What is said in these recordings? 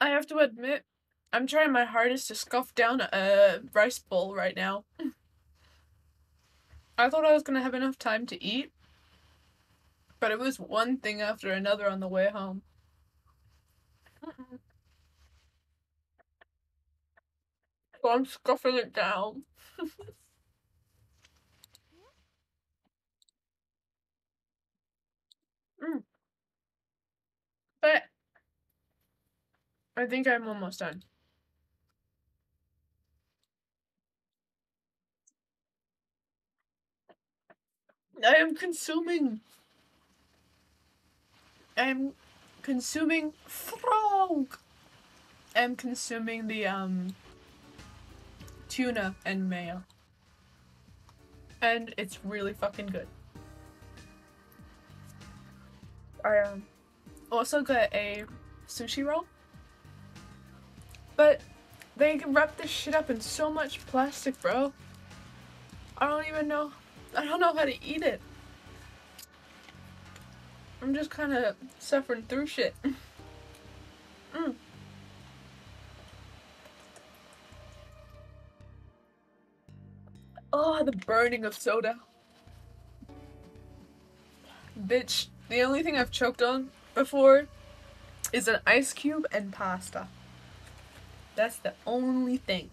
have to admit, I'm trying my hardest to scoff down a rice bowl right now. I thought I was gonna have enough time to eat, but it was one thing after another on the way home. So I'm scuffing it down. mm. But I think I'm almost done. I am consuming. I am consuming frog. I am consuming the um tuna and mayo. And it's really fucking good. I um also got a sushi roll. But they can wrap this shit up in so much plastic, bro. I don't even know. I don't know how to eat it. I'm just kind of suffering through shit. mm. Oh, the burning of soda. Bitch, the only thing I've choked on before is an ice cube and pasta. That's the only thing.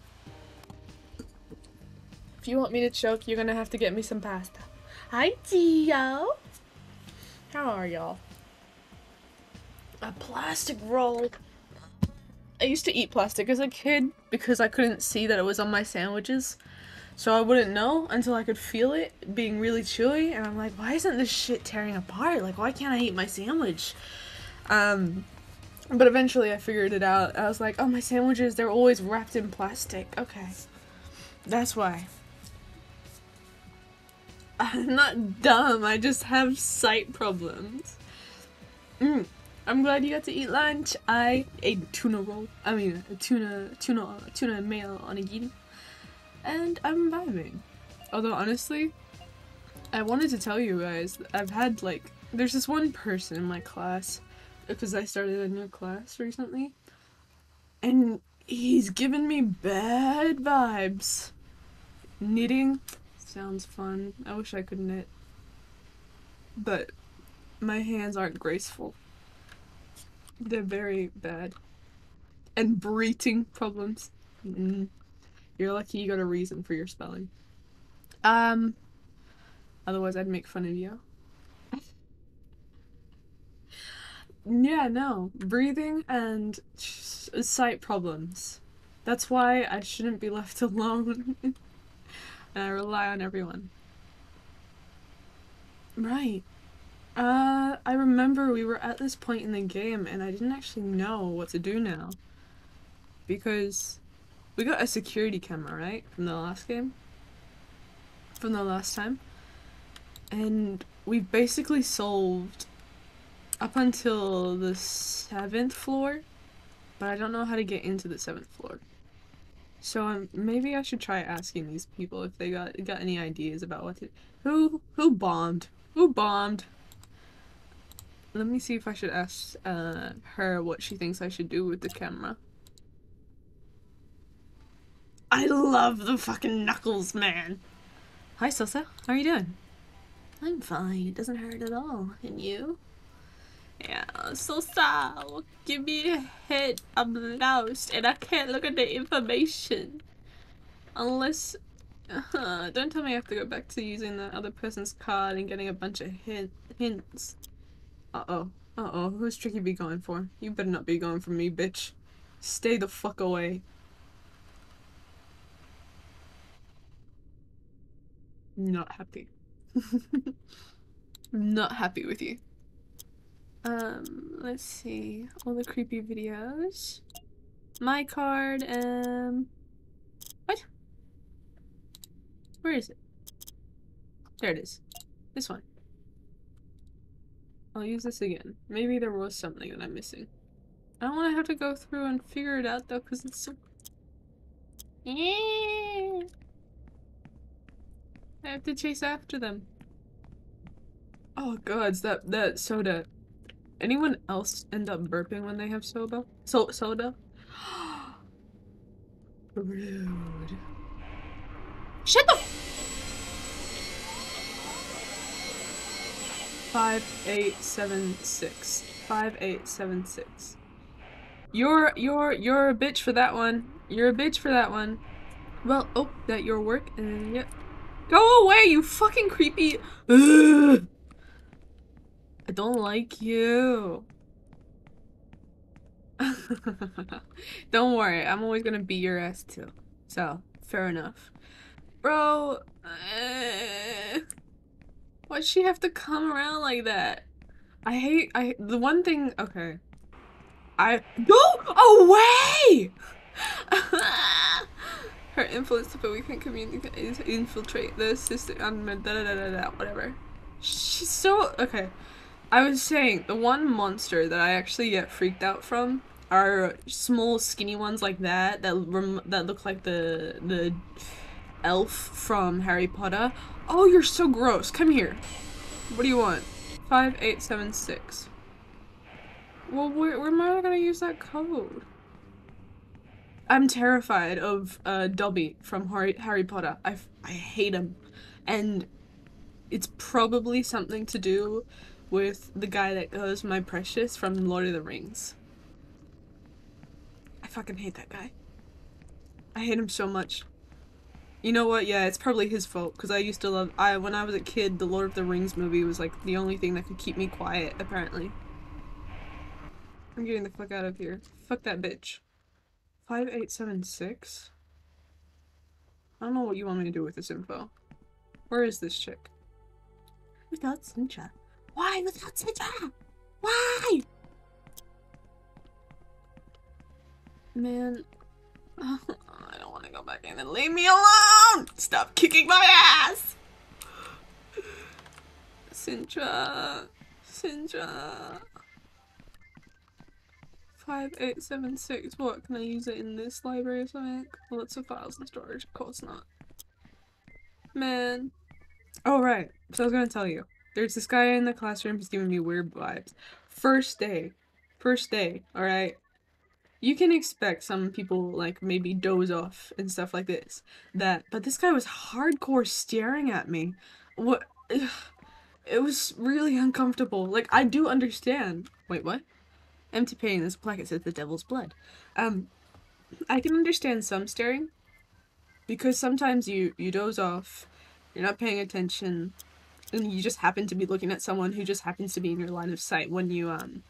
If you want me to choke, you're gonna have to get me some pasta. Hi, Dio. How are y'all? A plastic roll. I used to eat plastic as a kid because I couldn't see that it was on my sandwiches. So I wouldn't know until I could feel it being really chewy and I'm like, why isn't this shit tearing apart? Like why can't I eat my sandwich? Um but eventually I figured it out. I was like, oh my sandwiches, they're always wrapped in plastic. Okay. That's why. I'm not dumb, I just have sight problems. Mm. I'm glad you got to eat lunch. I ate tuna roll. I mean, a tuna, tuna, tuna mayo onigiri. And I'm vibing. Although, honestly, I wanted to tell you guys, I've had like, there's this one person in my class, because I started a new class recently, and he's given me bad vibes. Knitting sounds fun. I wish I could knit. But my hands aren't graceful. They're very bad. And breathing problems. Mm. You're lucky you got a reason for your spelling. Um, otherwise I'd make fun of you. Yeah, no. Breathing and sight problems. That's why I shouldn't be left alone. and I rely on everyone. Right. Uh, I remember we were at this point in the game and I didn't actually know what to do now. Because we got a security camera, right? From the last game? From the last time? And we've basically solved up until the seventh floor, but I don't know how to get into the seventh floor. So um, maybe I should try asking these people if they got got any ideas about what to who who bombed who bombed let me see if I should ask uh, her what she thinks I should do with the camera. I love the fucking knuckles, man. Hi, Sosa. How are you doing? I'm fine. It doesn't hurt at all. And you? Yeah, Sosa, give me a hit. I'm lost and I can't look at the information. Unless... Uh, don't tell me I have to go back to using the other person's card and getting a bunch of hint hints. Uh-oh. Uh-oh. Who's Tricky be going for? You better not be going for me, bitch. Stay the fuck away. Not happy. not happy with you. Um, let's see. All the creepy videos. My card, um... What? Where is it? There it is. This one. I'll use this again. Maybe there was something that I'm missing. I don't want to have to go through and figure it out though because it's so... I have to chase after them. Oh god, that, that soda. Anyone else end up burping when they have soda? So soda? Rude. Shut the. Five eight seven six. Five eight seven six. You're you're you're a bitch for that one. You're a bitch for that one. Well, oh, that your work and yeah. Go away, you fucking creepy. Ugh. I don't like you. don't worry, I'm always gonna beat your ass too. So, fair enough. Bro, uh, why'd she have to come around like that? I hate, I, the one thing, okay. I, go away! Her influence, but we can communicate, infiltrate the system, um, da da da da da, whatever. She's so, okay. I was saying, the one monster that I actually get freaked out from are small skinny ones like that, that rem that look like the, the elf from Harry Potter. Oh, you're so gross. Come here. What do you want? 5876. Well, where, where am I gonna use that code? I'm terrified of uh, Dobby from Harry, Harry Potter. I, I hate him. And it's probably something to do with the guy that goes My Precious from Lord of the Rings. I fucking hate that guy. I hate him so much. You know what? Yeah, it's probably his fault because I used to love. I when I was a kid, the Lord of the Rings movie was like the only thing that could keep me quiet. Apparently. I'm getting the fuck out of here. Fuck that bitch. 5876? I don't know what you want me to do with this info. Where is this chick? Without Sintra. Why without Sintra? Why? Man, I don't want to go back in and leave me alone! Stop kicking my ass! Sintra. Sintra. 5876. What? Can I use it in this library or something? Well, it's a files and storage. Of course not. Man. Oh, right. So I was gonna tell you. There's this guy in the classroom who's giving me weird vibes. First day. First day, alright? You can expect some people, like, maybe doze off and stuff like this. That, but this guy was hardcore staring at me. What? It was really uncomfortable. Like, I do understand. Wait, what? Empty pain. A plaque says the devil's blood. Um, I can understand some staring because sometimes you you doze off, you're not paying attention, and you just happen to be looking at someone who just happens to be in your line of sight when you um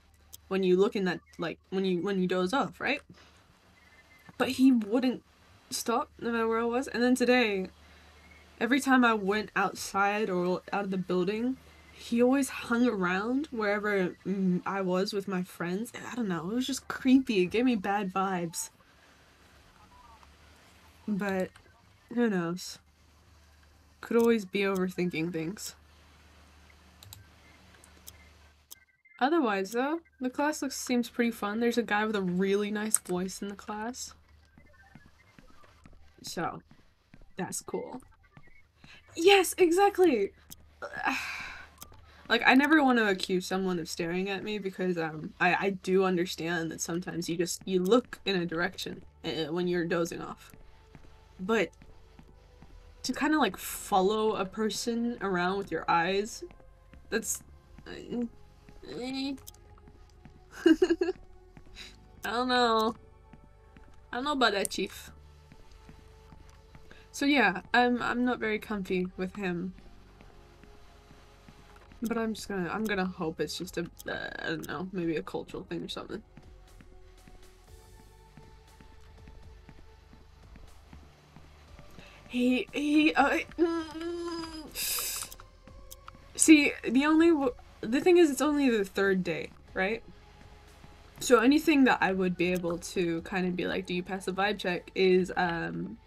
when you look in that like when you when you doze off, right? But he wouldn't stop no matter where I was. And then today, every time I went outside or out of the building, he always hung around wherever mm, I was with my friends. I don't know, it was just creepy. It gave me bad vibes. But who knows? Could always be overthinking things. Otherwise, though, the class looks seems pretty fun. There's a guy with a really nice voice in the class. So, that's cool. Yes, exactly! like I never want to accuse someone of staring at me because um I I do understand that sometimes you just you look in a direction uh, when you're dozing off, but to kind of like follow a person around with your eyes, that's. Uh, I don't know. I don't know about that, Chief. So yeah, I'm I'm not very comfy with him. But I'm just gonna, I'm gonna hope it's just a, uh, I don't know, maybe a cultural thing or something. He, he, uh, mm, see, the only, the thing is it's only the third day, right? So anything that I would be able to kind of be like, do you pass a vibe check? is, um,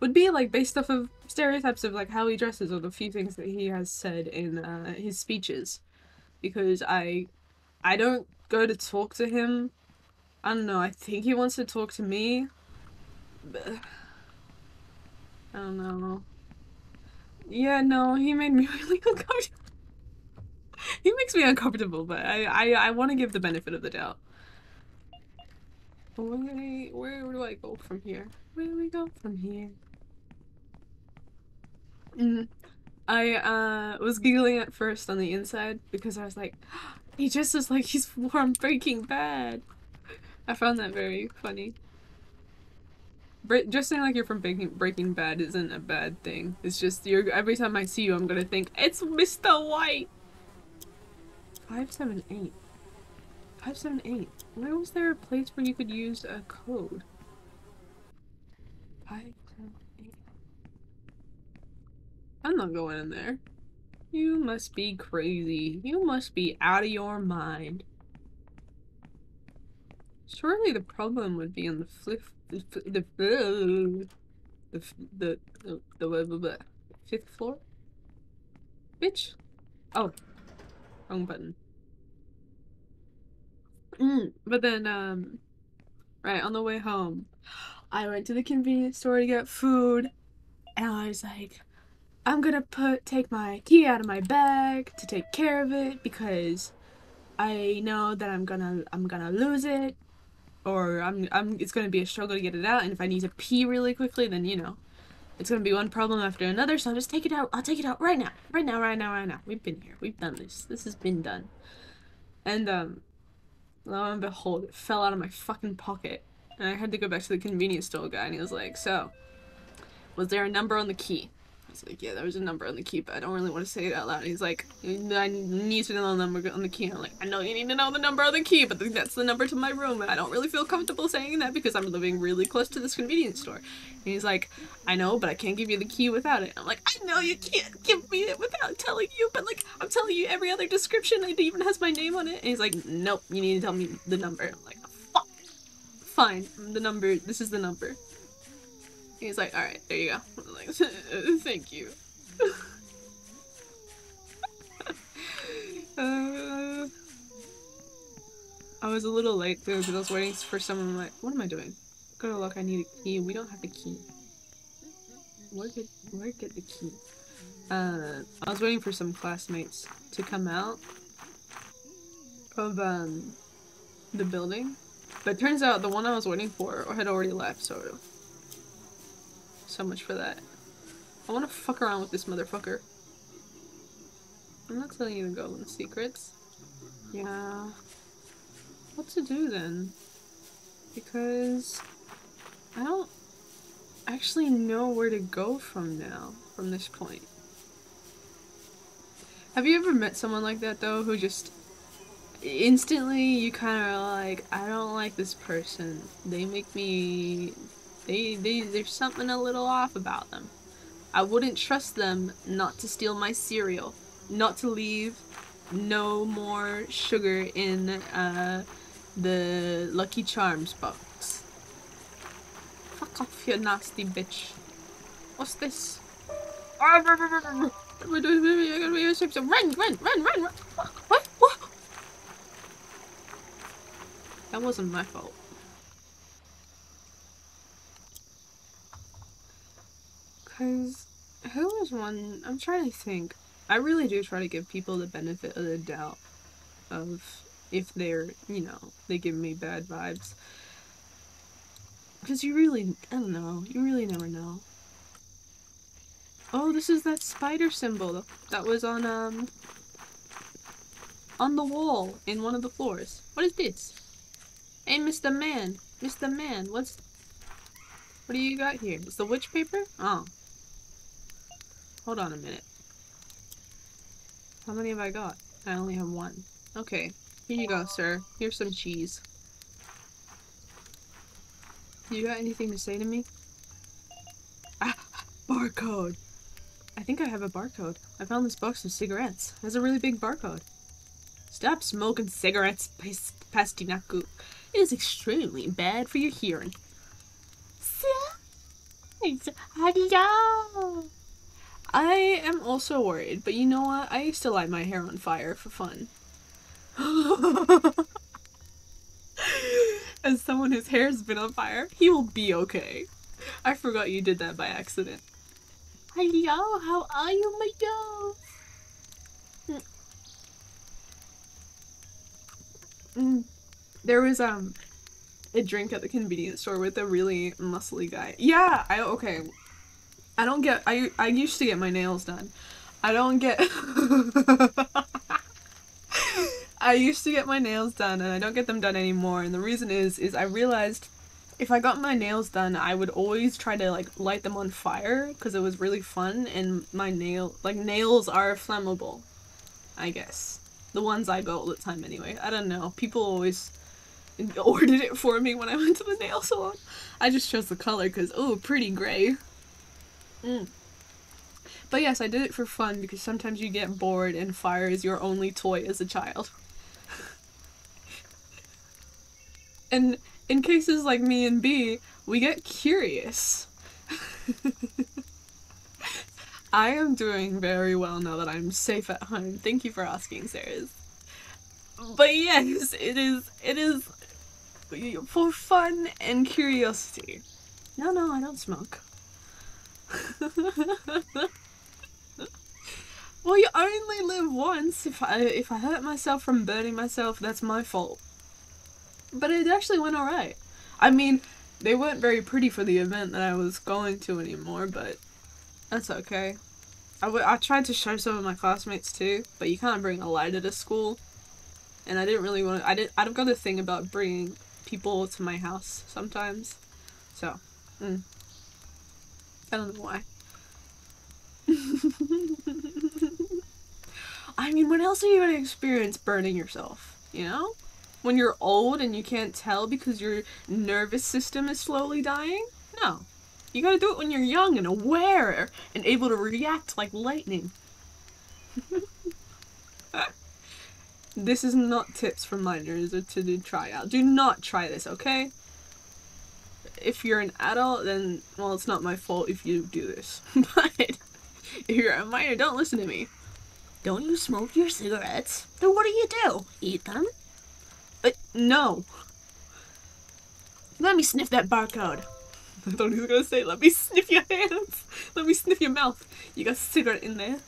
would be like based off of stereotypes of like how he dresses or the few things that he has said in uh, his speeches. Because I I don't go to talk to him. I don't know. I think he wants to talk to me. But I don't know. Yeah no he made me really uncomfortable he makes me uncomfortable but I I, I want to give the benefit of the doubt Where, where do I go from here? Where do we go from here? Mm. I uh was giggling at first on the inside because I was like, he just is like he's from Breaking Bad. I found that very funny. Bre- just saying like you're from Breaking Breaking Bad isn't a bad thing. It's just you're every time I see you, I'm gonna think it's Mr. White. Five seven eight. Five seven eight. Where was there a place where you could use a code? Five seven eight. I'm not going in there. You must be crazy. You must be out of your mind. Surely the problem would be on the flip, the the the the the, the, the, the fifth floor. Bitch. Oh, wrong button. Mm, but then, um, right on the way home, I went to the convenience store to get food, and I was like, I'm gonna put take my key out of my bag to take care of it because I know that I'm gonna I'm gonna lose it or I'm I'm it's gonna be a struggle to get it out and if I need to pee really quickly then you know it's gonna be one problem after another so I'll just take it out. I'll take it out right now. Right now right now right now. We've been here. We've done this. This has been done. And um lo and behold it fell out of my fucking pocket. And I had to go back to the convenience store guy and he was like so was there a number on the key like, yeah, there was a number on the key, but I don't really want to say it out loud. he's like, I need to know the number on the key. I'm like, I know you need to know the number on the key, but that's the number to my room, and I don't really feel comfortable saying that because I'm living really close to this convenience store. And he's like, I know, but I can't give you the key without it. I'm like, I know you can't give me it without telling you, but like, I'm telling you every other description, it even has my name on it. And he's like, nope, you need to tell me the number. I'm like, fuck. Fine, the number, this is the number. He's like, alright, there you go. I'm like, thank you. uh, I was a little late too because I was waiting for someone like, what am I doing? Go to look, I need a key. We don't have the key. Where get, where get the key? Uh, I was waiting for some classmates to come out of, um, the building. But turns out the one I was waiting for had already left, so so much for that. I want to fuck around with this motherfucker. I'm not telling you to go in secrets. Yeah. What to do then? Because I don't actually know where to go from now, from this point. Have you ever met someone like that though, who just instantly you kind of like, I don't like this person. They make me they, they, there's something a little off about them. I wouldn't trust them not to steal my cereal, not to leave no more sugar in uh, the Lucky Charms box. Fuck off, you nasty bitch. What's this? Run, run, run, run, run! What? What? That wasn't my fault. Because who was one? I'm trying to think. I really do try to give people the benefit of the doubt of if they're, you know, they give me bad vibes. Because you really, I don't know, you really never know. Oh, this is that spider symbol that was on, um, on the wall in one of the floors. What is this? Hey, Mr. Man, Mr. Man, what's, what do you got here? Is the witch paper? Oh. Hold on a minute. How many have I got? I only have one. Okay. Here you go, sir. Here's some cheese. You got anything to say to me? Ah! Barcode! I think I have a barcode. I found this box of cigarettes. It has a really big barcode. Stop smoking cigarettes, Pastinaku. It is extremely bad for your hearing. Hello! I am also worried, but you know what? I used to light my hair on fire for fun. As someone whose hair's been on fire, he will be okay. I forgot you did that by accident. Hello, how are you, my dove? Mm. There was um a drink at the convenience store with a really muscly guy. Yeah, I okay. I don't get I I used to get my nails done. I don't get I used to get my nails done and I don't get them done anymore and the reason is is I realized if I got my nails done, I would always try to like light them on fire because it was really fun and my nail like nails are flammable. I guess. The ones I got all the time anyway. I don't know. People always ordered it for me when I went to the nail salon. I just chose the color because, oh, pretty gray. Mm. But yes, I did it for fun because sometimes you get bored and fire is your only toy as a child. and in cases like me and B, we get curious. I am doing very well now that I'm safe at home. Thank you for asking, Sarah. But yes, it is it is for fun and curiosity. No, no, I don't smoke. well, you only live once. If I if I hurt myself from burning myself, that's my fault. But it actually went alright. I mean, they weren't very pretty for the event that I was going to anymore, but that's okay. I, I tried to show some of my classmates too, but you can't bring a lighter to school. And I didn't really want to. I didn't. I've got a thing about bringing people to my house sometimes. So, mm. I don't know why. I mean, when else are you gonna experience burning yourself? You know? When you're old and you can't tell because your nervous system is slowly dying? No. You gotta do it when you're young and aware and able to react like lightning. this is not tips for minors or to do tryout. Do not try this, okay? If you're an adult, then, well, it's not my fault if you do this. but if you're a minor, don't listen to me. Don't you smoke your cigarettes? Then what do you do? Eat them? Uh, no. Let me sniff that barcode. I thought he was gonna say, let me sniff your hands. Let me sniff your mouth. You got a cigarette in there.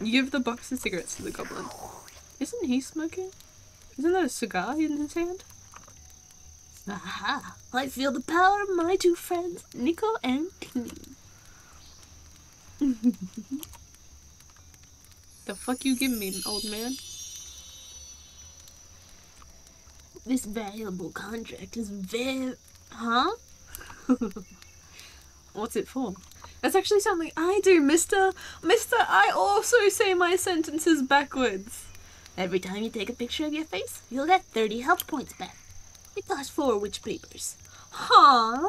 You give the box of cigarettes to the goblin. Isn't he smoking? Isn't that a cigar in his hand? Aha! I feel the power of my two friends, Nico and Timmy. the fuck you give me, old man? This valuable contract is very... Huh? What's it for? That's actually something I do, Mister. Mister, I also say my sentences backwards. Every time you take a picture of your face, you'll get 30 health points back. It costs four witch papers. Huh?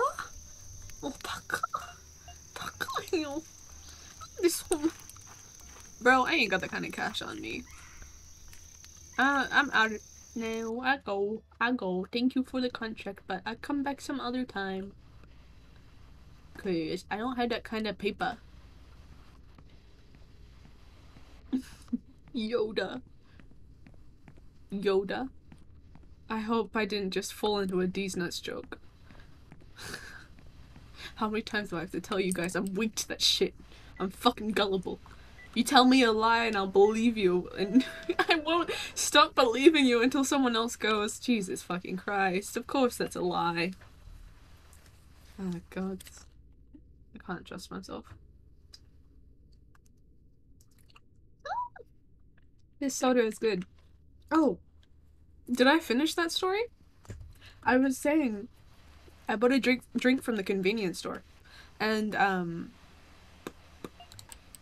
Oh, Taka. Taka, you. This one. Bro, I ain't got that kind of cash on me. Uh, I'm out now. I go. I go. Thank you for the contract, but I come back some other time. Cause I don't have that kind of paper. Yoda. Yoda. I hope I didn't just fall into a D's nuts joke. How many times do I have to tell you guys I'm weak to that shit? I'm fucking gullible. You tell me a lie and I'll believe you, and I won't stop believing you until someone else goes, Jesus fucking Christ, of course that's a lie. Oh god. I can't trust myself. This soda is good. Oh, did I finish that story? I was saying I bought a drink drink from the convenience store, and um,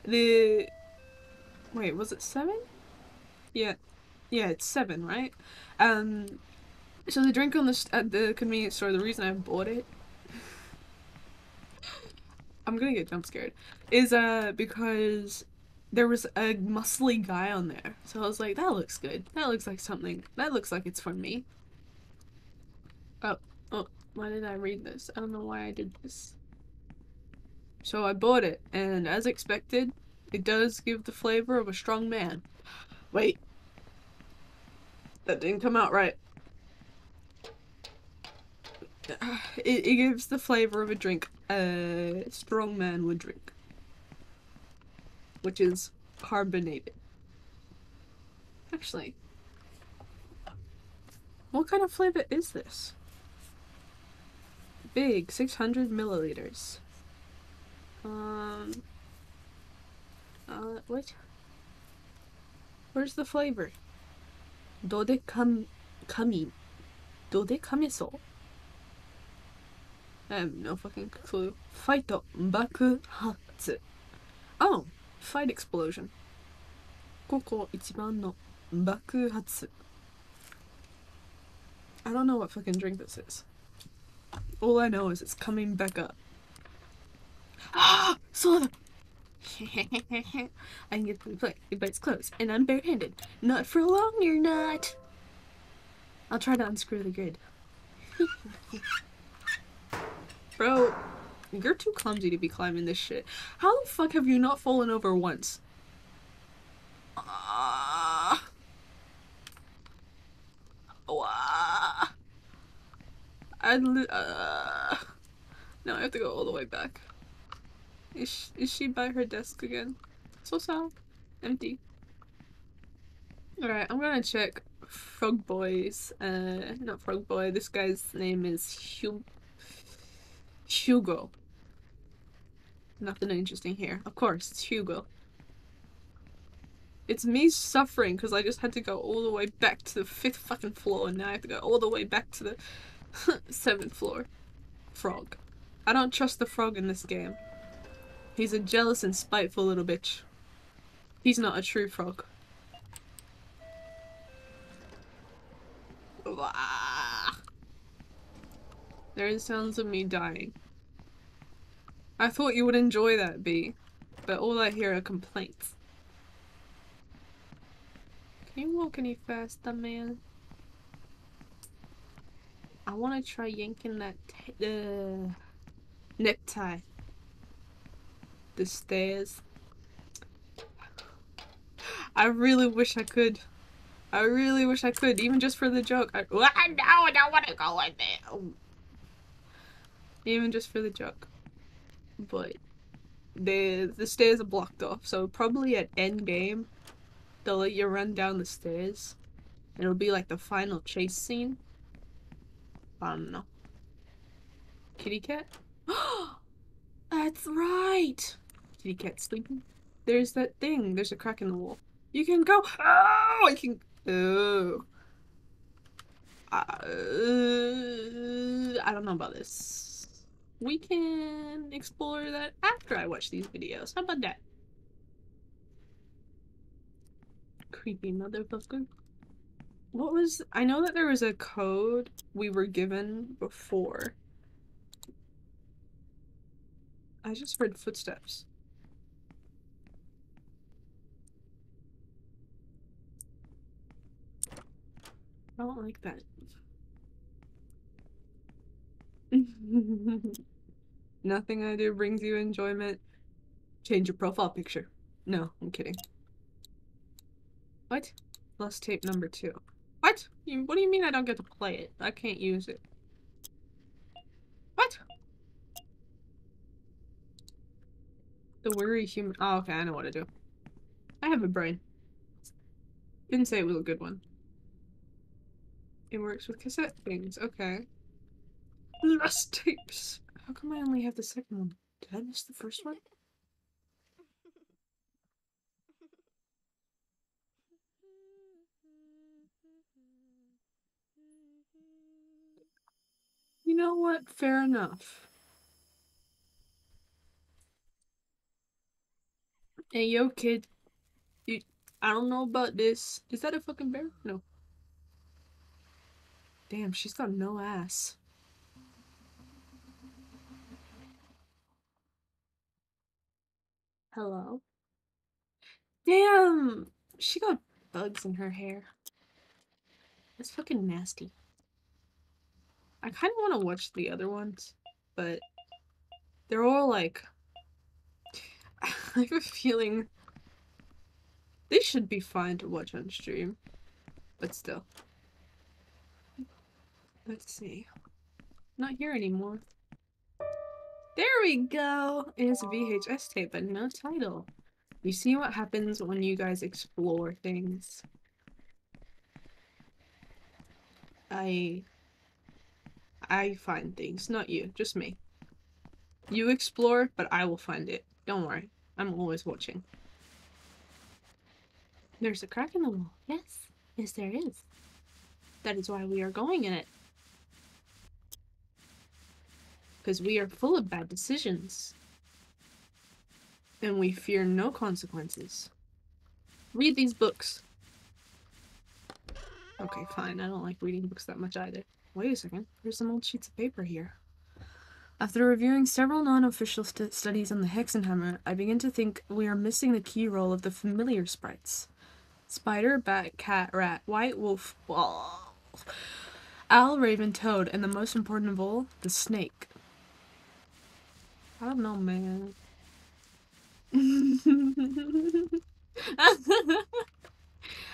the wait was it seven? Yeah, yeah, it's seven, right? Um, so the drink on the at the convenience store. The reason I bought it, I'm gonna get jump scared, is uh because there was a muscly guy on there. So I was like, that looks good. That looks like something. That looks like it's for me. Oh, oh, why did I read this? I don't know why I did this. So I bought it, and as expected, it does give the flavor of a strong man. Wait. That didn't come out right. It, it gives the flavor of a drink a strong man would drink which is carbonated. Actually, what kind of flavor is this? big, 600 milliliters. Um. Uh, what? Where's the flavor? Dodekam, kami, dodekameso. I have no fucking clue. Fight bakuhatsu. Oh, fight explosion. Koko ichiban no bakuhatsu. I don't know what fucking drink this is. All I know is it's coming back up. Ah! Soda! I can get the play, but it's close, and I'm barehanded. Not for long, you're not. I'll try to unscrew the grid. Bro, you're too clumsy to be climbing this shit. How the fuck have you not fallen over once? Ah. Wah. I uh. Now I have to go all the way back. Is she, is she by her desk again? So sad. Empty. Alright, I'm gonna check Frog Boy's, uh, not Frog Boy, this guy's name is Hugh Hugo. Nothing interesting here. Of course, it's Hugo. It's me suffering because I just had to go all the way back to the fifth fucking floor and now I have to go all the way back to the seventh floor. Frog. I don't trust the frog in this game. He's a jealous and spiteful little bitch. He's not a true frog. Wah. There's sounds of me dying. I thought you would enjoy that, B, but all I hear are complaints. Can you walk any faster, man? I want to try yanking that uh, necktie. The stairs. I really wish I could. I really wish I could, even just for the joke. I, no, I don't want to go like that. Even just for the joke. But the the stairs are blocked off, so probably at end game, they'll let you run down the stairs. And it'll be like the final chase scene. I don't know. Kitty cat? That's right! Kitty cat sleeping. There's that thing. There's a crack in the wall. You can go. Oh, I can. Oh. Uh, I don't know about this. We can explore that after I watch these videos. How about that? Creepy motherfucker. What was... I know that there was a code we were given before. I just heard footsteps. I don't like that. Nothing I do brings you enjoyment. Change your profile picture. No, I'm kidding. What? Lost tape number two. What? What do you mean I don't get to play it? I can't use it. What? The worry human- oh, okay, I know what to do. I have a brain. Didn't say it was a good one. It works with cassette things, okay. Lost tapes! How come I only have the second one? Did I miss the first one? You know what? Fair enough. Hey, yo, kid. You, I don't know about this. Is that a fucking bear? No. Damn, she's got no ass. Hello? Damn! She got bugs in her hair. That's fucking nasty. I kind of want to watch the other ones, but they're all like. I have a feeling they should be fine to watch on stream, but still. Let's see. Not here anymore. There we go! It is VHS tape, but no title. You see what happens when you guys explore things. I I find things, not you, just me. You explore, but I will find it. Don't worry. I'm always watching. There's a crack in the wall. Yes. Yes, there is. That is why we are going in it. Because we are full of bad decisions. And we fear no consequences. Read these books. Okay, fine. I don't like reading books that much either. Wait a second. There's some old sheets of paper here. After reviewing several non-official st studies on the Hexenhammer, I begin to think we are missing the key role of the familiar sprites. Spider, bat, cat, rat, white wolf, owl, raven, toad, and the most important of all, the snake. I don't know, man.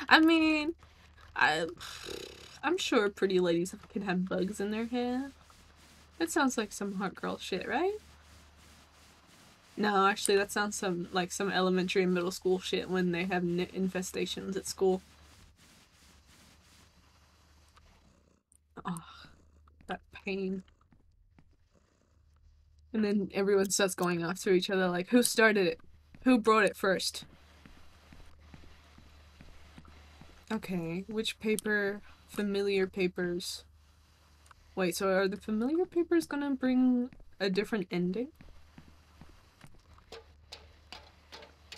I mean, I, I'm sure pretty ladies can have bugs in their hair. That sounds like some hot girl shit, right? No, actually, that sounds some like some elementary and middle school shit when they have infestations at school. Oh, that pain. And then everyone starts going after each other like, who started it? Who brought it first? Okay, which paper? Familiar papers. Wait, so are the familiar papers gonna bring a different ending?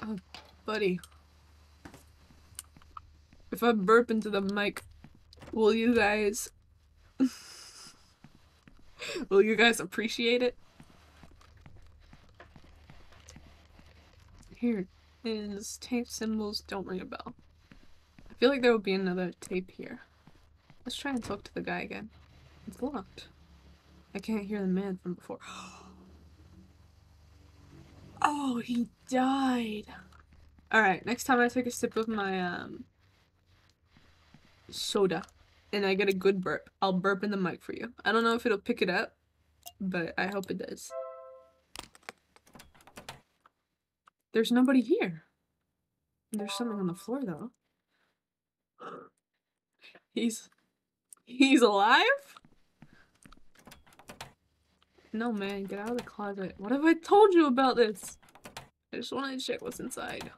Oh, buddy. If I burp into the mic, will you guys... will you guys appreciate it? Here is tape symbols don't ring a bell. I feel like there will be another tape here. Let's try and talk to the guy again. It's locked. I can't hear the man from before. Oh, he died. Alright, next time I take a sip of my, um, soda and I get a good burp, I'll burp in the mic for you. I don't know if it'll pick it up, but I hope it does. There's nobody here. There's something on the floor, though. He's... He's alive? No, man, get out of the closet. What have I told you about this? I just wanted to check what's inside.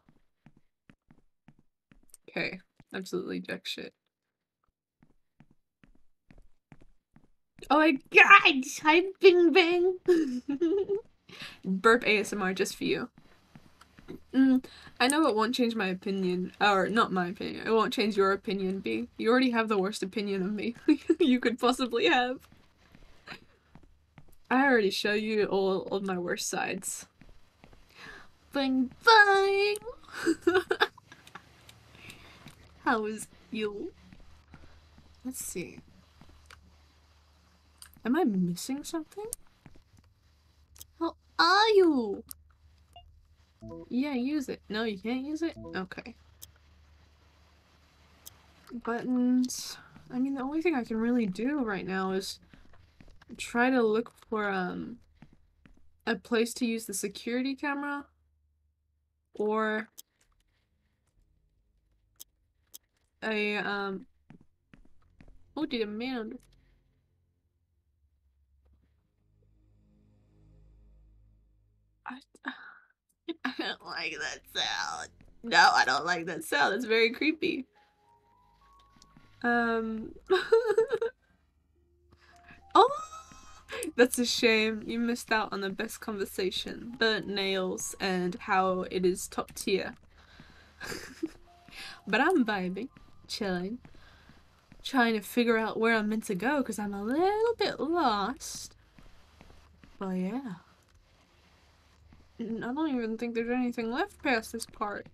Okay, absolutely jack shit. Oh my god! Hi, Bing Bang! Burp ASMR just for you. Mm, I know it won't change my opinion, or not my opinion, it won't change your opinion, B. You already have the worst opinion of me you could possibly have. I already show you all of my worst sides. Bang bang! How is you? Let's see. Am I missing something? How are you? Yeah, use it. No, you can't use it? Okay. Buttons. I mean, the only thing I can really do right now is try to look for um a place to use the security camera or a um oh did a man I don't like that sound. No, I don't like that sound. It's very creepy. Um Oh that's a shame. You missed out on the best conversation. Burnt nails and how it is top tier. but I'm vibing, chilling, trying to figure out where I'm meant to go because I'm a little bit lost. But yeah. I don't even think there's anything left past this part.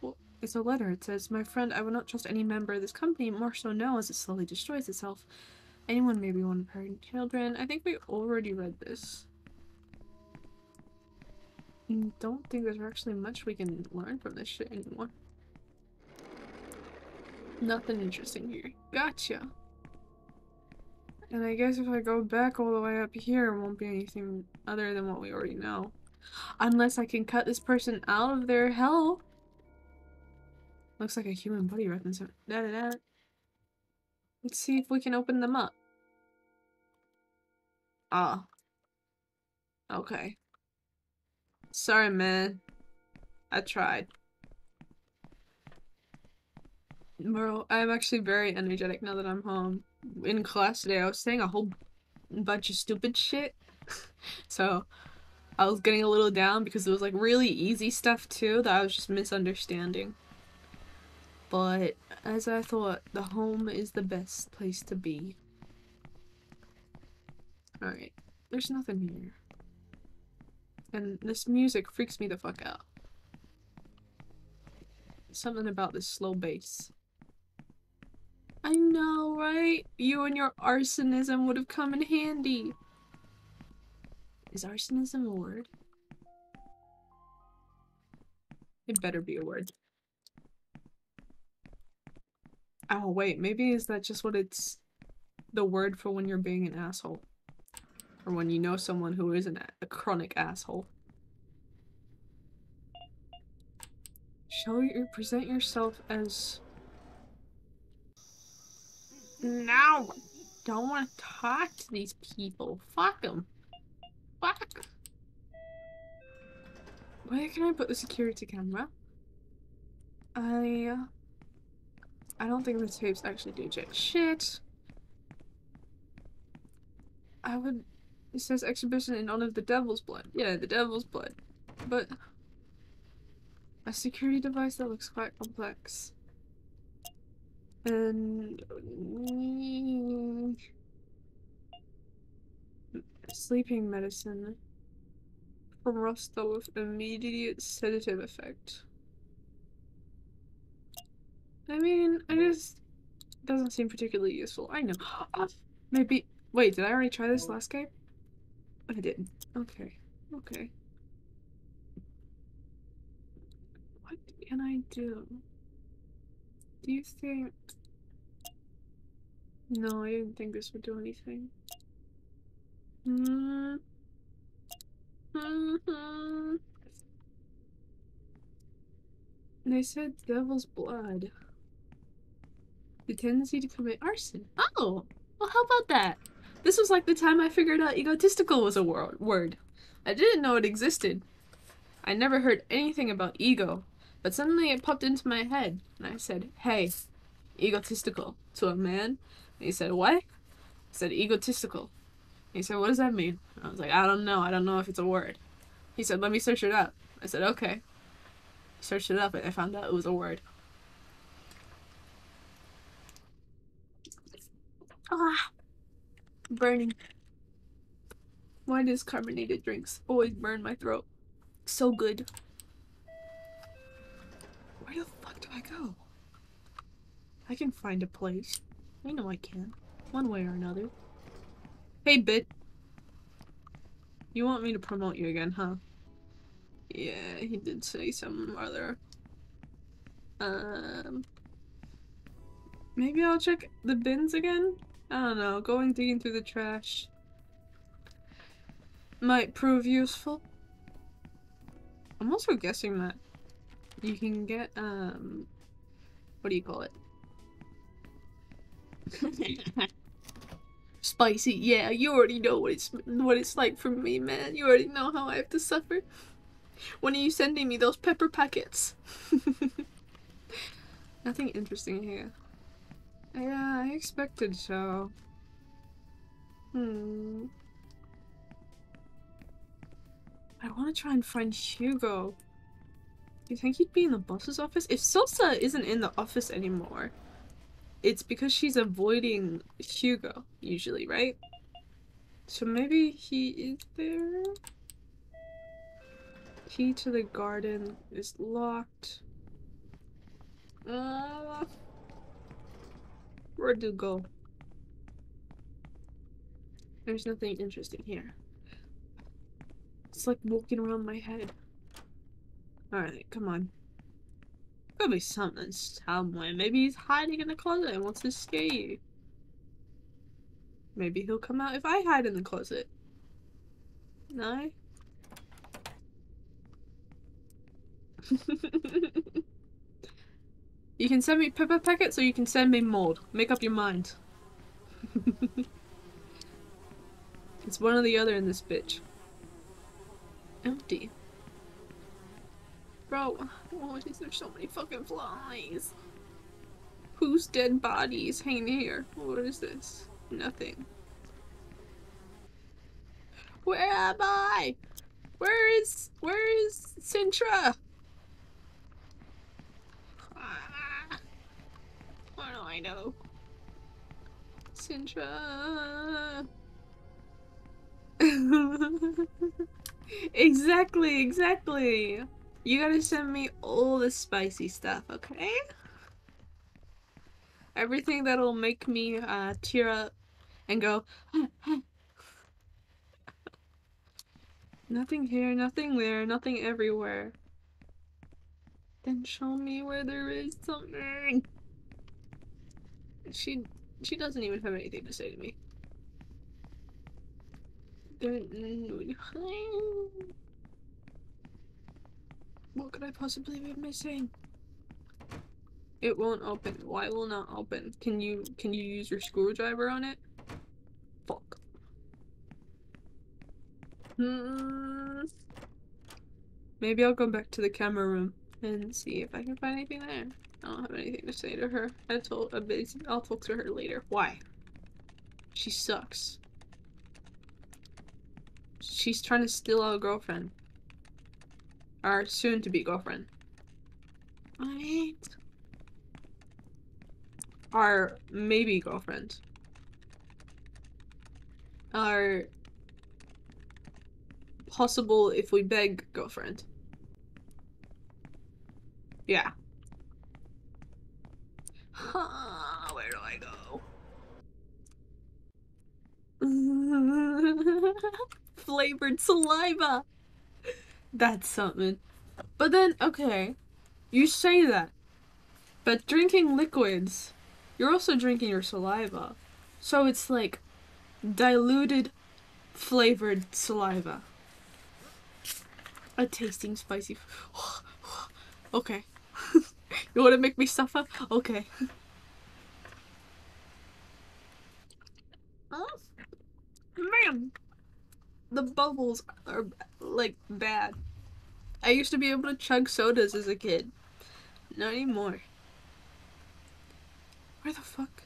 Well, it's a letter. It says, My friend, I will not trust any member of this company, more so now as it slowly destroys itself. Anyone may be one of her children. I think we already read this. I Don't think there's actually much we can learn from this shit anymore. Nothing interesting here. Gotcha. And I guess if I go back all the way up here, it won't be anything other than what we already know. Unless I can cut this person out of their hell. Looks like a human body reference. Da -da -da. Let's see if we can open them up. Ah. Okay. Sorry, man. I tried. Bro, I'm actually very energetic now that I'm home. In class today, I was saying a whole bunch of stupid shit. so, I was getting a little down because it was like really easy stuff too that I was just misunderstanding. But as I thought, the home is the best place to be. Alright, there's nothing here. And this music freaks me the fuck out. Something about this slow bass. I know, right? You and your arsonism would have come in handy. Is arsonism a word? It better be a word. Oh, wait, maybe is that just what it's the word for when you're being an asshole? Or when you know someone who is an, a chronic asshole? Show you present yourself as no! Don't want to talk to these people. Fuck them. Fuck. Where can I put the security camera? I... I don't think the tapes actually do shit. I would... It says exhibition in honor of the devil's blood. Yeah, the devil's blood. But... A security device that looks quite complex. And sleeping medicine from Rostov with immediate sedative effect. I mean, I just doesn't seem particularly useful. I know. maybe. Wait, did I already try this last game? I didn't. Okay. Okay. What can I do? Do you think... No, I didn't think this would do anything. Hmm. They said devil's blood. The tendency to commit arson. Oh! Well, how about that? This was like the time I figured out egotistical was a word. I didn't know it existed. I never heard anything about ego, but suddenly it popped into my head, and I said, hey, egotistical, to a man. And he said, what? I said, egotistical. He said, what does that mean? I was like, I don't know. I don't know if it's a word. He said, let me search it up. I said, okay. Searched it up, and I found out it was a word. Ah, burning. Why does carbonated drinks always burn my throat? So good. Where the fuck do I go? I can find a place. I know I can. One way or another. Hey, Bit. You want me to promote you again, huh? Yeah, he did say some other. Um... Maybe I'll check the bins again? I don't know, going digging through the trash might prove useful. I'm also guessing that you can get, um, what do you call it? Spicy, yeah, you already know what it's what it's like for me, man. You already know how I have to suffer. When are you sending me those pepper packets? Nothing interesting here. Yeah, I expected so. Hmm. I want to try and find Hugo. You think he'd be in the boss's office? If Salsa isn't in the office anymore, it's because she's avoiding Hugo, usually, right? So maybe he is there? Key to the garden is locked. Uh, where do go? There's nothing interesting here. It's like walking around my head. Alright, come on. Gotta be something somewhere. Maybe he's hiding in the closet and wants to scare you. Maybe he'll come out if I hide in the closet. No? you can send me pepper packets or you can send me mold. Make up your mind. It's one or the other in this bitch. Oh, Empty. Bro, why is there so many fucking flies? Whose dead body is hanging here? What is this? Nothing. Where am I? Where is where is Sintra? Ah, what do I know? Sintra. exactly, exactly. You gotta send me all the spicy stuff, okay? Everything that'll make me uh, tear up and go. nothing here, nothing there, nothing everywhere. Then show me where there is something. She she doesn't even have anything to say to me. What could I possibly be missing? It won't open. Why will not open? Can you can you use your screwdriver on it? Fuck. Hmm. Maybe I'll go back to the camera room and see if I can find anything there. I don't have anything to say to her. I told. I'll talk to her later. Why? She sucks. She's trying to steal our girlfriend. Our soon-to-be girlfriend. What? Our maybe girlfriend. Our possible if we beg girlfriend. Yeah. Where do I go? Flavored saliva! That's something. But then, okay, you say that. But drinking liquids, you're also drinking your saliva. So it's like diluted flavored saliva. A tasting spicy. okay. you want to make me suffer? Okay. oh, man, the bubbles are like bad. I used to be able to chug sodas as a kid. Not anymore. Where the fuck?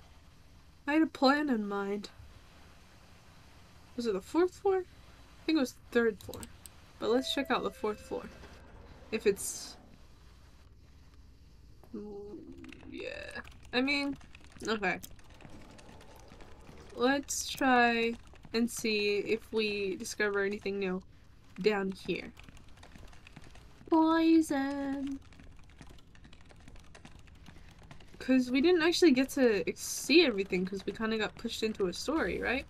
I had a plan in mind. Was it the fourth floor? I think it was the third floor. But let's check out the fourth floor. If it's yeah. I mean, okay. Let's try and see if we discover anything new down here. Poison. Because we didn't actually get to see everything because we kind of got pushed into a story, right?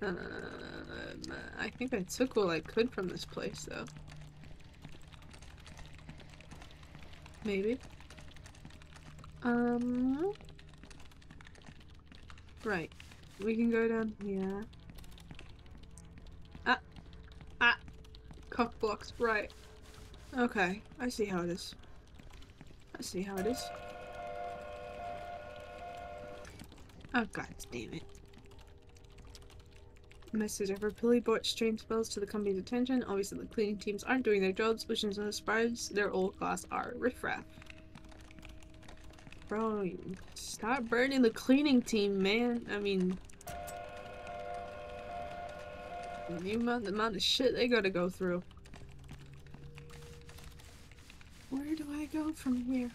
Um, I think I took all I could from this place, though. Maybe. Um. Right. We can go down here. Ah. Ah. Cock blocks. Right. Okay. I see how it is. I see how it is. Oh god damn it. Message ever Billy brought stream spells to the company's attention. Obviously the cleaning teams aren't doing their jobs, which surprise. Their old class are riffraff. Bro, stop burning the cleaning team, man. I mean, the amount, the amount of shit they gotta go through. Where do I go from here?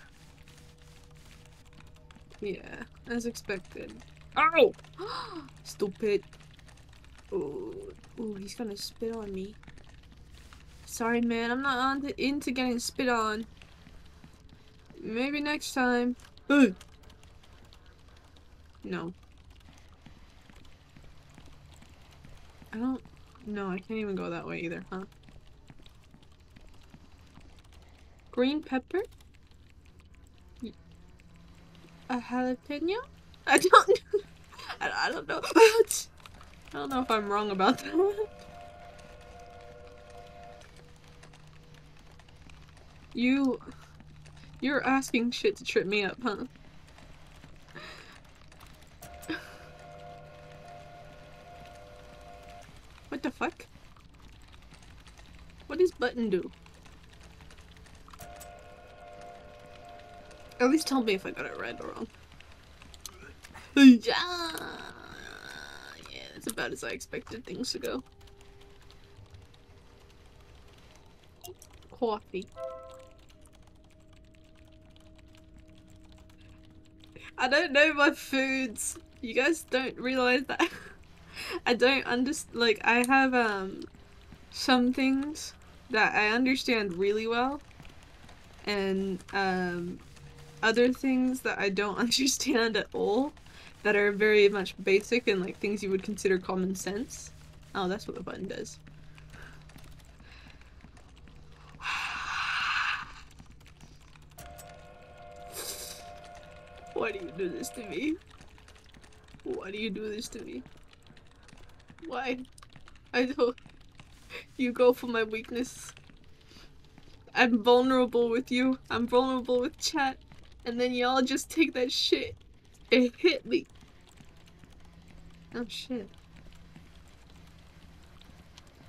Yeah, as expected. Oh! Stupid. Ooh, ooh, he's gonna spit on me. Sorry, man. I'm not on to, into getting spit on. Maybe next time. Ooh. No. I don't... No, I can't even go that way either, huh? Green pepper? A jalapeno? I don't... I, I don't know. I don't know if I'm wrong about that. you... You're asking shit to trip me up, huh? What the fuck? What does button do? At least tell me if I got it right or wrong. Yeah, yeah, that's about as I expected things to go. Coffee. I don't know my foods. You guys don't realize that. I don't understand. Like, I have um some things that I understand really well, and um other things that I don't understand at all that are very much basic and like things you would consider common sense. Oh, that's what the button does. Why do you do this to me? Why do you do this to me? Why? I don't. You go for my weakness. I'm vulnerable with you. I'm vulnerable with chat. And then y'all just take that shit and hit me. Oh shit.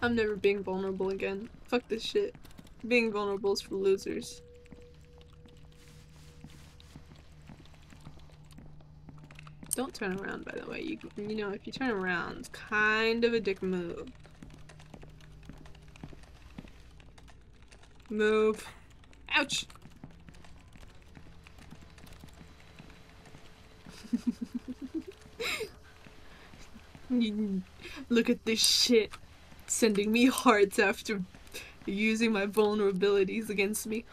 I'm never being vulnerable again. Fuck this shit. Being vulnerable is for losers. Don't turn around, by the way. You, you know, if you turn around, it's kind of a dick move. Move. Ouch! Look at this shit. Sending me hearts after using my vulnerabilities against me.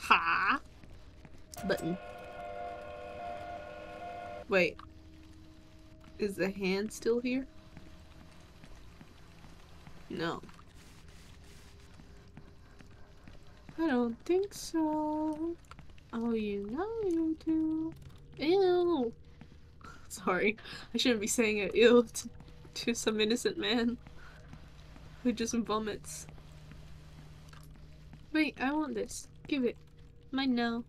Ha! Button. Wait. Is the hand still here? No. I don't think so. Oh, you know you do. Ew. Sorry, I shouldn't be saying it ew to, to some innocent man who just vomits. Wait, I want this. Give it. Mine now.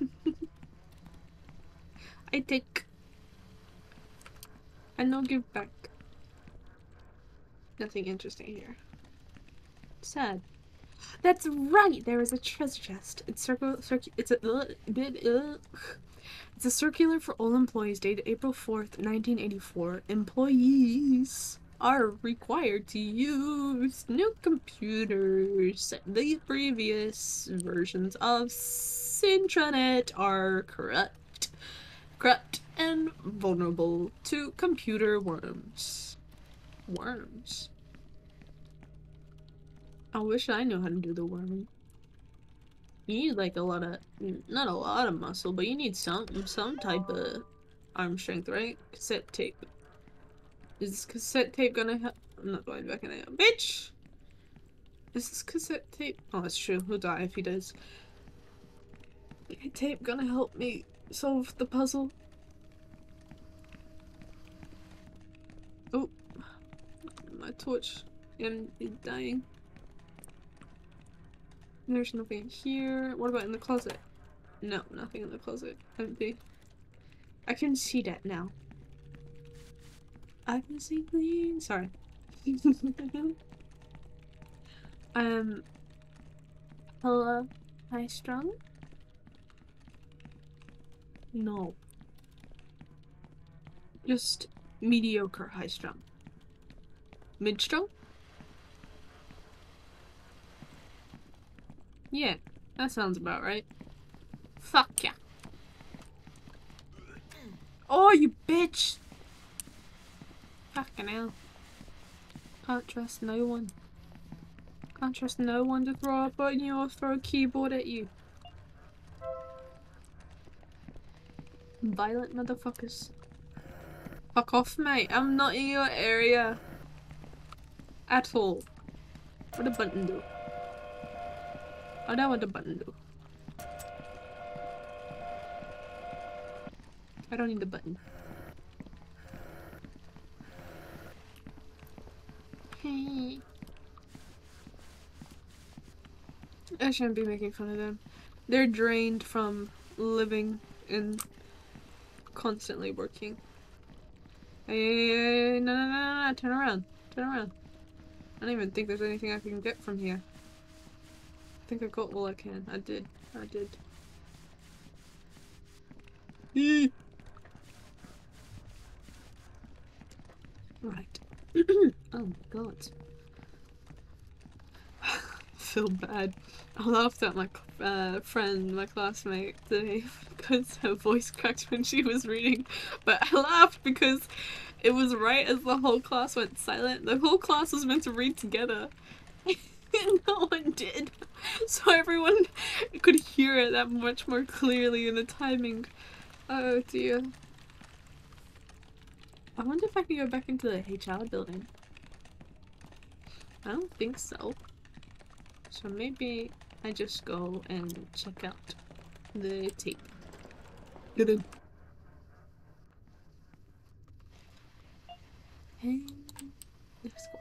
I take. I no give back. Nothing interesting here. Sad. That's right. There is a treasure chest. It's circle. It's a. Uh, bit, uh, it's a circular for all employees dated April fourth, nineteen eighty four. Employees are required to use new computers. The previous versions of Cintranet are corrupt, corrupt, and vulnerable to computer worms. Worms. I wish I knew how to do the worming. You need like a lot of, not a lot of muscle, but you need some, some type of arm strength, right? Cassette tape. Is this cassette tape gonna help? I'm not going back in there. Bitch! Is this cassette tape? Oh, that's true. He'll die if he does. Tape gonna help me solve the puzzle. Oh, my torch am dying. There's nothing here. What about in the closet? No, nothing in the closet. Empty. I can see that now. I can see clean. Sorry. um. Hello. Hi, strung? No. Just mediocre high strung. Mid strung? Yeah, that sounds about right. Fuck yeah. Oh, you bitch! Fucking hell. Can't trust no one. Can't trust no one to throw a button or throw a keyboard at you. Violent motherfuckers. Fuck off, mate. I'm not in your area. At all. What a button do? I don't want the button do. I don't need the button. Hey. I shouldn't be making fun of them. They're drained from living and constantly working. Hey, no, no, no, no, turn around. Turn around. I don't even think there's anything I can get from here. I think I got all I can. I did. I did. Right. oh god. Feel bad. I laughed at my uh, friend, my classmate today because her voice cracked when she was reading, but I laughed because it was right as the whole class went silent. The whole class was meant to read together. no one did. So everyone could hear it that much more clearly in the timing. Oh dear. I wonder if I can go back into the HR building. I don't think so. So maybe I just go and check out the tape. And let's go.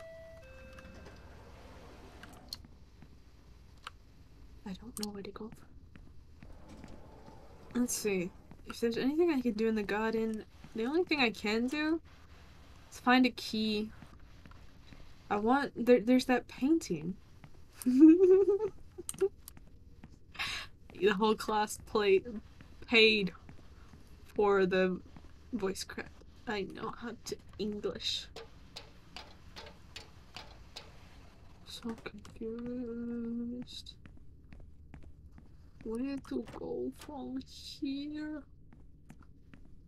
I don't know where to go. Let's see. If there's anything I can do in the garden, the only thing I can do is find a key. I want there. There's that painting. the whole class played paid for the voice crack. I know how to English. So confused. Where to go from here?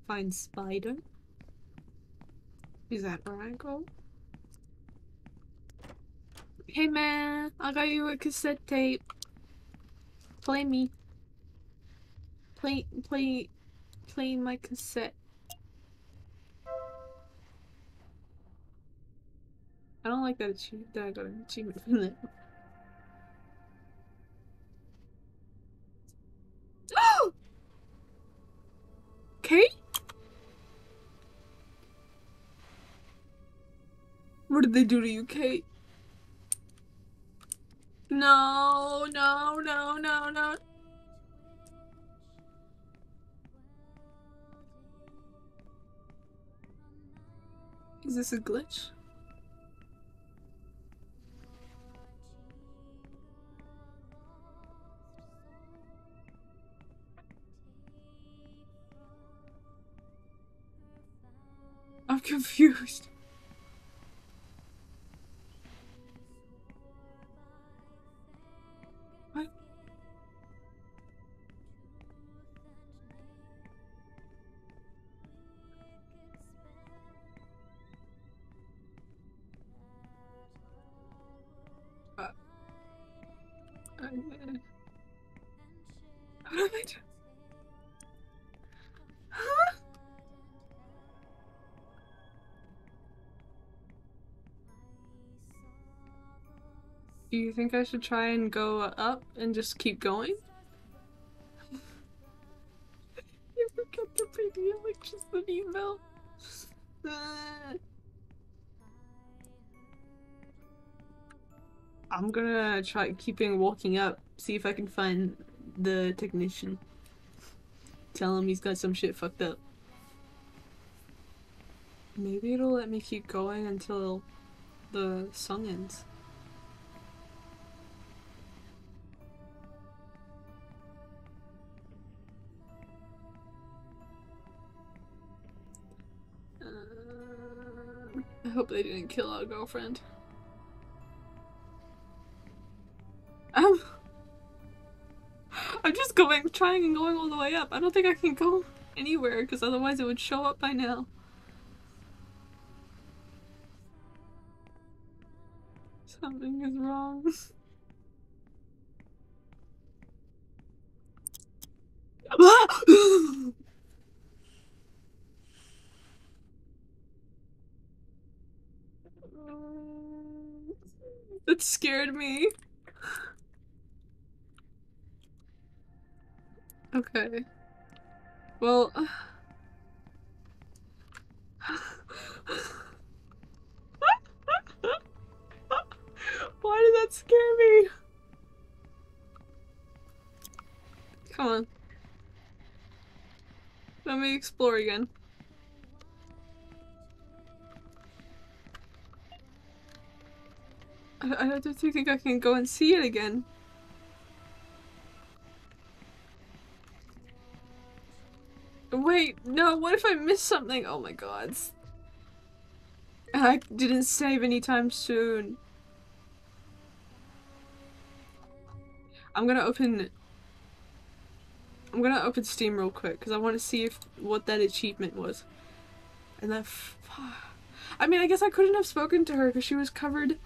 Find spider. Is that where I go? Hey man, I got you a cassette tape. Play me. Play, play, play my cassette. I don't like that achievement. That I got an achievement from that. Kate? What did they do to you, Kate? No, no, no, no, no. Is this a glitch? Do you think I should try and go up and just keep going? you forgot me like just an email. I'm gonna try keeping walking up, see if I can find the technician. Tell him he's got some shit fucked up. Maybe it'll let me keep going until the song ends. Hope they didn't kill our girlfriend. Um, I'm just going, trying and going all the way up. I don't think I can go anywhere because otherwise it would show up by now. Something is wrong. that scared me. Okay. Well. Why did that scare me? Come on. Let me explore again. I, don't think I can go and see it again. Wait, no, what if I miss something? Oh my god. I didn't save anytime soon. I'm gonna open... I'm gonna open Steam real quick, because I want to see if what that achievement was. And that... I mean, I guess I couldn't have spoken to her, because she was covered...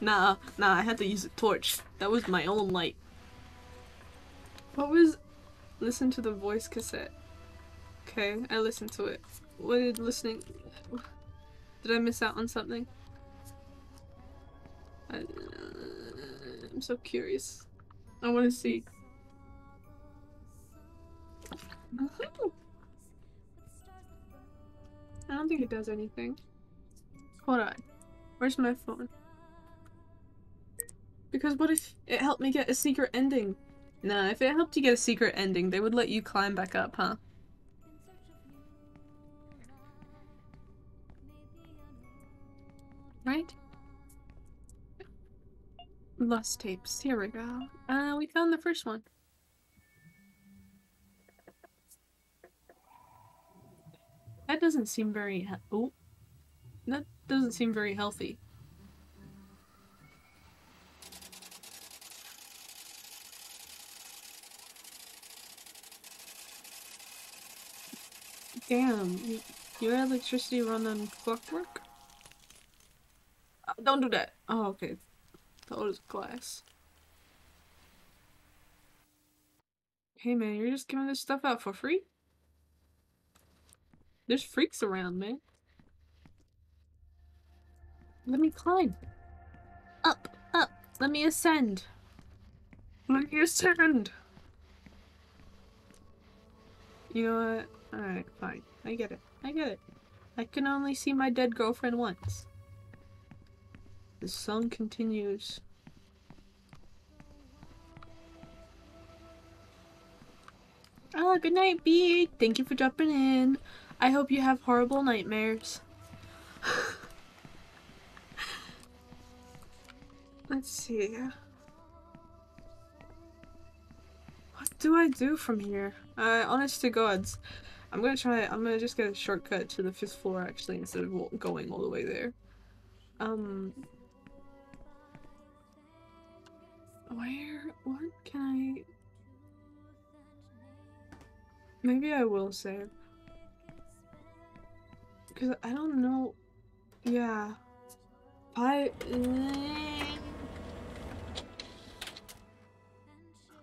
nah, nah, I had to use a torch. That was my own light. What was... Listen to the voice cassette. Okay, I listened to it. What did listening... Did I miss out on something? I, uh, I'm so curious. I want to see. I don't think it does anything. Hold on. Where's my phone? Because what if it helped me get a secret ending? Nah, if it helped you get a secret ending, they would let you climb back up, huh? Right? Lost tapes. Here we go. Uh, we found the first one. That doesn't seem very oh. That doesn't seem very healthy. Damn, your electricity run on clockwork? Uh, don't do that. Oh, okay. That was glass. Hey man, you're just giving this stuff out for free? There's freaks around, man. Let me climb. Up, up. Let me ascend. Let me ascend. You know what? Alright, fine. I get it. I get it. I can only see my dead girlfriend once. The song continues. Oh, good night, B. Thank you for dropping in. I hope you have horrible nightmares. Let's see. What do I do from here? Uh, honest to gods. I'm gonna try- I'm gonna just get a shortcut to the fifth floor actually instead of going all the way there. Um, where? What can I... Maybe I will save. Because I don't know... Yeah. I...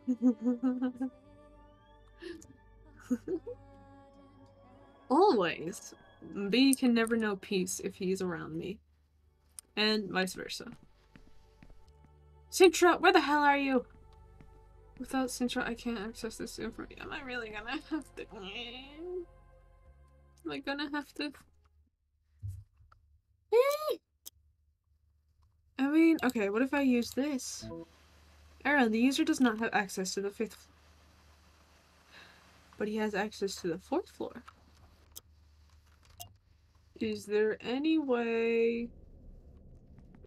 Always. B can never know peace if he's around me. And vice versa. Sintra, where the hell are you? Without Sintra, I can't access this information. Am I really gonna have to? Am I gonna have to? I mean, okay, what if I use this? Aaron, the user does not have access to the fifth floor. But he has access to the fourth floor. Is there any way...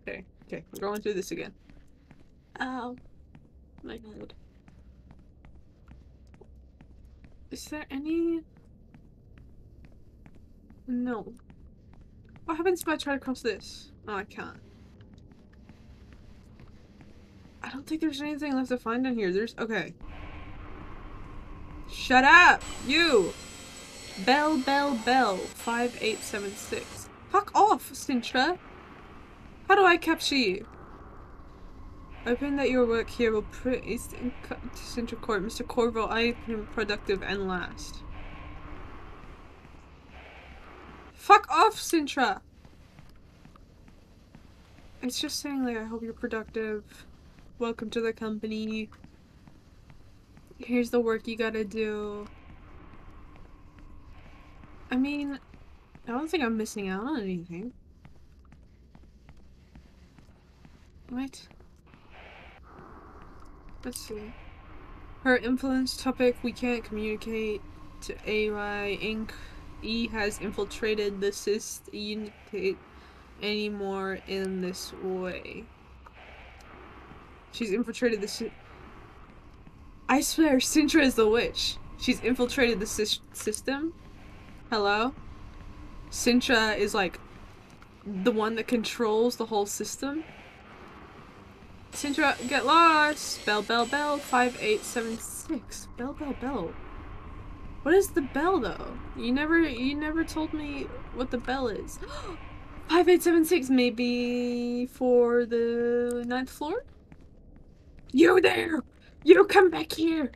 Okay, okay, I'm going through this again. Oh my god. Is there any... No. What happens if I try to cross this? Oh, I can't. I don't think there's anything left to find in here. There's- okay. Shut up! You! Bell, bell, bell. 5876. Fuck off, Sintra! How do I capture you? Open that your work here will put in Central Court. Mr. Corvo, I am productive and last. Fuck off, Sintra! It's just saying like, I hope you're productive. Welcome to the company. Here's the work you gotta do. I mean, I don't think I'm missing out on anything. What? Let's see. Her influence topic, we can't communicate to AY Inc. E has infiltrated the cyst unit anymore in this way. She's infiltrated the I swear, Sintra is the witch. She's infiltrated the sys- system. Hello? Sintra is like the one that controls the whole system. Sintra, get lost! Bell, bell, bell, 5876. Bell, bell, bell. What is the bell though? You never you never told me what the bell is. 5876 maybe for the ninth floor? You there! You come back here!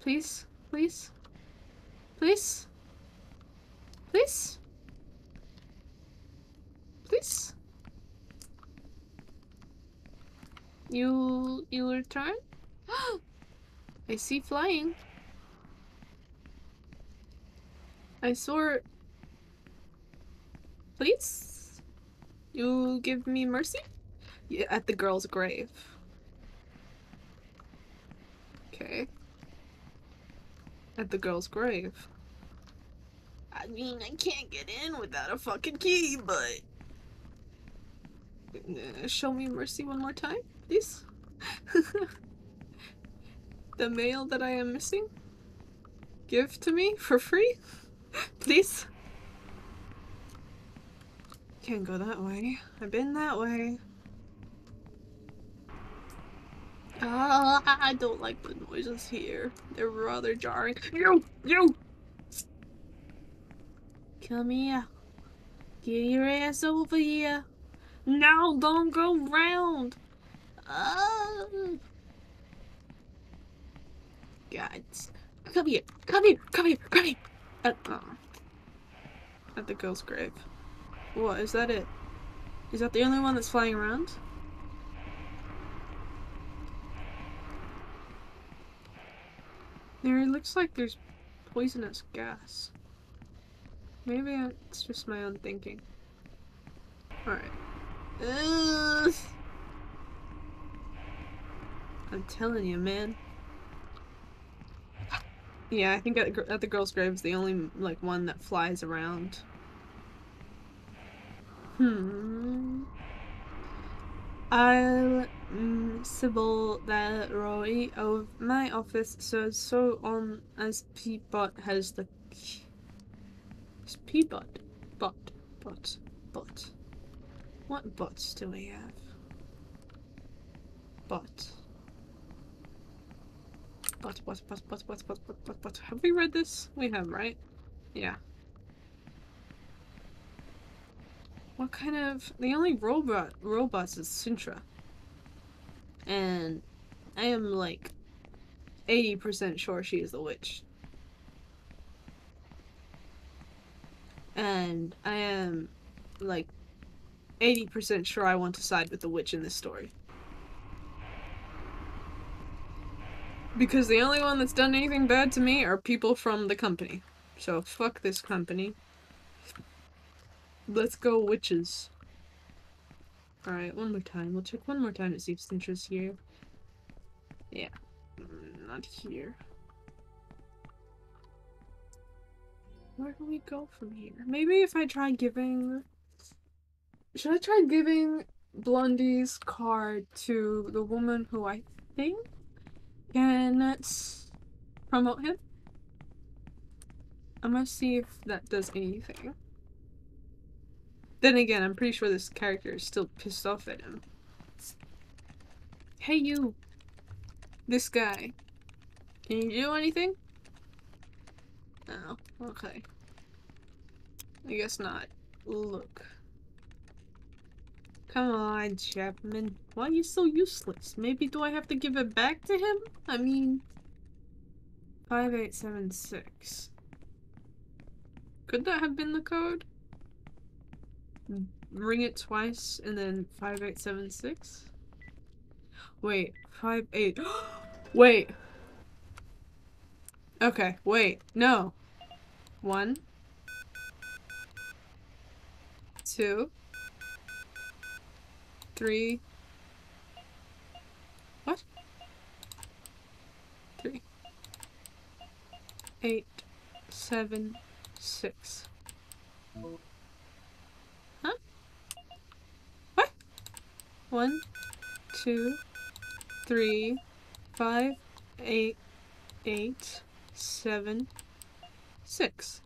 Please? Please? Please? Please? Please? You you return? I see flying. I saw Please? You give me mercy? Yeah, at the girl's grave. Okay. At the girl's grave. I mean, I can't get in without a fucking key, but... Uh, show me mercy one more time, please? the mail that I am missing? Give to me for free? please? Can't go that way. I've been that way. Ah, I don't like the noises here. They're rather jarring. You! You! Come here. Get your ass over here. No, don't go round. Ah. God. Come here. Come here. Come here. Come here. At, uh, at the girl's grave. What, is that it? Is that the only one that's flying around? There it looks like there's poisonous gas. Maybe it's just my own thinking. Alright. I'm telling you, man. Yeah, I think at, at the girl's grave is the only, like, one that flies around. Hmm. I'll mm, Sybil the Roy of my office says so on as Peabot has the key. Is Peabot? Bot. Bot. Bot. What bots do we have? Bot. Bot, bot, bot, bot, bot, bot, bot, bot, bot. Have we read this? We have, right? Yeah. What kind of... The only robot robots is Sintra. And I am like 80% sure she is the witch. And I am like 80% sure I want to side with the witch in this story. Because the only one that's done anything bad to me are people from the company. So fuck this company. Let's go witches. Alright, one more time. We'll check one more time to see if Sintra's here. Yeah. Mm, Not here. Where do we go from here? Maybe if I try giving... Should I try giving Blondie's card to the woman who I think can promote him? I'm gonna see if that does anything. Then again, I'm pretty sure this character is still pissed off at him. Hey you! This guy. Can you do anything? Oh, okay. I guess not. Look. Come on, Chapman. Why are you so useless? Maybe do I have to give it back to him? I mean... 5876. Could that have been the code? Hmm. Ring it twice and then 5876? Wait, 58. wait! Okay, wait, no. One. Two. Three. What? Three. Eight. Seven. Six. Huh? One, two, three, five, eight, eight, seven, six.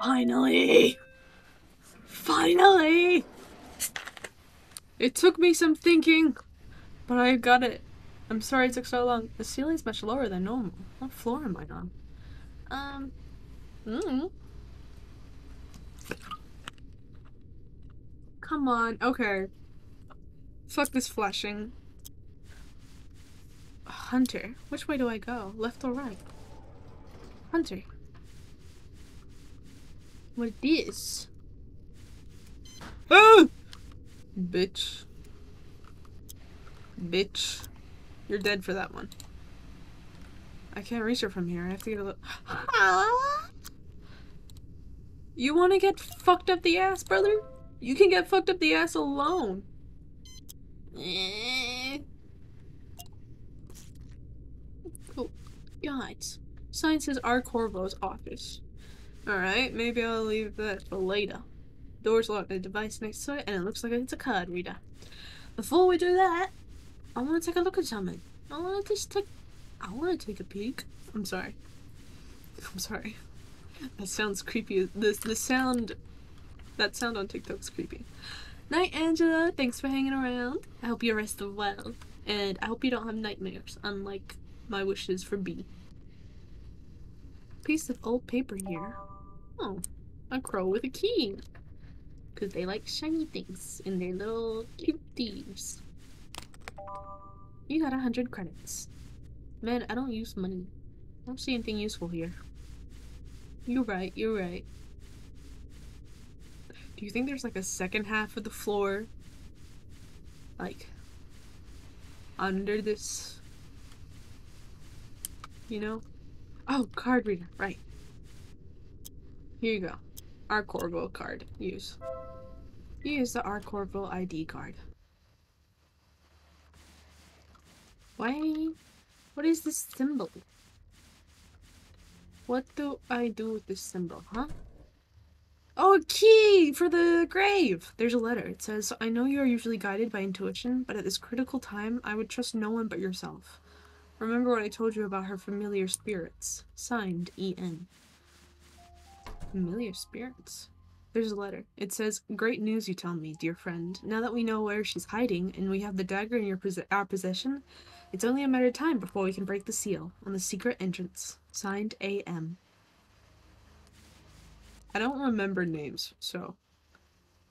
Finally! Finally! It took me some thinking, but I got it. I'm sorry it took so long. The ceiling's much lower than normal. What floor am I on? Um. Mm. Come on. Okay. Fuck this flashing. Hunter. Which way do I go? Left or right? Hunter. What is? Ah! Bitch. Bitch. You're dead for that one. I can't reach her from here. I have to get a little. you want to get fucked up the ass, brother? You can get fucked up the ass alone. Oh, guys. Sign says R. Corvo's office. Alright, maybe I'll leave that for later. Door's locked, a device next to it, and it looks like it's a card reader. Before we do that, I want to take a look at something. I want to just take. I want to take a peek. I'm sorry. I'm sorry. That sounds creepy. The the sound. That sound on TikTok's creepy. Night, Angela. Thanks for hanging around. I hope you rested well, and I hope you don't have nightmares, unlike my wishes for B. Piece of old paper here. Oh, a crow with a key. Because they like shiny things in their little cute thieves. You got a hundred credits. Man, I don't use money. I don't see anything useful here. You're right, you're right. Do you think there's like a second half of the floor? Like, under this? You know? Oh, card reader, right. Here you go. Our Corvo card. Use. Use the R Corvo ID card. Why? What is this symbol? What do I do with this symbol, huh? Oh, a key for the grave! There's a letter. It says, I know you are usually guided by intuition, but at this critical time, I would trust no one but yourself. Remember what I told you about her familiar spirits. Signed, E.N. Familiar spirits? There's a letter. It says, Great news you tell me, dear friend. Now that we know where she's hiding, and we have the dagger in your pos our possession, it's only a matter of time before we can break the seal on the secret entrance. Signed, A.M. I don't remember names, so...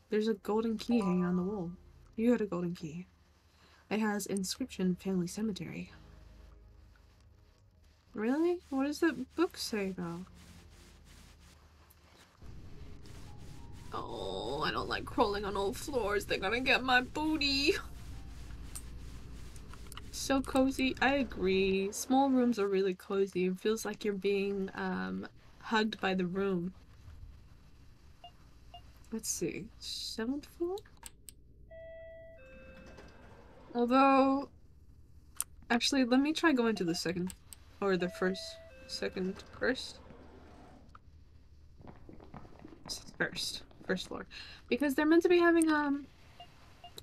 There's a golden key hanging on the wall. You had a golden key. It has inscription family cemetery. Really? What does that book say though? Oh, I don't like crawling on old floors. They're gonna get my booty. So cozy. I agree. Small rooms are really cozy. It feels like you're being um, hugged by the room. Let's see. Seventh floor? Although... Actually, let me try going to the second. Or the first. Second. First? First. First floor. Because they're meant to be having, um...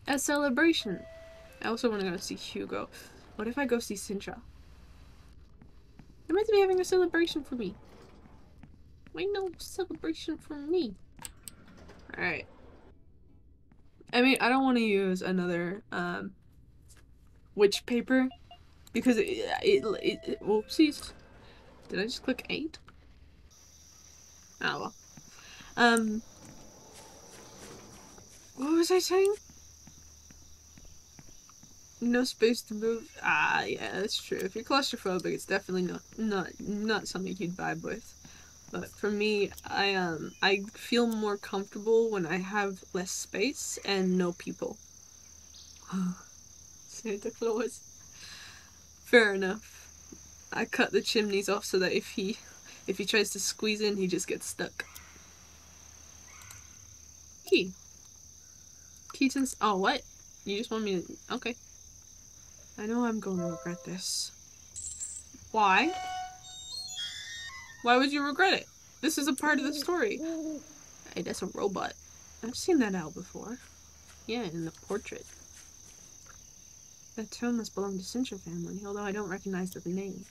A celebration. I also want to go see Hugo. What if I go see Sintra? They're meant to be having a celebration for me. Why no celebration for me? Alright. I mean, I don't want to use another, um, witch paper because it, it, it, it, whoopsies. Did I just click 8? Oh well. Um, what was I saying? No space to move. Ah, yeah, that's true. If you're claustrophobic, it's definitely not not not something you'd vibe with. But for me, I um I feel more comfortable when I have less space and no people. Santa Claus. Fair enough. I cut the chimneys off so that if he if he tries to squeeze in, he just gets stuck. Key. To. Oh, what? You just want me to. Okay. I know I'm going to regret this. Why? Why would you regret it? This is a part of the story. Hey, that's a robot. I've seen that owl before. Yeah, in the portrait. That tomb must belong to Sintra family, although I don't recognize the name.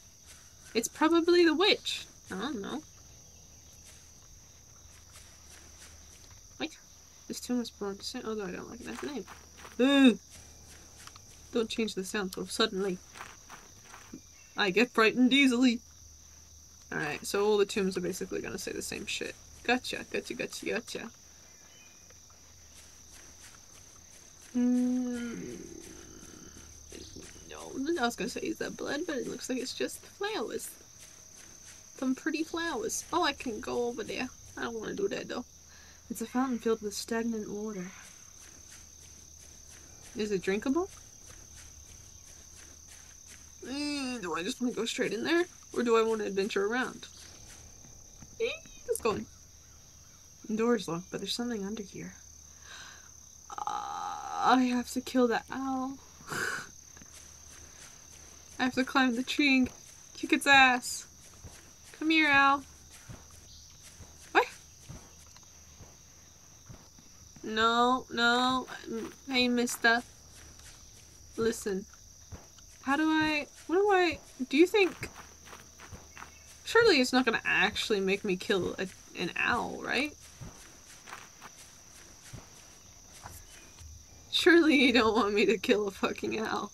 It's probably the witch. I don't know. Wait. This tomb must belong to Sintra, although I don't recognize the name. Ugh. Don't change the sound so suddenly. I get frightened easily. Alright, so all the tombs are basically gonna say the same shit. Gotcha, gotcha, gotcha, gotcha. Mm, no, I was gonna say is that blood, but it looks like it's just flowers. Some pretty flowers. Oh, I can go over there. I don't want to do that though. It's a fountain filled with stagnant water. Is it drinkable? Eh, do I just want to go straight in there? Or do I want to adventure around? Eh, let's go in. The door's locked, but there's something under here. Uh, I have to kill that owl. I have to climb the tree and kick its ass. Come here, owl. What? No, no. Hey, mister. Listen. How do I... What do I... Do you think... Surely it's not gonna actually make me kill a, an owl, right? Surely you don't want me to kill a fucking owl.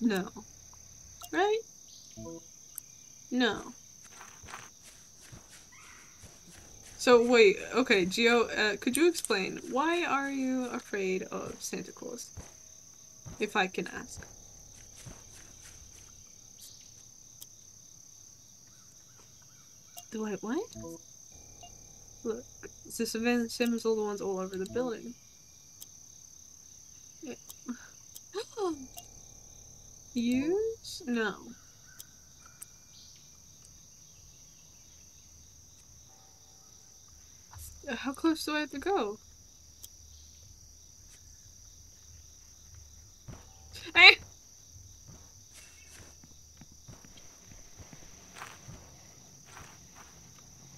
No. Right? No. So wait, okay, Geo, uh, could you explain why are you afraid of Santa Claus? If I can ask. Do I what? Look, the Sims all the ones all over the building. Use? No. How close do I have to go? Eh!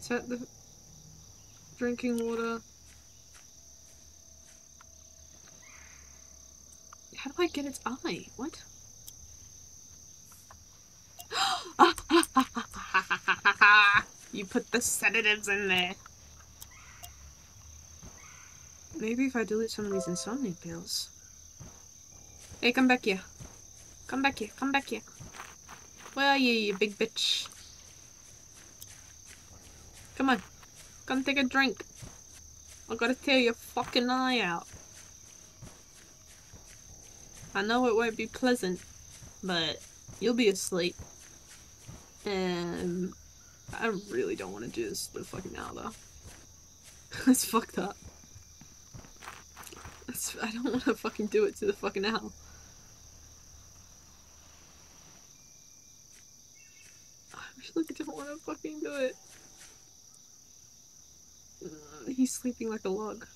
Set the drinking water. How do I get its eye? What? you put the sedatives in there. Maybe if I delete some of these insomnia pills. Hey, come back here. Come back here. Come back here. Where are you, you big bitch? Come on. Come take a drink. I gotta tear your fucking eye out. I know it won't be pleasant, but you'll be asleep. And I really don't want to do this with fucking now though. That's fucked up. That's, I don't want to fucking do it to the fucking owl. I don't want to fucking do it. Uh, he's sleeping like a log.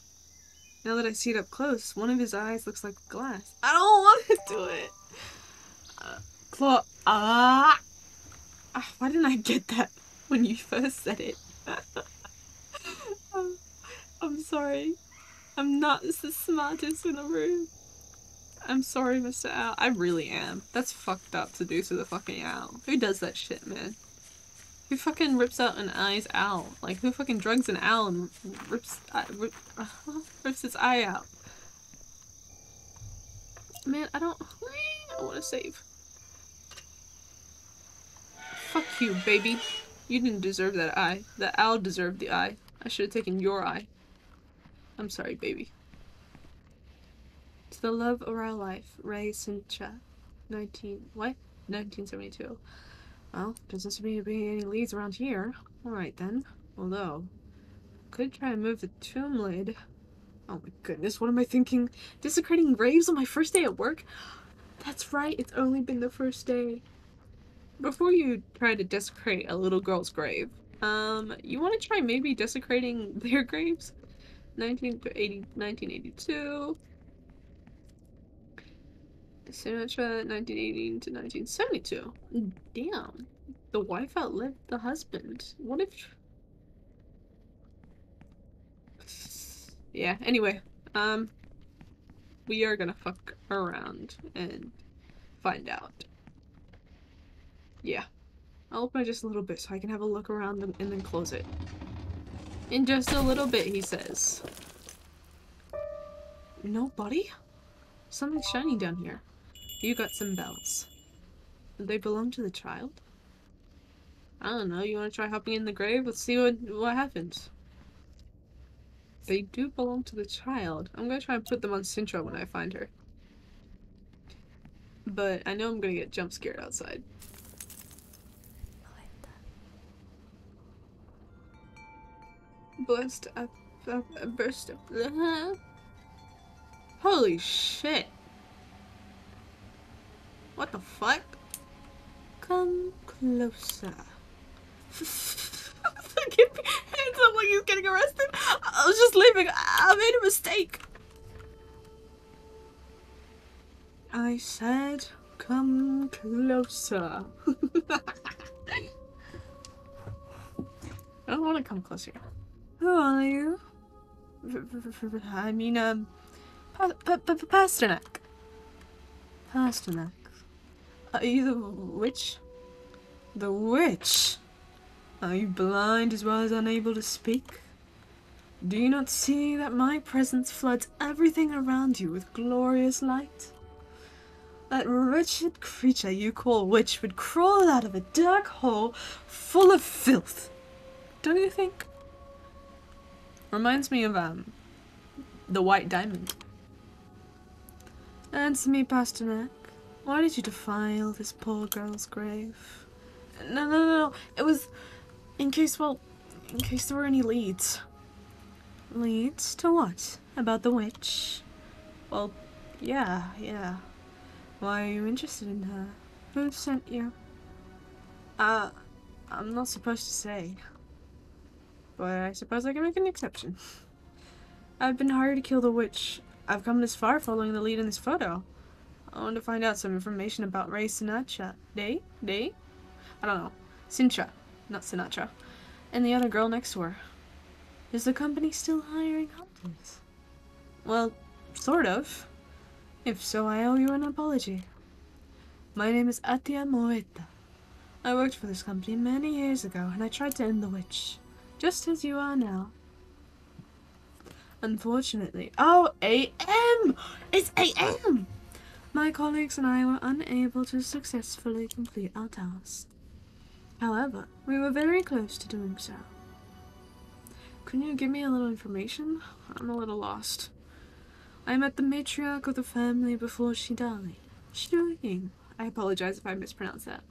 Now that I see it up close, one of his eyes looks like glass. I don't want to do it. Uh, claw. Ah! ah! Why didn't I get that when you first said it? I'm sorry. I'm not the smartest in the room. I'm sorry, Mr. Owl. I really am. That's fucked up to do to the fucking owl. Who does that shit, man? Who fucking rips out an eye's owl? Like, who fucking drugs an owl and rips, uh, uh, rips its eye out? Man, I don't... I want to save. Fuck you, baby. You didn't deserve that eye. The owl deserved the eye. I should have taken your eye. I'm sorry, baby. To the love of our life, Ray Sincha. 19... What? 1972. Well, doesn't seem to be any leads around here. Alright then. Although, could try and move the tomb lid. Oh my goodness, what am I thinking? Desecrating graves on my first day at work? That's right, it's only been the first day. Before you try to desecrate a little girl's grave, um, you want to try maybe desecrating their graves? 1980, 1982. Sinatra, 1918 to 1972. Damn. The wife outlived the husband. What if. Yeah, anyway. Um. We are gonna fuck around and find out. Yeah. I'll open it just a little bit so I can have a look around and, and then close it. In just a little bit, he says. Nobody? Something's shining down here. You got some bells. They belong to the child? I don't know. You want to try hopping in the grave? Let's see what what happens. They do belong to the child. I'm gonna try and put them on Sintra when I find her. But I know I'm gonna get jump scared outside. Blessed a, a, a burst of uh-huh. Holy shit. What the fuck? Come closer. Hands up like he's getting arrested. I was just leaving. I made a mistake. I said, come closer. I don't want to come closer. Who are you? I mean, um, pa pa pa Pasternak. Pasternak. Are you the witch? The witch? Are you blind as well as unable to speak? Do you not see that my presence floods everything around you with glorious light? That wretched creature you call witch would crawl out of a dark hole full of filth. Don't you think? Reminds me of, um, the White Diamond. Answer me, Pasternak. Why did you defile this poor girl's grave? No, no, no, no. It was in case, well, in case there were any leads. Leads to what? About the witch? Well, yeah, yeah. Why are you interested in her? Who sent you? Uh, I'm not supposed to say. But I suppose I can make an exception. I've been hired to kill the witch. I've come this far following the lead in this photo. I want to find out some information about Ray Sinatra. Day? Day? I don't know. Sintra, not Sinatra. And the other girl next to her. Is the company still hiring hunters? Well, sort of. If so, I owe you an apology. My name is Atia Moeta. I worked for this company many years ago, and I tried to end the witch. Just as you are now. Unfortunately. Oh, AM! It's AM! My colleagues and I were unable to successfully complete our task. However, we were very close to doing so. Couldn't you give me a little information? I'm a little lost. I met the matriarch of the family before she died. Shu Ying. I apologize if I mispronounced that.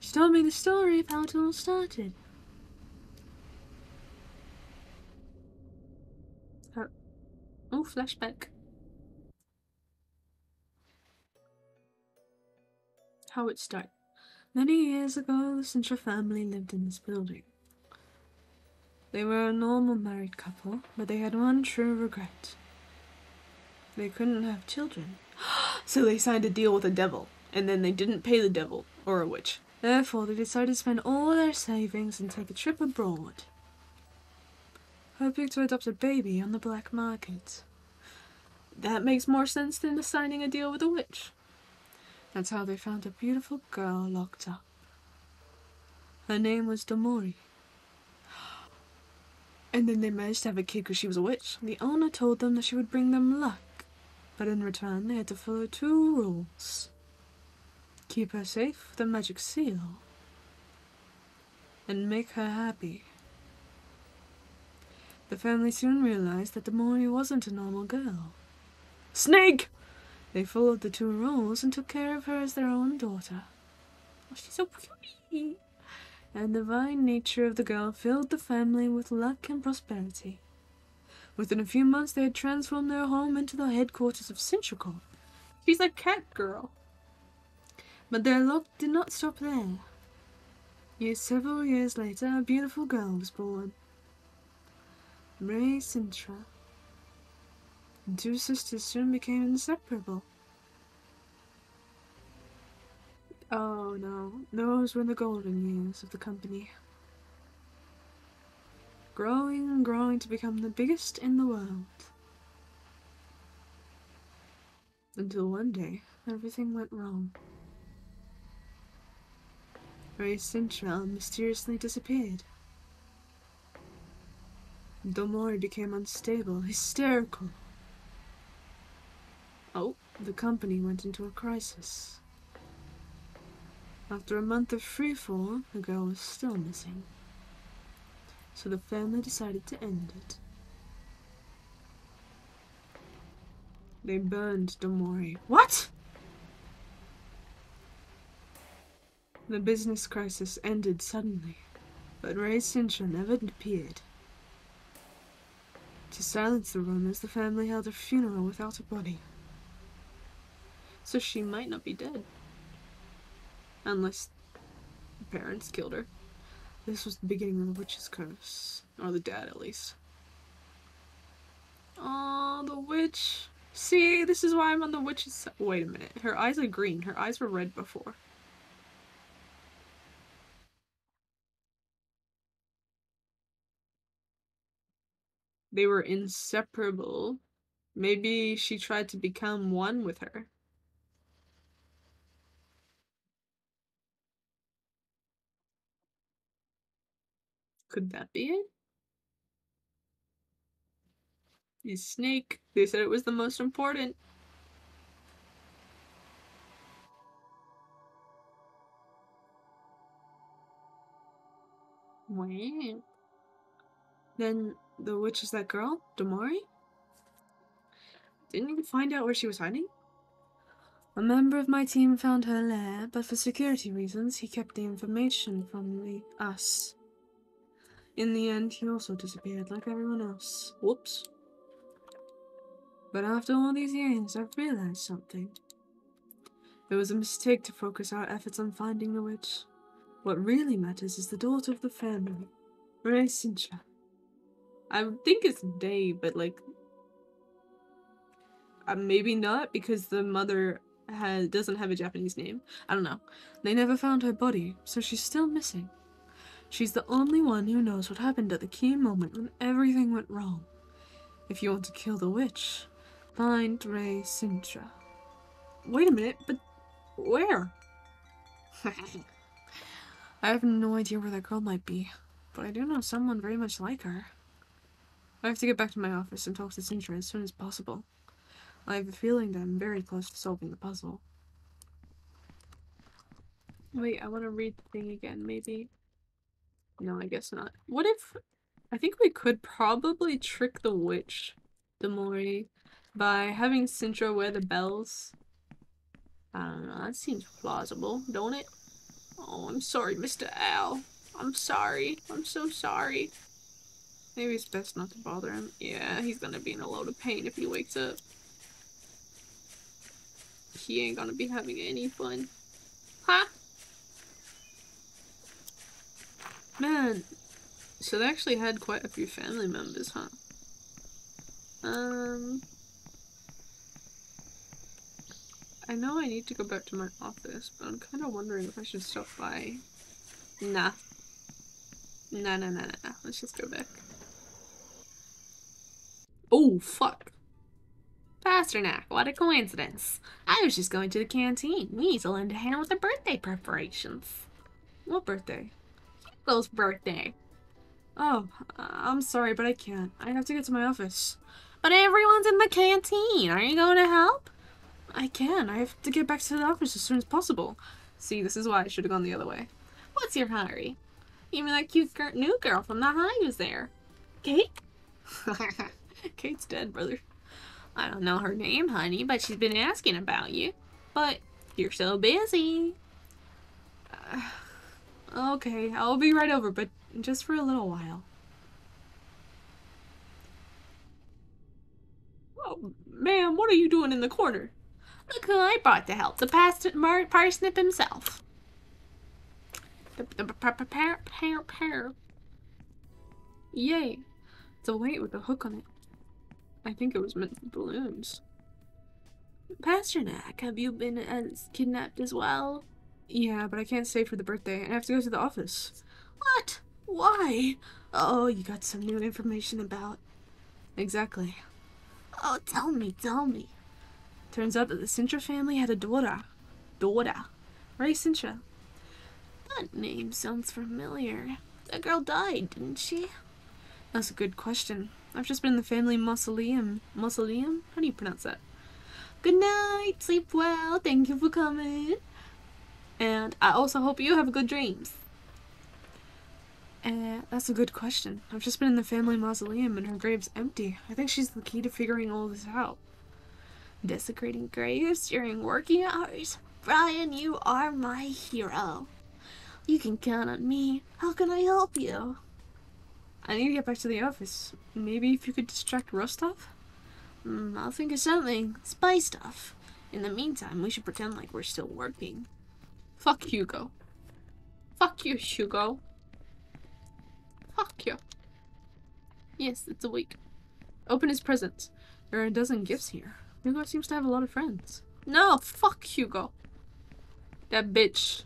She told me the story of how it all started. Oh, flashback. How it started. Many years ago, the Sintra family lived in this building. They were a normal married couple, but they had one true regret. They couldn't have children. so they signed a deal with the devil, and then they didn't pay the devil, or a witch. Therefore, they decided to spend all their savings and take a trip abroad, hoping to adopt a baby on the black market. That makes more sense than signing a deal with a witch. That's how they found a beautiful girl locked up. Her name was Damori. And then they managed to have a kid because she was a witch. The owner told them that she would bring them luck, but in return they had to follow two rules. Keep her safe with a magic seal, and make her happy. The family soon realized that Damori wasn't a normal girl. Snake! They followed the two rules and took care of her as their own daughter. Oh, she's so pretty. And the divine nature of the girl filled the family with luck and prosperity. Within a few months, they had transformed their home into the headquarters of Sintracor. She's a cat girl. But their luck did not stop there. Yet several years later, a beautiful girl was born. Ray Sintra. The two sisters soon became inseparable. Oh no. Those were the golden years of the company. Growing and growing to become the biggest in the world. Until one day, everything went wrong. Ray Sintrell mysteriously disappeared. Domori became unstable, hysterical. Oh, the company went into a crisis. After a month of freefall, the girl was still missing. So the family decided to end it. They burned Domori. What? The business crisis ended suddenly, but Ray Sintra never appeared. To silence the rumors, the family held a funeral without a body. So she might not be dead. Unless the parents killed her. This was the beginning of the witch's curse. Or the dad, at least. Oh, the witch. See, this is why I'm on the witch's side. Wait a minute. Her eyes are green. Her eyes were red before. They were inseparable. Maybe she tried to become one with her. Could that be it? The snake. They said it was the most important. Wait. Then the witch is that girl, Domori? Didn't you find out where she was hiding? A member of my team found her lair, but for security reasons, he kept the information from the us. In the end, he also disappeared like everyone else. Whoops. But after all these years, I've realized something. It was a mistake to focus our efforts on finding the witch. What really matters is the daughter of the family, Ray Sincha. I think it's Day, but like, uh, maybe not because the mother has doesn't have a Japanese name. I don't know. They never found her body, so she's still missing. She's the only one who knows what happened at the key moment when everything went wrong. If you want to kill the witch, find Ray Sintra. Wait a minute, but where? I have no idea where that girl might be, but I do know someone very much like her. I have to get back to my office and talk to Sintra as soon as possible. I have a feeling that I'm very close to solving the puzzle. Wait, I want to read the thing again, maybe. No, I guess not. What if... I think we could probably trick the witch, Demori, by having Sintra wear the bells. I don't know, that seems plausible, don't it? Oh, I'm sorry, Mr. Owl. I'm sorry. I'm so sorry. Maybe it's best not to bother him. Yeah, he's gonna be in a load of pain if he wakes up. He ain't gonna be having any fun. Huh? Man, so they actually had quite a few family members, huh? Um... I know I need to go back to my office, but I'm kind of wondering if I should stop by. Nah. Nah, nah, nah, nah, nah. Let's just go back. Oh, fuck. Pasternak, what a coincidence. I was just going to the canteen. We need to lend a hand with the birthday preparations. What birthday? Birthday. Oh, I'm sorry, but I can't. I have to get to my office. But everyone's in the canteen. Are you going to help? I can. I have to get back to the office as soon as possible. See, this is why I should have gone the other way. What's your hurry? Even that cute new girl from the high was there. Kate? Kate's dead, brother. I don't know her name, honey, but she's been asking about you. But you're so busy. Uh, okay, I'll be right over, but just for a little while. Oh, ma'am, what are you doing in the corner? Look who I brought to help, the past parsnip himself. The pear Yay. It's a weight with a hook on it. I think it was meant for balloons. Pasternak, have you been uh, kidnapped as well? Yeah, but I can't stay for the birthday. I have to go to the office. What? Why? Oh, you got some new information about. Exactly. Oh, tell me, tell me. Turns out that the Sintra family had a daughter. Daughter. Ray Sintra. That name sounds familiar. That girl died, didn't she? That's a good question. I've just been in the family mausoleum. Mausoleum? How do you pronounce that? Good night, sleep well, thank you for coming. And I also hope you have good dreams. Uh, that's a good question. I've just been in the family mausoleum and her grave's empty. I think she's the key to figuring all this out. Desecrating graves during working hours? Brian, you are my hero. You can count on me. How can I help you? I need to get back to the office. Maybe if you could distract Rostov? Mm, I'll think of something. Spy stuff. In the meantime, we should pretend like we're still working. Fuck Hugo. Fuck you, Hugo. Fuck you. Yes, it's a week. Open his presents. There are a dozen gifts here. Hugo seems to have a lot of friends. No, fuck Hugo. That bitch.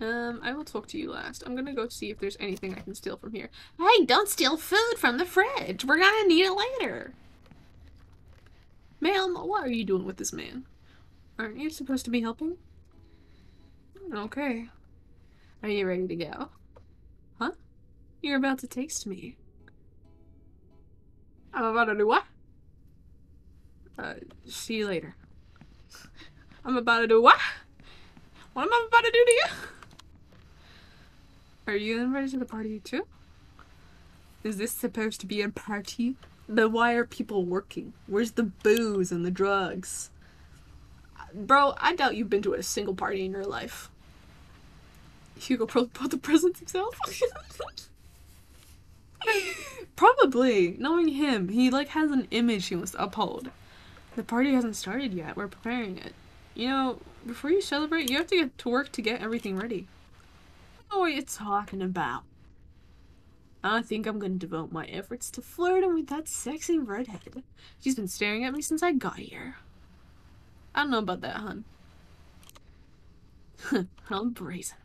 Um, I will talk to you last. I'm gonna go see if there's anything I can steal from here. Hey, don't steal food from the fridge. We're gonna need it later. Ma'am, what are you doing with this man? Aren't you supposed to be helping? Okay. Are you ready to go? Huh? You're about to taste me. I'm about to do what? Uh, see you later. I'm about to do what? What am I about to do to you? Are you invited to the party too? Is this supposed to be a party? Then why are people working? Where's the booze and the drugs? Bro, I doubt you've been to a single party in your life. Hugo bought the presents himself. probably. Knowing him, he like has an image he wants to uphold. The party hasn't started yet. We're preparing it. You know, before you celebrate, you have to get to work to get everything ready. Are you talking about? I think I'm going to devote my efforts to flirting with that sexy redhead. She's been staring at me since I got here. I don't know about that, hun. I'm brazen.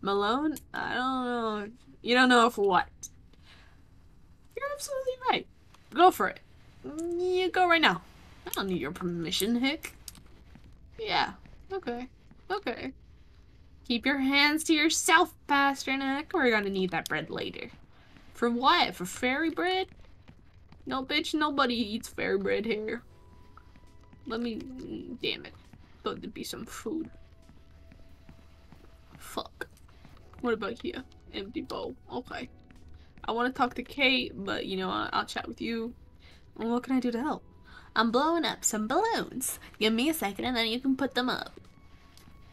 Malone? I don't know. You don't know if what? You're absolutely right. Go for it. You go right now. I don't need your permission, Hick. Yeah. Okay. Okay. Keep your hands to yourself, Pasternak. We're gonna need that bread later. For what? For fairy bread? No, bitch, nobody eats fairy bread here. Let me... Damn it. Thought there'd be some food. Fuck. What about here? Empty bowl. Okay. I want to talk to Kate, but, you know, I'll, I'll chat with you. What can I do to help? I'm blowing up some balloons. Give me a second and then you can put them up.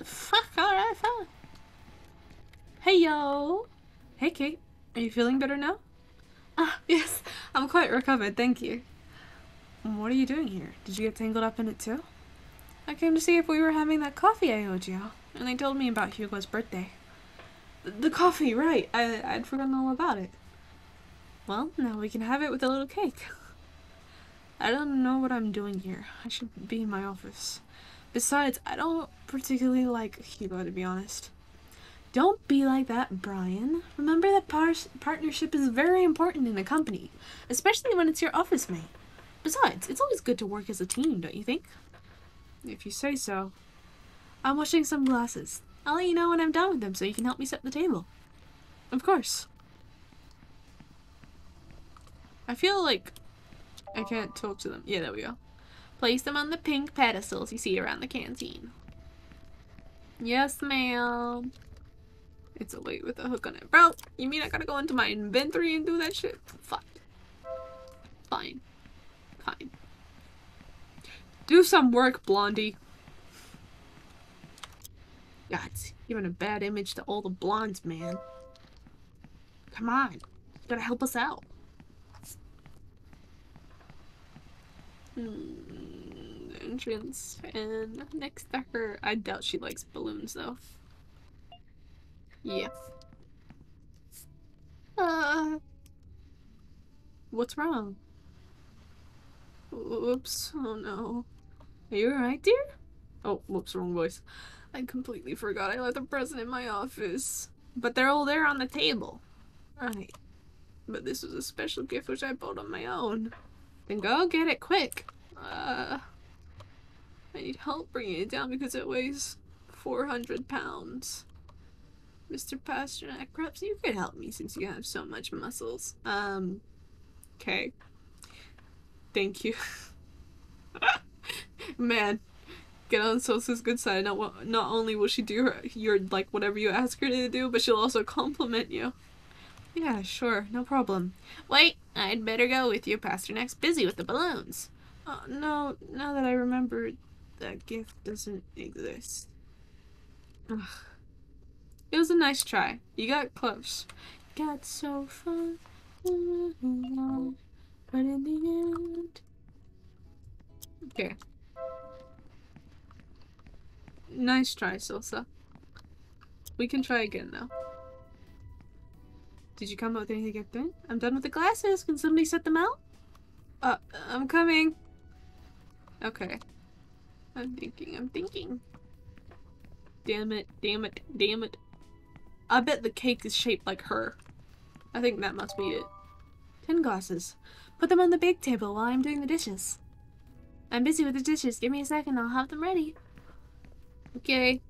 Fuck, alright, fine. Hey, yo. Hey, Kate. Are you feeling better now? Ah, yes. I'm quite recovered, thank you. What are you doing here? Did you get tangled up in it too? I came to see if we were having that coffee I owed you, and they told me about Hugo's birthday. The coffee, right. I, I'd forgotten all about it. Well, now we can have it with a little cake. I don't know what I'm doing here. I should be in my office. Besides, I don't particularly like Hugo, to be honest. Don't be like that, Brian. Remember that par partnership is very important in a company, especially when it's your office mate. Besides, it's always good to work as a team, don't you think? If you say so. I'm washing some glasses. I'll let you know when I'm done with them so you can help me set the table. Of course. I feel like I can't talk to them. Yeah, there we go. Place them on the pink pedestals you see around the canteen. Yes, ma'am. It's a weight with a hook on it. Bro, you mean I gotta go into my inventory and do that shit? Fine. Fine. Fine. Do some work, Blondie. God, it's giving a bad image to all the blondes, man. Come on. You gotta help us out. Hmm, entrance and next to her. I doubt she likes balloons though. Yeah. Uh, what's wrong? Oops. Oh no. Are you alright, dear? Oh, whoops, wrong voice. I completely forgot I left the present in my office. But they're all there on the table. Right. But this was a special gift which I bought on my own. Then go get it quick. Uh, I need help bringing it down because it weighs 400 pounds. Mr. Pasternak, perhaps you could help me since you have so much muscles. Um, okay. Thank you. Man, get on Sosa's good side. Not, not only will she do her, your, like, whatever you ask her to do, but she'll also compliment you. Yeah, sure, no problem. Wait, I'd better go with you. Pasternak's busy with the balloons. Uh, no, now that I remember, that gift doesn't exist. Ugh. It was a nice try. You got close. Got so far, but in the end. Okay. Nice try, Sosa. We can try again now. Did you come up with anything good? I'm done with the glasses. Can somebody set them out? Uh, I'm coming. Okay. I'm thinking, I'm thinking. Damn it, damn it, damn it. I bet the cake is shaped like her. I think that must be it. Ten glasses. Put them on the big table while I'm doing the dishes. I'm busy with the dishes. Give me a second, I'll have them ready. Okay.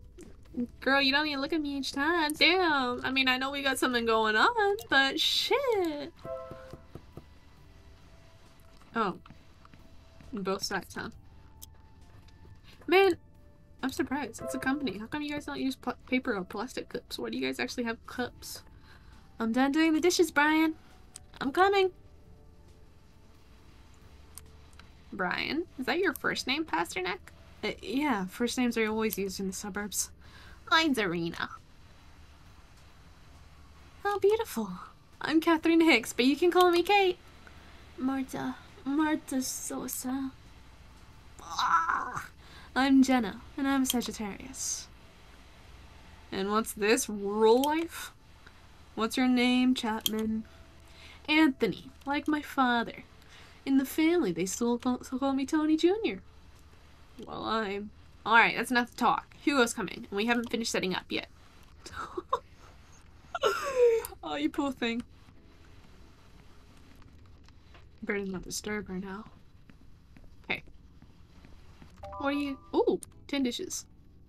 Girl, you don't need to look at me each time. Damn. I mean, I know we got something going on, but shit. Oh. Both sides, huh? Man, I'm surprised. It's a company. How come you guys don't use paper or plastic cups? Why do you guys actually have cups? I'm done doing the dishes, Brian. I'm coming. Brian, is that your first name, Pasternak? Uh, yeah, first names are always used in the suburbs. Mine's Arena. How beautiful. I'm Catherine Hicks, but you can call me Kate. Marta. Marta Sosa. Ah. I'm Jenna, and I'm a Sagittarius. And what's this? Rural life? What's your name, Chapman? Anthony, like my father. In the family, they still call, me Tony Jr. Well, I'm... Alright, that's enough talk. Hugo's coming, and we haven't finished setting up yet. oh, you poor thing. Better not disturb her now. Okay. What are you? Oh, ten dishes.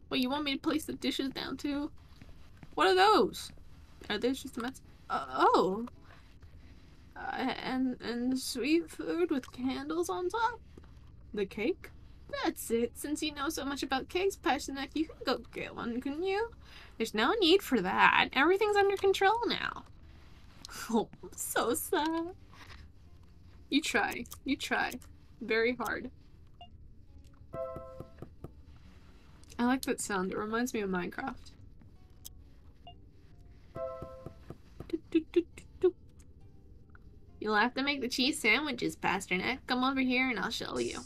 What, you want me to place the dishes down too? What are those? Are those just a mess? Uh, oh. Uh, and, and sweet food with candles on top? The cake? That's it. Since you know so much about cakes, Pasternak, you can go get one, couldn't you? There's no need for that. Everything's under control now. Oh, I'm so sad. You try. You try. Very hard. I like that sound. It reminds me of Minecraft. You'll have to make the cheese sandwiches, Pasternak. Come over here and I'll show you.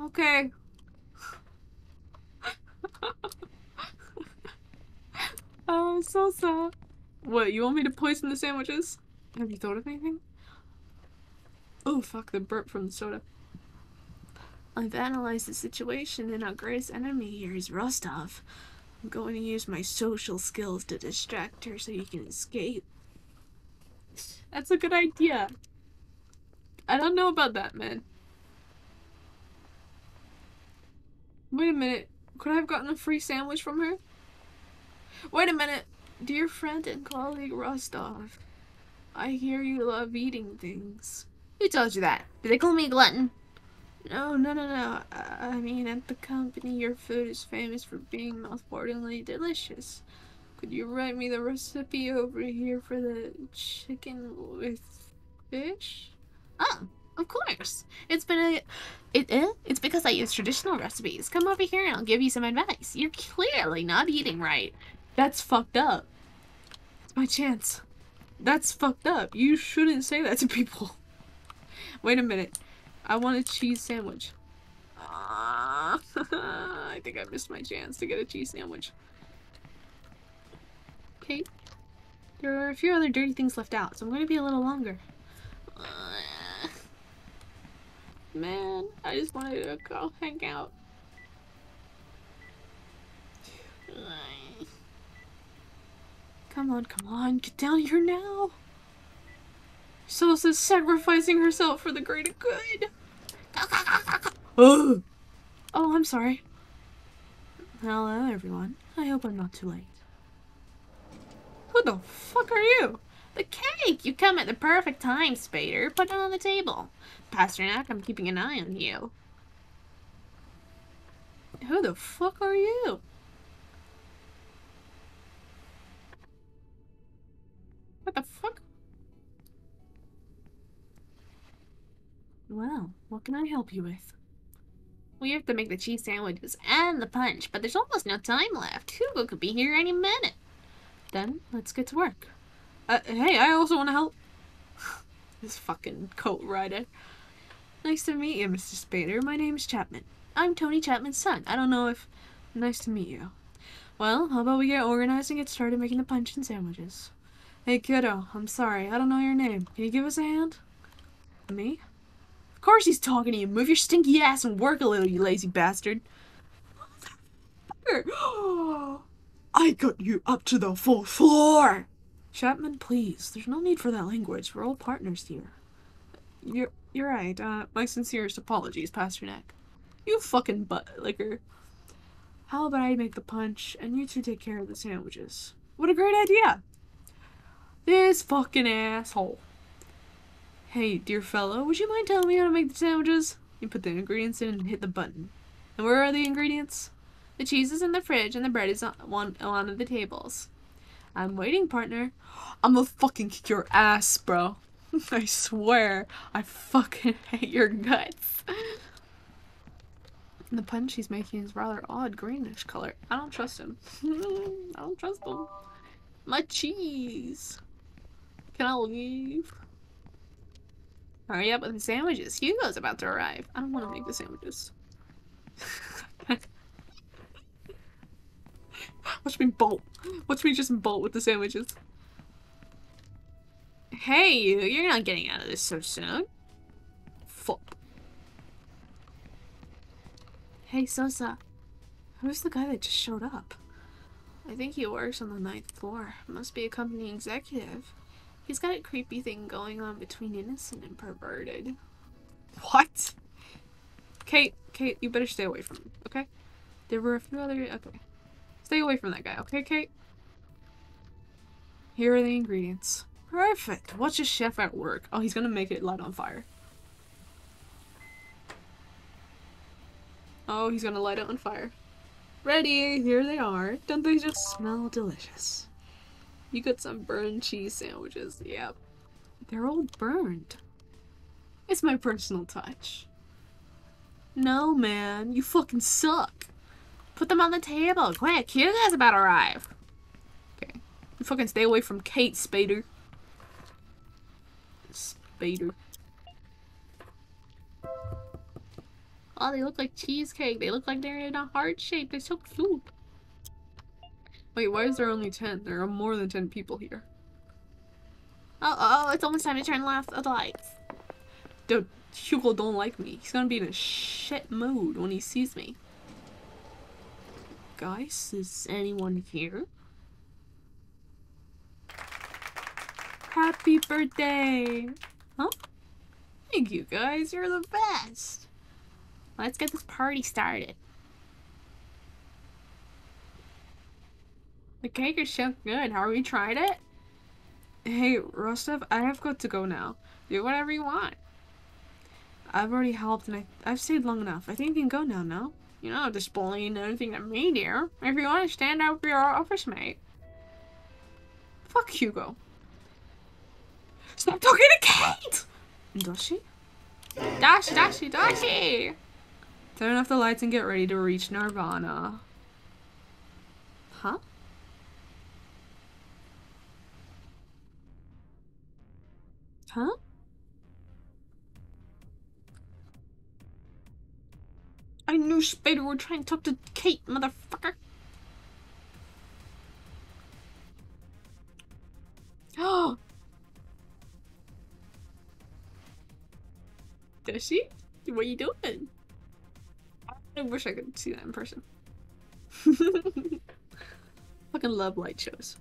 Okay. oh, so sad. What, you want me to poison the sandwiches? Have you thought of anything? Oh, fuck, the burp from the soda. I've analyzed the situation and our greatest enemy here is Rostov. I'm going to use my social skills to distract her so you can escape. That's a good idea. I don't know about that, man. Wait a minute. Could I have gotten a free sandwich from her? Wait a minute. Dear friend and colleague Rostov, I hear you love eating things. Who told you that? Do they call me a glutton? No, no, no, no. I mean, at the company, your food is famous for being mouthwateringly delicious. Could you write me the recipe over here for the chicken with fish? Oh, of course. It's been a... It, eh? It's because I use traditional recipes. Come over here and I'll give you some advice. You're clearly not eating right. That's fucked up. It's my chance. That's fucked up. You shouldn't say that to people. Wait a minute. I want a cheese sandwich. Uh, I think I missed my chance to get a cheese sandwich. Okay. There are a few other dirty things left out, so I'm going to be a little longer. Uh, man, I just wanted to go hang out. Come on, come on, get down here now. Sosa's sacrificing herself for the greater good. oh, I'm sorry. Hello, everyone. I hope I'm not too late. Who the fuck are you? The cake! You come at the perfect time, Spader. Put it on the table. Pasternak, I'm keeping an eye on you. Who the fuck are you? What the fuck? Well, what can I help you with? We have to make the cheese sandwiches and the punch, but there's almost no time left. Hugo could be here any minute. Then, let's get to work. Uh, hey, I also want to help. this fucking coat rider. Nice to meet you, Mr. Spader. My name is Chapman. I'm Tony Chapman's son. I don't know if... Nice to meet you. Well, how about we get organized and get started making the punch and sandwiches? Hey, kiddo, I'm sorry. I don't know your name. Can you give us a hand? Me? Of course he's talking to you. Move your stinky ass and work a little, you lazy bastard. I got you up to the fourth floor! Chapman, please. There's no need for that language. We're all partners here. You're, you're right. Uh, my sincerest apologies, Pasternak. You fucking butt licker. How about I make the punch and you two take care of the sandwiches? What a great idea! This fucking asshole. Hey, dear fellow, would you mind telling me how to make the sandwiches? You put the ingredients in and hit the button. And where are the ingredients? The cheese is in the fridge and the bread is on one, on one of the tables. I'm waiting, partner. I'm gonna fucking kick your ass, bro. I swear, I fucking hate your guts. The punch he's making is rather odd greenish color. I don't trust him. I don't trust him. My cheese. Can I leave? Hurry up with the sandwiches. Hugo's about to arrive. I don't want to make the sandwiches. Watch me bolt. Watch me just bolt with the sandwiches. Hey, you. You're not getting out of this so soon. Fuck. Hey, Sosa. Who's the guy that just showed up? I think he works on the ninth floor. Must be a company executive. He's got a creepy thing going on between innocent and perverted. What? Kate, Kate, you better stay away from him, okay? There were a few other... Okay. Stay away from that guy, okay, Kate? Here are the ingredients. Perfect. Watch a chef at work. Oh, he's gonna make it light on fire. Oh, he's gonna light it on fire. Ready, here they are. Don't they just smell delicious? You got some burned cheese sandwiches. Yep. They're all burned. It's my personal touch. No, man. You fucking suck. Put them on the table. Quick, Hugo's about to arrive. Okay. You fucking stay away from Kate, Spader. Spader. Oh, they look like cheesecake. They look like they're in a heart shape. They're so cute. Wait, why is there only 10? There are more than 10 people here. Oh, oh, it's almost time to turn off the lights. Dude, Hugo don't like me. He's gonna be in a shit mood when he sees me. Guys, is anyone here? Happy birthday! Huh? Thank you guys, you're the best! Let's get this party started. The cake is so good. Have we tried it? Hey, Rostov, I have got to go now. Do whatever you want. I've already helped and I, I've stayed long enough. I think you can go now, no? You're not displaying anything to me, dear. If you want to stand up for your office mate. Fuck Hugo. Stop talking to Kate! Does she? Dashi, dashy, dashy! Turn off the lights and get ready to reach Nirvana. Huh? Huh? I knew Spader would try and talk to Kate, motherfucker. Oh! Does she? What are you doing? I wish I could see that in person. fucking love light shows.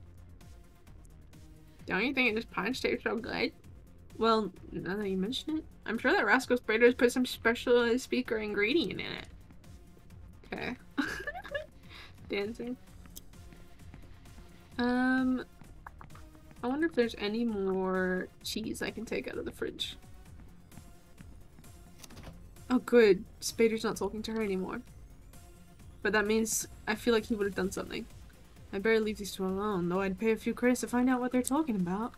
Don't you think this punch tastes so good? Well, now that you mention it, I'm sure that Rascal Spiders put some special speaker ingredient in it. Okay. Dancing. Um, I wonder if there's any more cheese I can take out of the fridge. Oh good, Spader's not talking to her anymore. But that means I feel like he would have done something. I better leave these two alone, though I'd pay a few credits to find out what they're talking about.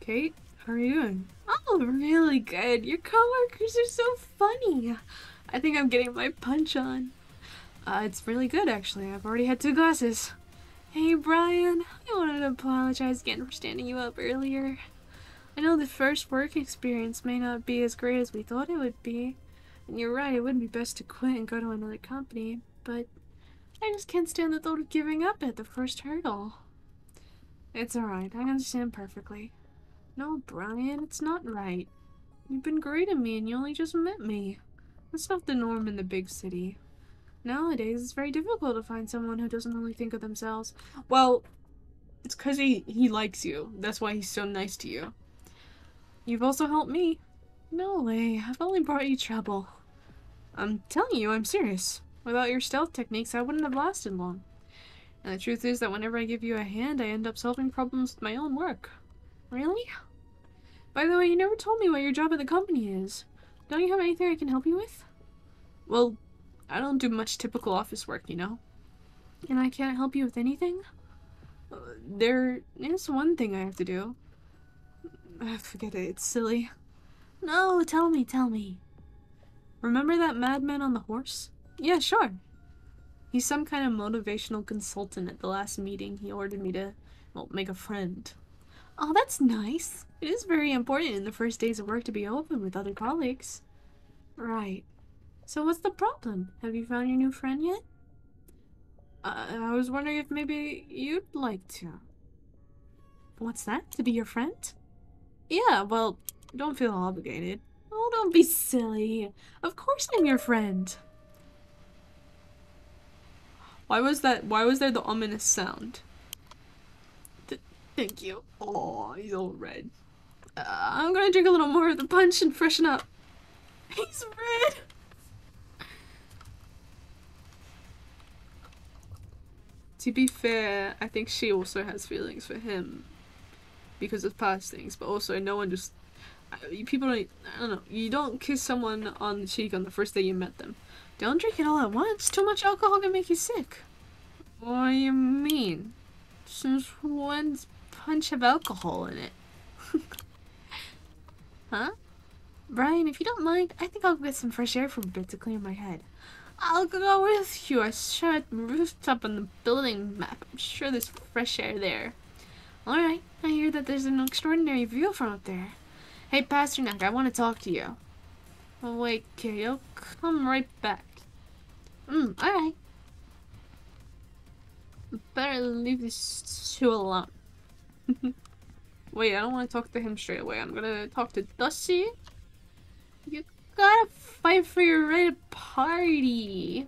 Kate, how are you doing? Oh, really good. Your coworkers are so funny. I think I'm getting my punch on. Uh, it's really good, actually. I've already had two glasses. Hey, Brian. I wanted to apologize again for standing you up earlier. I know the first work experience may not be as great as we thought it would be. And you're right, it would be best to quit and go to another company. But I just can't stand the thought of giving up at the first hurdle. It's alright, I understand perfectly. No, Brian, it's not right. You've been great to me and you only just met me. That's not the norm in the big city. Nowadays, it's very difficult to find someone who doesn't only think of themselves. Well, it's because he, he likes you. That's why he's so nice to you. You've also helped me. No way, I've only brought you trouble. I'm telling you, I'm serious. Without your stealth techniques, I wouldn't have lasted long. And the truth is that whenever I give you a hand, I end up solving problems with my own work. Really? By the way, you never told me what your job at the company is. Don't you have anything I can help you with? Well, I don't do much typical office work, you know. And I can't help you with anything? Uh, there is one thing I have to do. I forget it, it's silly. No, tell me, tell me. Remember that madman on the horse? Yeah, sure. He's some kind of motivational consultant at the last meeting. He ordered me to, well, make a friend. Oh, that's nice. It is very important in the first days of work to be open with other colleagues. Right. So what's the problem? Have you found your new friend yet? Uh, I was wondering if maybe you'd like to. What's that? To be your friend? Yeah, well, don't feel obligated. Oh, don't be silly. Of course I'm your friend. Why was that? Why was there the ominous sound? Th thank you. Oh, he's all red. Uh, I'm gonna drink a little more of the punch and freshen up. He's red. To be fair, I think she also has feelings for him because of past things, but also no one just people don't I don't know you don't kiss someone on the cheek on the first day you met them. Don't drink it all at once. Too much alcohol can make you sick. What do you mean? Since when's punch have alcohol in it? huh? Brian, if you don't mind, I think I'll get some fresh air for a bit to clear my head. I'll go with you. I saw it rooftop on the building map. I'm sure there's fresh air there. Alright, I hear that there's an extraordinary view from up there. Hey, Pastor Pasternak, I want to talk to you. Oh, wait, I'll come right back. Hmm, alright. Better leave these two alone. wait, I don't want to talk to him straight away. I'm gonna talk to Dusty. You gotta fight for your right party.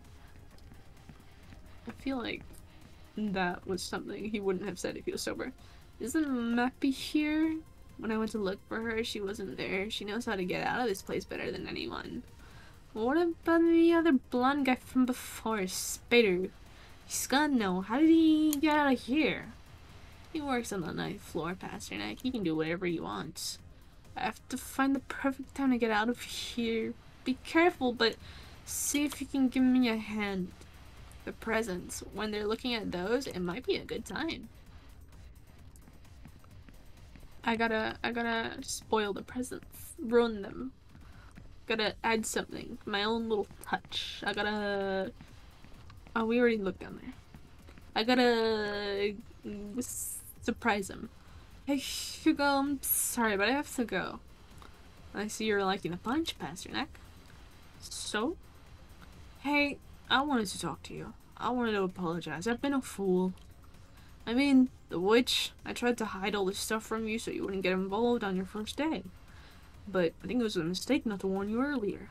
I feel like that was something he wouldn't have said if he was sober. Isn't Mappy here? When I went to look for her, she wasn't there. She knows how to get out of this place better than anyone. What about the other blonde guy from before, Spider? He's gonna know. How did he get out of here? He works on the ninth floor, Pasternak. He can do whatever he wants. I have to find the perfect time to get out of here. Be careful, but see if you can give me a hand. The presents. When they're looking at those, it might be a good time. I gotta, I gotta spoil the presents, ruin them. Gotta add something, my own little touch. I gotta. Oh, we already looked down there. I gotta surprise him. Hey, Hugo, I'm sorry, but I have to go. I see you're liking the punch, Pasternak. So? Hey, I wanted to talk to you. I wanted to apologize. I've been a fool. I mean, the witch, I tried to hide all this stuff from you so you wouldn't get involved on your first day. But I think it was a mistake not to warn you earlier.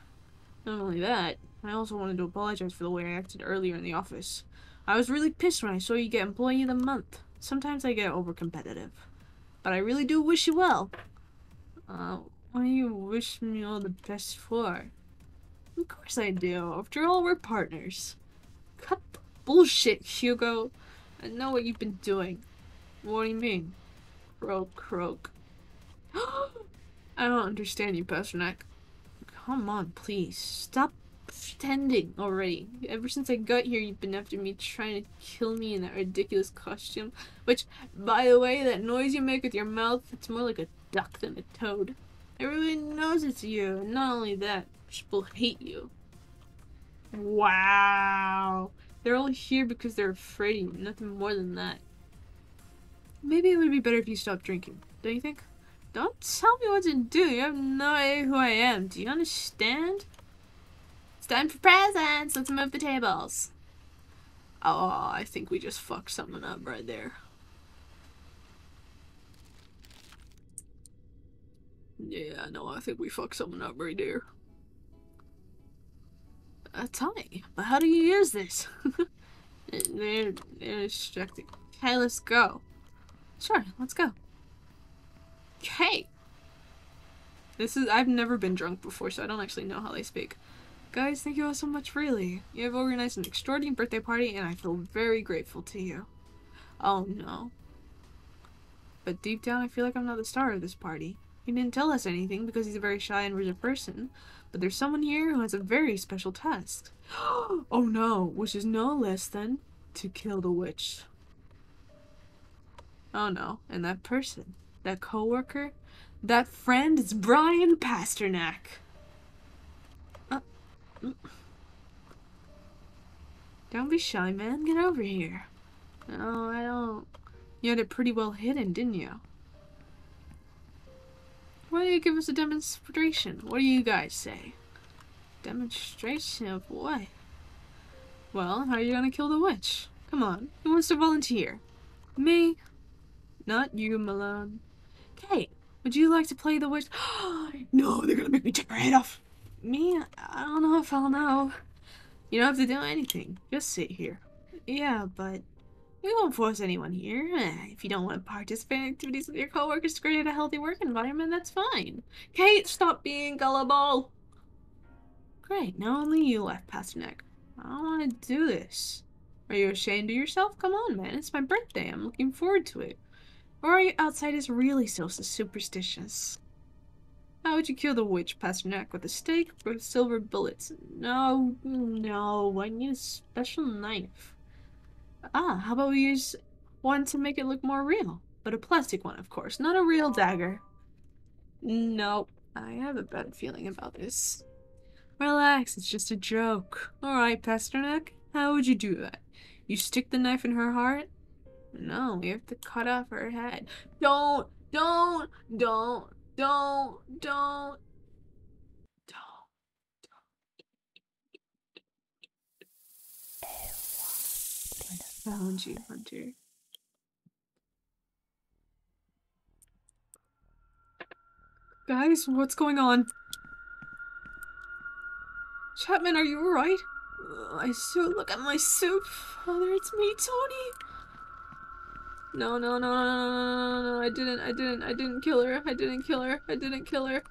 Not only that, I also wanted to apologize for the way I acted earlier in the office. I was really pissed when I saw you get Employee of the Month. Sometimes I get over competitive. But I really do wish you well. Uh, what do you wish me all the best for? Of course I do. After all, we're partners. Cut the bullshit, Hugo. I know what you've been doing. What do you mean? Croak, croak. I don't understand you, Pasternak. Come on, please. Stop pretending already. Ever since I got here, you've been after me trying to kill me in that ridiculous costume. Which, by the way, that noise you make with your mouth, it's more like a duck than a toad. Everyone knows it's you, and not only that, people hate you. Wow. They're all here because they're afraid of you, nothing more than that. Maybe it would be better if you stopped drinking, don't you think? Don't tell me what to do. You have no idea who I am. Do you understand? Time for presents. Let's move the tables. Oh, I think we just fucked someone up right there. Yeah, no, I think we fucked someone up right there. Uh, tell me, but how do you use this? they're, they're. Okay, let's go. Sure, let's go. Okay. This is- I've never been drunk before, so I don't actually know how they speak. Guys, thank you all so much, really. You have organized an extraordinary birthday party, and I feel very grateful to you. Oh no. But deep down, I feel like I'm not the star of this party. He didn't tell us anything because he's a very shy and reserved person, but there's someone here who has a very special task. oh no, which is no less than to kill the witch. Oh no, and that person, that coworker, that friend is Brian Pasternak. Don't be shy, man. Get over here. No, I don't. You had it pretty well hidden, didn't you? Why don't you give us a demonstration? What do you guys say? Demonstration of what? Well, how are you gonna kill the witch? Come on, who wants to volunteer? Me? Not you, Malone. Kate, would you like to play the witch? no, they're gonna make me take her head off. Me? I don't know if I'll know. You don't have to do anything. Just sit here. Yeah, but we won't force anyone here. Eh, If you don't want to participate in activities with your coworkers to create a healthy work environment, that's fine. Kate, stop being gullible. Great, now only you left, Pasternak. I don't want to do this. Are you ashamed of yourself? Come on, man. It's my birthday. I'm looking forward to it. Or are you outsiders really so superstitious? How would you kill the witch, Pasternak, with a stake or silver bullets? No, no, I need a special knife. Ah, how about we use one to make it look more real? But a plastic one, of course, not a real dagger. Nope. I have a bad feeling about this. Relax, it's just a joke. Alright, Pasternak, how would you do that? You stick the knife in her heart? No, we have to cut off her head. Don't, don't, don't, don't, don't, don't. I found you, Hunter. Guys, what's going on? Chapman, are you alright? My suit, look at my soup. Father, it's me, Tony. No, no, no, no, no, no, no, I didn't, I didn't, I didn't kill her. I didn't kill her. I didn't kill her.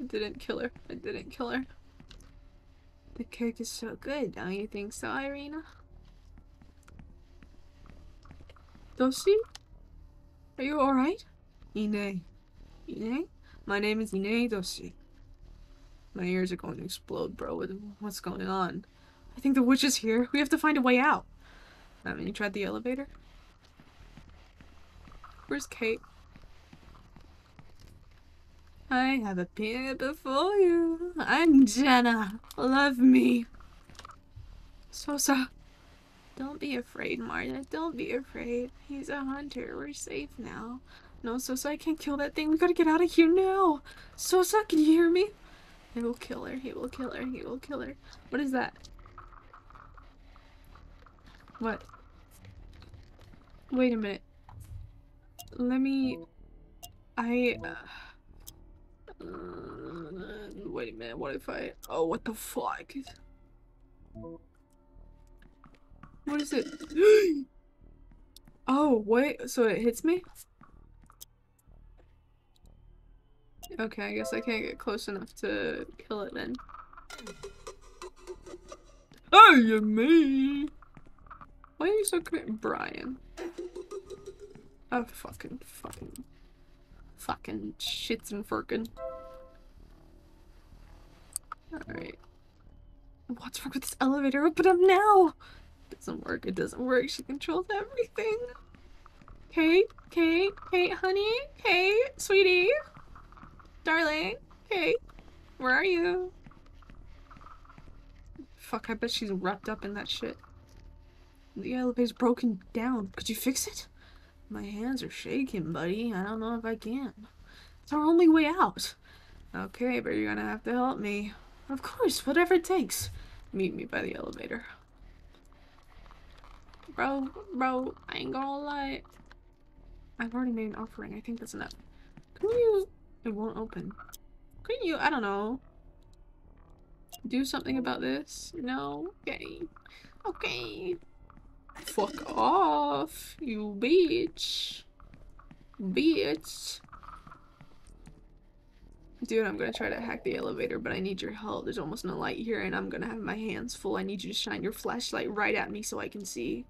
I didn't kill her. I didn't kill her. The cake is so good, don't you think so, Irina? Doshi? Are you alright? Ine. Ine? My name is Ine Doshi. My ears are going to explode, bro. What's going on? I think the witch is here. We have to find a way out. I mean, you tried the elevator? Where's Kate? I have appeared before you. I'm Jenna. Love me. Sosa. Don't be afraid, Marta. Don't be afraid. He's a hunter. We're safe now. No, Sosa, I can't kill that thing. We gotta get out of here now. Sosa, can you hear me? He will kill her. He will kill her. He will kill her. What is that? What? Wait a minute. Let me. I. Uh, wait a minute. What if I. Oh, what the fuck? What is it? oh, wait. So it hits me? Okay, I guess I can't get close enough to kill it then. Oh, you me! Why are you so great, Brian? Oh, fucking, fucking, fucking shits and firkin. Alright. What's wrong with this elevator? Open up now! It doesn't work, it doesn't work. She controls everything. Kate, Kate, Kate, honey, Kate, sweetie, darling, Kate, where are you? Fuck, I bet she's wrapped up in that shit. The elevator's broken down. Could you fix it? My hands are shaking, buddy. I don't know if I can. It's our only way out. Okay, but you're gonna have to help me. Of course, whatever it takes. Meet me by the elevator. Bro, bro, I ain't gonna lie. I've already made an offering. I think that's enough. Can you... It won't open. Can you... I don't know. Do something about this? No? Okay. Okay. Fuck off, you bitch. Bitch. Dude, I'm gonna try to hack the elevator, but I need your help. There's almost no light here, and I'm gonna have my hands full. I need you to shine your flashlight right at me so I can see.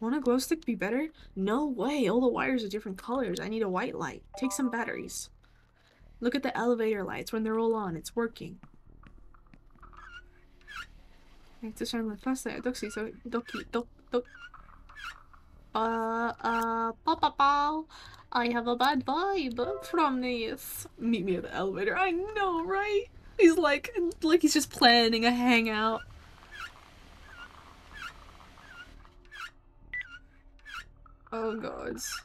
Won't a glow stick be better? No way. All the wires are different colors. I need a white light. Take some batteries. Look at the elevator lights. When they're all on, it's working. I have to shine my flashlight. Doxy, so doki, dok, dok. Uh, uh, pow. I have a bad vibe from this. Meet me at the elevator. I know, right? He's like, like he's just planning a hangout. Oh gods.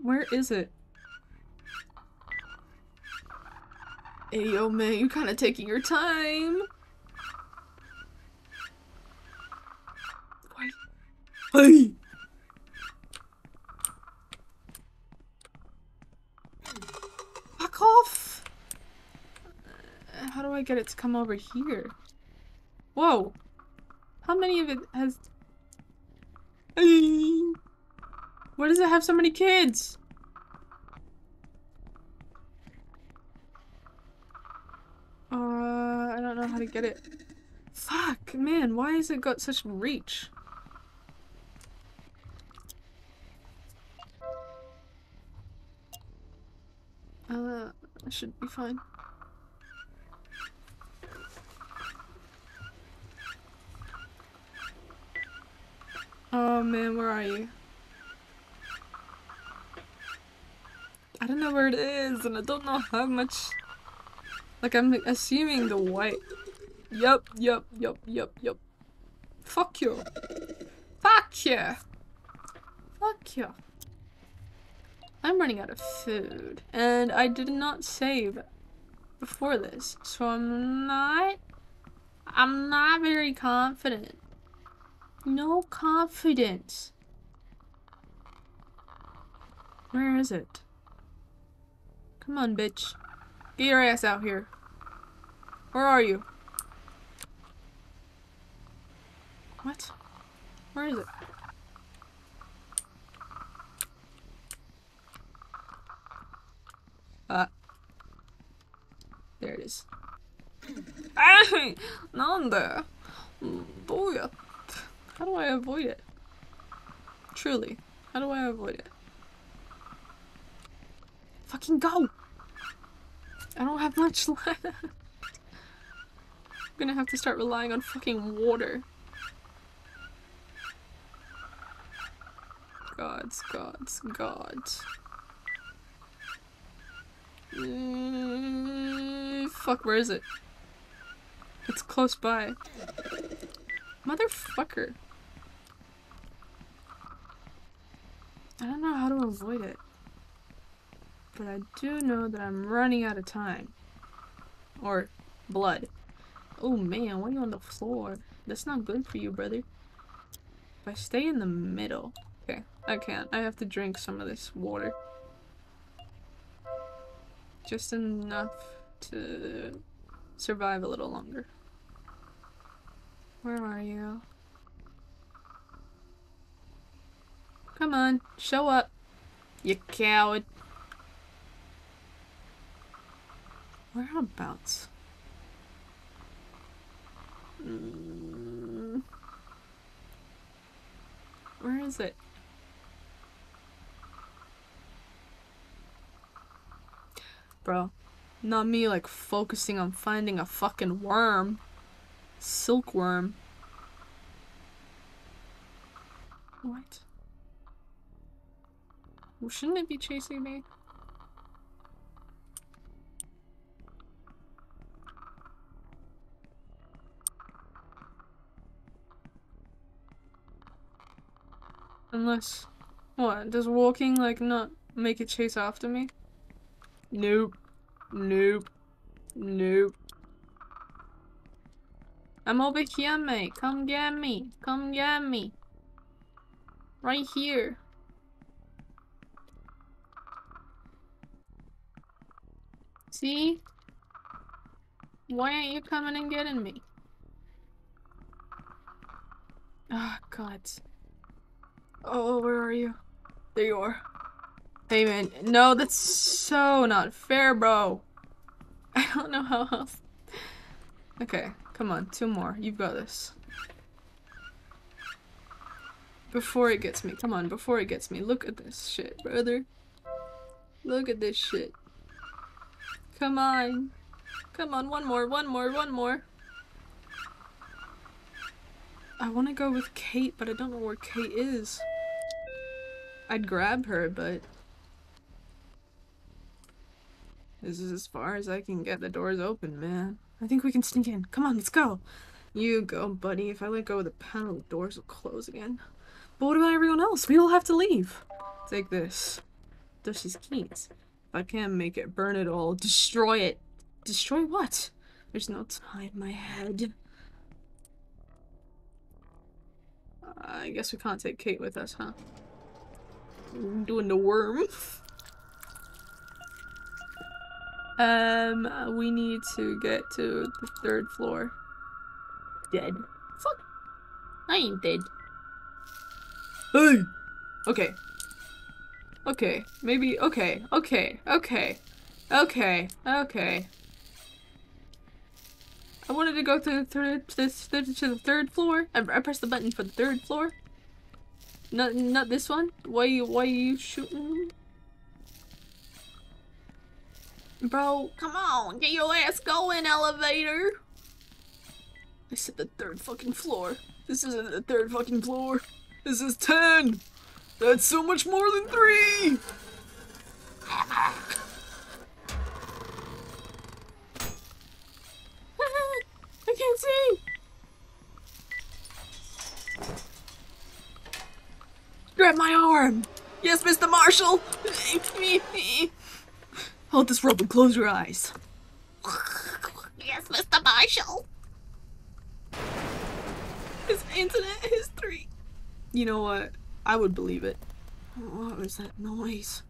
Where is it? Hey yo man, you're kinda taking your time. Why? Hey! Fuck off! Uh, How do I get it to come over here? Whoa! How many of it has... Why does it have so many kids? Uh, I don't know how to get it. Fuck, man, why has it got such reach? Uh, I should be fine. Oh man, where are you? I don't know where it is, and I don't know how much. Like, I'm assuming the white. Yup, yup, yup, yup, yup. Fuck you. Fuck you. Fuck you. I'm running out of food, and I did not save before this, so I'm not. I'm not very confident. No confidence. Where is it? Come on, bitch. Get your ass out here. Where are you? What? Where is it? Uh. There it is. えいなんでどうやって How do I avoid it? Truly. How do I avoid it? Fucking go! I don't have much left. I'm gonna have to start relying on fucking water. Gods, gods, gods. Mm, fuck, where is it? It's close by. Motherfucker. I don't know how to avoid it. But I do know that I'm running out of time. Or blood. Oh man, why are you on the floor? That's not good for you, brother. If I stay in the middle. Okay, I can't. I have to drink some of this water. Just enough to survive a little longer. Where are you? Come on, show up. You coward. Whereabouts? Mm. Where is it? Bro, not me like focusing on finding a fucking worm. Silkworm. What? Well, shouldn't it be chasing me? Unless... What? Does walking, like, not make it chase after me? Nope. Nope. Nope. I'm over here, mate. Come get me. Come get me. Right here. See? Why aren't you coming and getting me? Ah, oh, God. Oh, where are you? There you are. Hey, man. No, that's so not fair, bro. I don't know how else. Okay, come on. Two more. You've got this. Before it gets me. Come on, before it gets me. Look at this shit, brother. Look at this shit. Come on. Come on, one more, one more, one more. I want to go with Kate, but I don't know where Kate is. I'd grab her, but... This is as far as I can get the doors open, man. I think we can sneak in. Come on, let's go. You go, buddy. If I let go of the panel, the doors will close again. But what about everyone else? We all have to leave. Take this. Dushy's keys. If I can't make it, burn it all. Destroy it. Destroy what? There's no time, in my head. I guess we can't take Kate with us, huh? Doing the worm. um, we need to get to the third floor. Dead. Fuck. I ain't dead. Hey! Okay. Okay. Maybe- okay. Okay. Okay. Okay. Okay. I wanted to go to the third, to the, to the third floor. I, I pressed the button for the third floor. Not, not this one. Why you, why you shooting? Bro, come on, get your ass going, elevator. I said the third fucking floor. This isn't the third fucking floor. This is ten. That's so much more than three. I can't see! Grab my arm! Yes, Mr. Marshall! Hold this rope and close your eyes. Yes, Mr. Marshall! His internet history. You know what? I would believe it. What was that noise?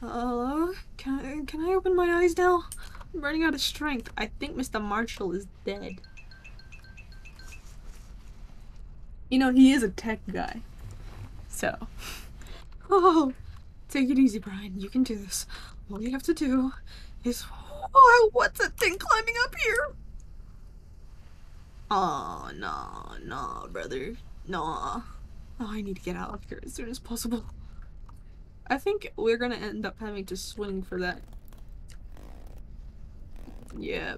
Hello? Can I, can I open my eyes now? I'm running out of strength. I think Mr. Marshall is dead. You know, he is a tech guy. So. Oh, take it easy, Brian. You can do this. All you have to do is. Oh, what's that thing climbing up here? Oh, no, no, brother. No. Oh, I need to get out of here as soon as possible. I think we're gonna end up having to swing for that. Yeah.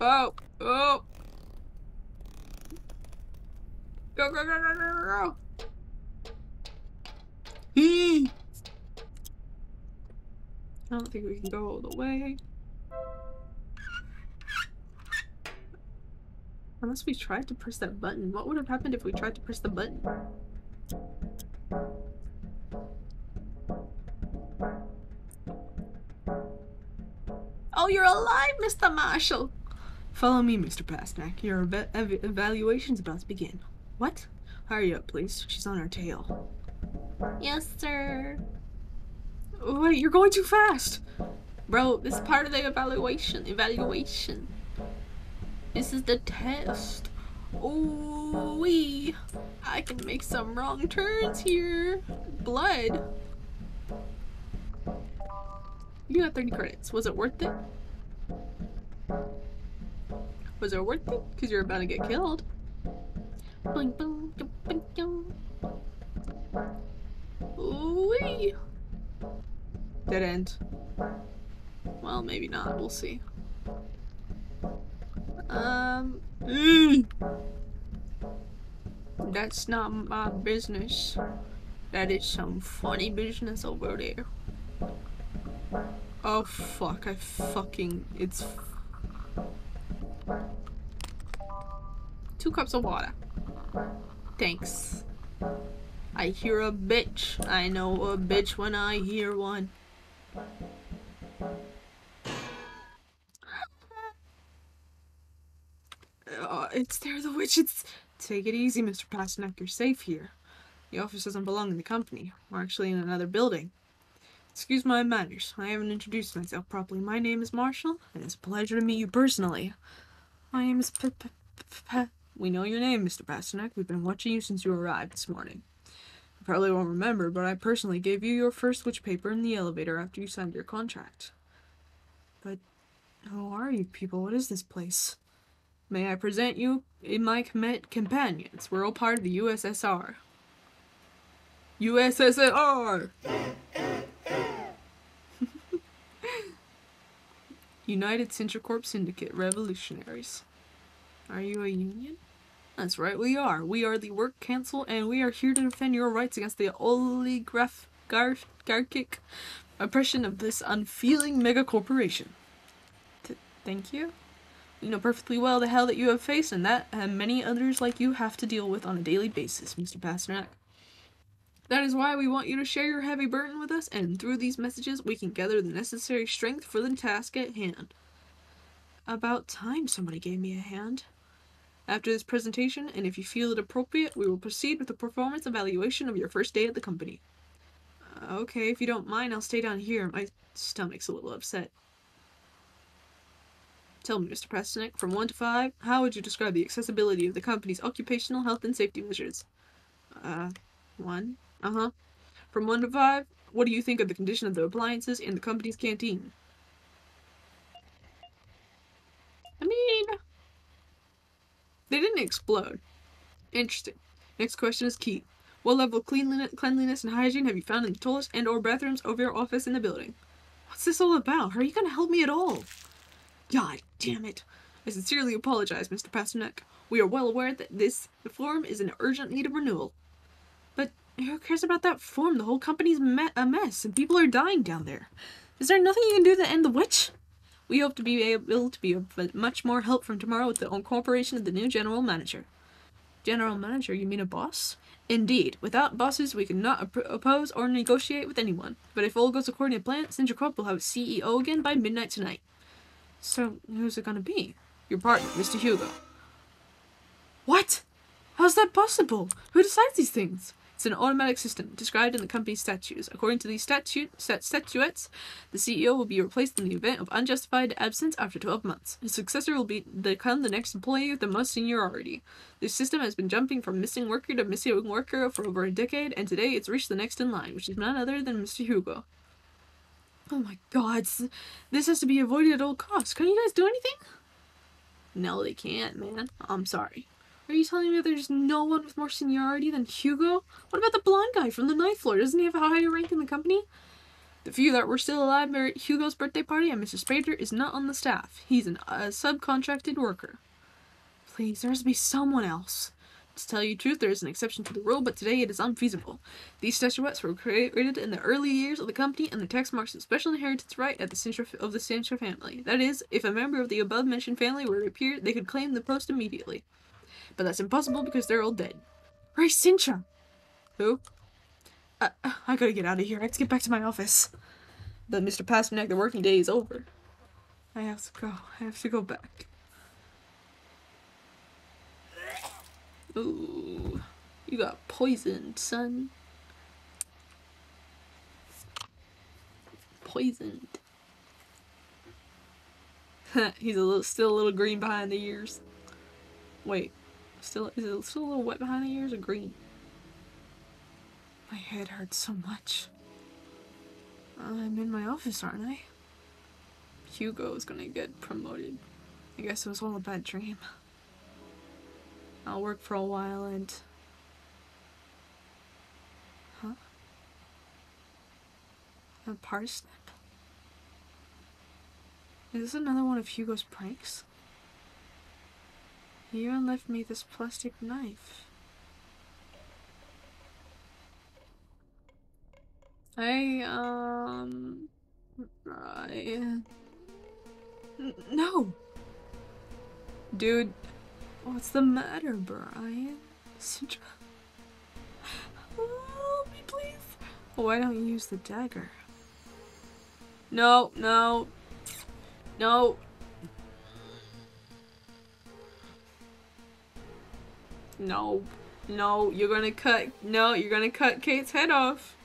Oh! Oh! Go, go, go, go, go, go! Eee! I don't think we can go all the way. Unless we tried to press that button. What would have happened if we tried to press the button? Oh, you're alive, Mr. Marshall! Follow me, Mr. Pasternak. Your ev ev evaluation's about to begin. What? Hurry up, please. She's on her tail. Yes, sir. Wait, you're going too fast! Bro, this is part of the evaluation. Evaluation. This is the test. Oh, wee. I can make some wrong turns here. Blood. You got 30 credits. Was it worth it? Was it worth it? Because you're about to get killed. Boing, boing, boing, boing. Ooh-wee. Dead end. Well, maybe not. We'll see. Um. That's not my business. That is some funny business over there. Oh fuck, I fucking. It's. Two cups of water. Thanks. I hear a bitch. I know a bitch when I hear one. Uh, it's there, the witch. It's. Take it easy, Mr. Pasternak. You're safe here. The office doesn't belong in the company. We're actually in another building. Excuse my manners. I haven't introduced myself properly. My name is Marshall, and it's a pleasure to meet you personally. My name is P. P- P- P- we know your name, Mr. Pasternak. We've been watching you since you arrived this morning. Probably won't remember, but I personally gave you your first switch paper in the elevator after you signed your contract. But who are you people? What is this place? May I present you in my com- companions? We're all part of the USSR. USSR! United Sintracorp Syndicate Revolutionaries. Are you a union? That's right, we are. We are the Work Council, and we are here to defend your rights against the oligarchic oppression of this unfeeling mega corporation. Th- thank you. You know perfectly well the hell that you have faced, and that and many others like you have to deal with on a daily basis, Mr. Pasternak. That is why we want you to share your heavy burden with us, and through these messages, we can gather the necessary strength for the task at hand. About time somebody gave me a hand. After this presentation, and if you feel it appropriate, we will proceed with the performance evaluation of your first day at the company. Uh, okay, if you don't mind, I'll stay down here. My stomach's a little upset. Tell me, Mr. Pasternak, from 1 to 5, how would you describe the accessibility of the company's occupational health and safety measures? Uh, 1. Uh huh. From 1 to 5, what do you think of the condition of the appliances in the company's canteen? I mean, they didn't explode. Interesting. Next question is key. What level of cleanliness, and hygiene have you found in the toilets and or bathrooms of your office in the building? What's this all about? Are you gonna help me at all? God damn it. I sincerely apologize, Mr. Pasternak. We are well aware that this form is in urgent need of renewal. But who cares about that form? The whole company's me- a mess, and people are dying down there. Is there nothing you can do to end the witch? We hope to be able to be of much more help from tomorrow with the incorporation of the new general manager. General manager, you mean a boss? Indeed. Without bosses, we cannot op- oppose or negotiate with anyone. But if all goes according to plan, Sintracorp will have a CEO again by midnight tonight. So, who's it gonna be? Your partner, Mr. Hugo. What? How's that possible? Who decides these things? It's an automatic system described in the company's statutes. According to these statute, the CEO will be replaced in the event of unjustified absence after 12 months. His successor will be become the next employee with the most seniority. This system has been jumping from missing worker to missing worker for over a decade, and today it's reached the next in line, which is none other than Mr. Hugo. Oh my god, this has to be avoided at all costs. Can you guys do anything? No, they can't, man. I'm sorry. Are you telling me there's no one with more seniority than Hugo? What about the blonde guy from the ninth floor? Doesn't he have a higher rank in the company? The few that were still alive were at Hugo's birthday party, and Mr. Spader is not on the staff. He's an, a subcontracted worker. Please, there has to be someone else. To tell you the truth, there is an exception to the rule, but today it is unfeasible. These statuettes were created in the early years of the company, and the text marks a special inheritance right at the Sintra of the Sintra family. That is, if a member of the above-mentioned family were to appear, they could claim the post immediately. But that's impossible because they're all dead. Ray Sintra! Who? Uh, I gotta get out of here. I have to get back to my office. But Mr. Pasternak, the working day is over. I have to go. I have to go back. Ooh, you got poisoned, son. Poisoned. He's a little, still a little green behind the ears. Wait, still is it still a little wet behind the ears or green? My head hurts so much. I'm in my office, aren't I? Hugo is gonna get promoted. I guess it was all a bad dream. I'll work for a while and. Huh? A parsnip? Is this another one of Hugo's pranks? He even left me this plastic knife. I, um. I. No! Dude, what's the matter, Brian? Sintra. Help me, please. Why don't you use the dagger? No, no. No. No. No, you're gonna cut. No, you're gonna cut Kate's head off.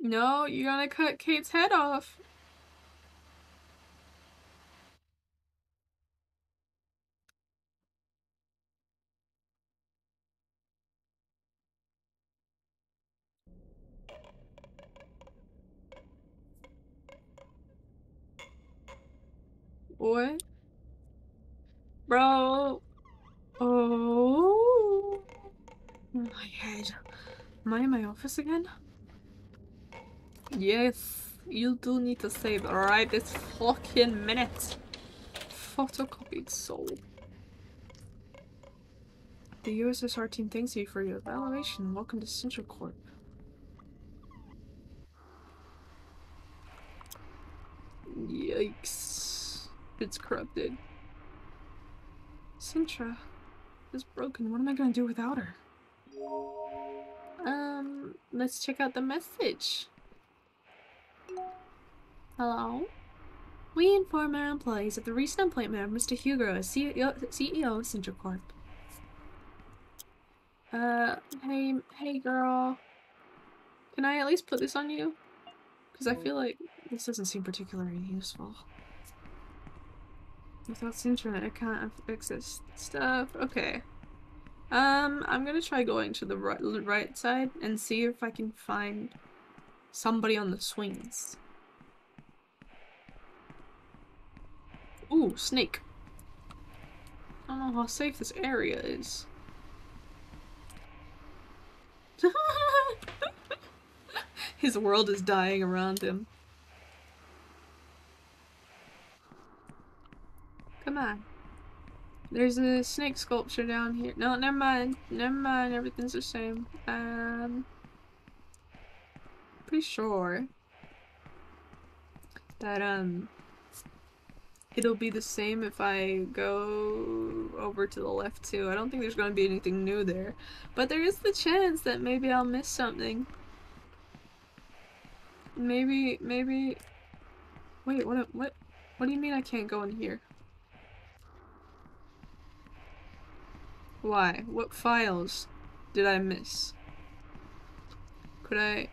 No, you're gonna cut Kate's head off. What? Bro. Oh. My head. Am I in my office again? Yes. You do need to save right this fucking minute. Photocopied soul. The USSR team thanks you for your evaluation. Welcome to Sintracorp. Yikes. It's corrupted. Sintra is broken. What am I gonna do without her? Um, let's check out the message. Hello? We inform our employees of the recent appointment of Mr. Hugo as CEO, CEO of Sintracorp. Uh, hey, hey girl. Can I at least put this on you? Because I feel like this doesn't seem particularly useful. Without the internet, I can't access stuff. Okay. Um, I'm gonna try going to the right, right side and see if I can find somebody on the swings. Ooh, snake. I don't know how safe this area is. His world is dying around him. Come on. There's a snake sculpture down here. No, never mind. Never mind. Everything's the same. Um, pretty sure that um, it'll be the same if I go over to the left too. I don't think there's going to be anything new there, but there is the chance that maybe I'll miss something. Maybe, maybe. Wait, what? What? What do you mean I can't go in here? Why? What files did I miss? Could I...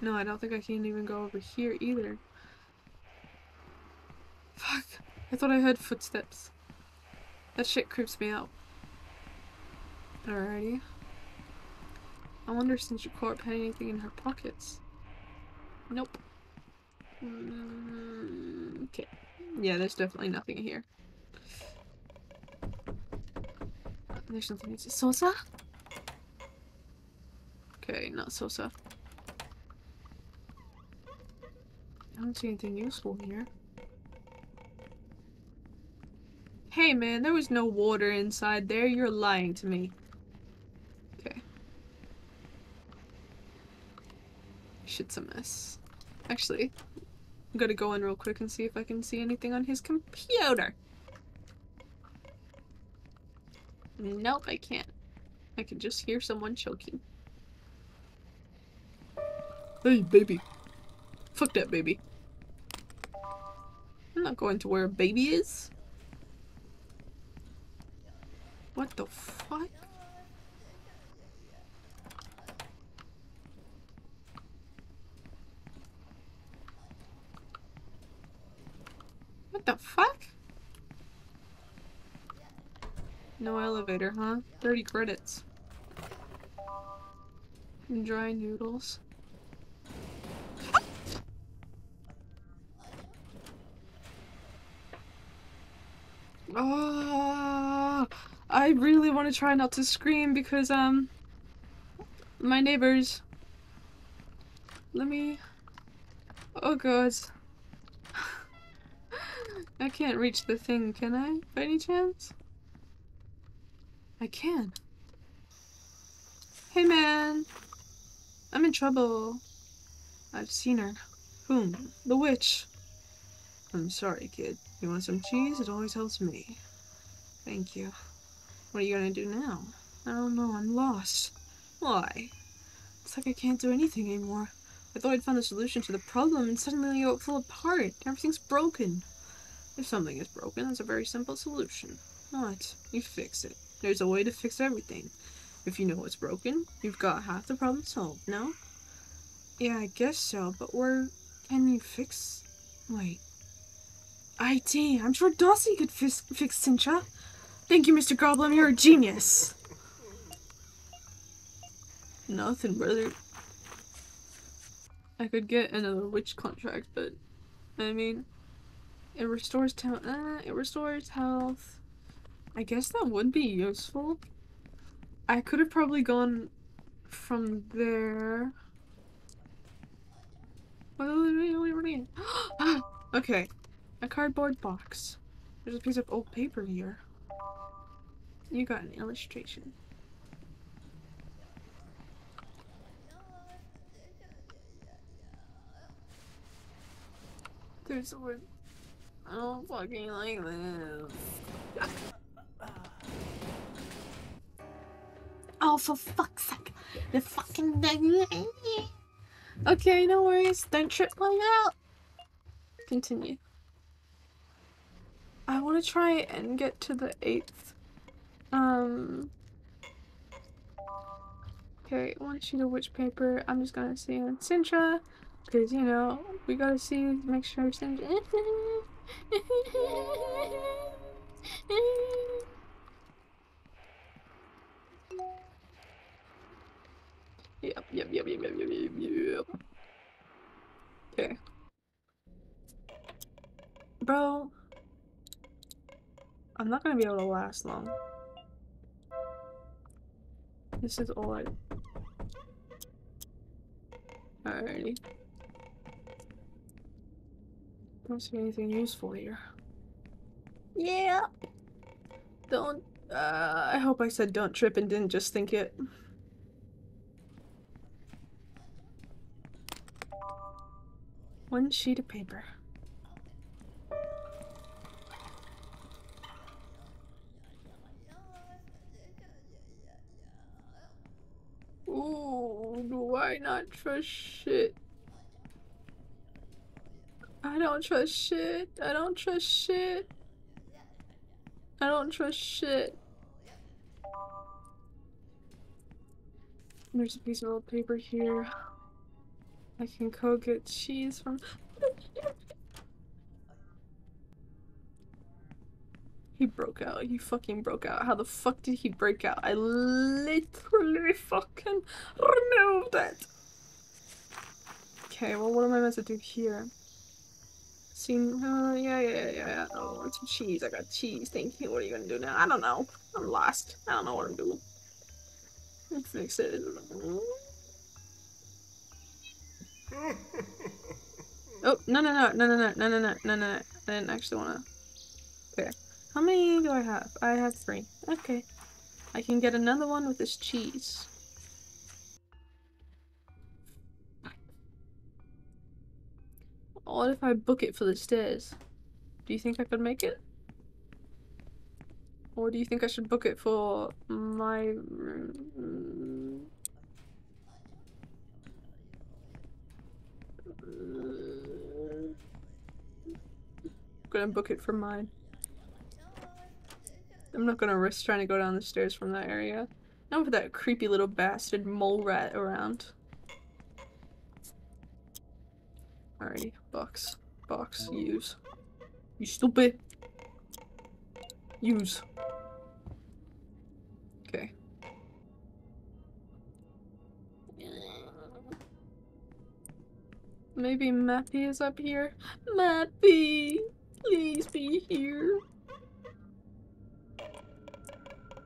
No, I don't think I can even go over here either. Fuck. I thought I heard footsteps. That shit creeps me out. Alrighty. I wonder since your Corp had anything in her pockets. Nope. Mm, okay. Yeah, there's definitely nothing here. There's nothing. Is it Sosa? Okay, not Sosa. I don't see anything useful here. Hey man, there was no water inside there. You're lying to me. Okay. Shit's a mess. Actually, I'm gonna go in real quick and see if I can see anything on his computer. Nope, I can't. I can just hear someone choking. Hey, baby. Fuck that baby. I'm not going to where a baby is. What the fuck? What the fuck? No elevator, huh? 30 credits. And Dry noodles. Oh, I really want to try not to scream because, um, my neighbors. Let me. Oh god. I can't reach the thing, can I? By any chance? I can. Hey man! I'm in trouble. I've seen her. Whom? The witch. I'm sorry, kid. You want some cheese? It always helps me. Thank you. What are you gonna do now? I don't know, I'm lost. Why? It's like I can't do anything anymore. I thought I'd found a solution to the problem and suddenly it fell apart. Everything's broken. If something is broken, there's a very simple solution. What? You fix it. There's a way to fix everything. If you know what's broken, you've got half the problem solved, no? Yeah, I guess so, but where can you fix... Wait. IT. I'm sure Dossie could fix, fix Sintra. Thank you, Mr. Goblin. You're a genius. Nothing, brother. I could get another witch contract, but I mean, it restores town. Uh, it restores health. I guess that would be useful. I could have probably gone from there. Ah, okay, a cardboard box. There's a piece of old paper here. You got an illustration. There's word. I don't fucking like this. for fuck's sake. The fucking Okay, no worries. Don't trip like that. Continue. I want to try and get to the eighth. Um. Okay, one sheet of witch paper. I'm just gonna see on Sintra. Because, you know, we gotta see, make sure Sintra. Yep, yep, yep, yep, yep, yep, yep, yep. Okay. Bro. I'm not gonna be able to last long. This is all I... Alrighty. Don't see anything useful here. Yeah! Don't... Uh, I hope I said don't trip and didn't just think it. One sheet of paper. Ooh, do I not trust shit? I don't trust shit. I don't trust shit. I don't trust shit. There's a piece of old paper here. I can go get cheese from. he broke out. He fucking broke out. How the fuck did he break out? I literally fucking removed it. Okay, well, what am I meant to do here? See, uh, yeah, yeah, yeah, yeah. Oh, I want some cheese. I got cheese. Thank you. What are you gonna do now? I don't know. I'm lost. I don't know what I'm doing. Fix it oh, no, no, no, no, no, no, no, no, no, no, no. I didn't actually want to. Okay. How many do I have? I have three. Okay. I can get another one with this cheese. What if I book it for the stairs? Do you think I could make it? Or do you think I should book it for my room? Gonna book it for mine. I'm not gonna risk trying to go down the stairs from that area. Not with that creepy little bastard mole rat around. Alrighty, box. Box, use. You stupid. Use. Okay. Maybe Mappy is up here? Mappy! Please be here.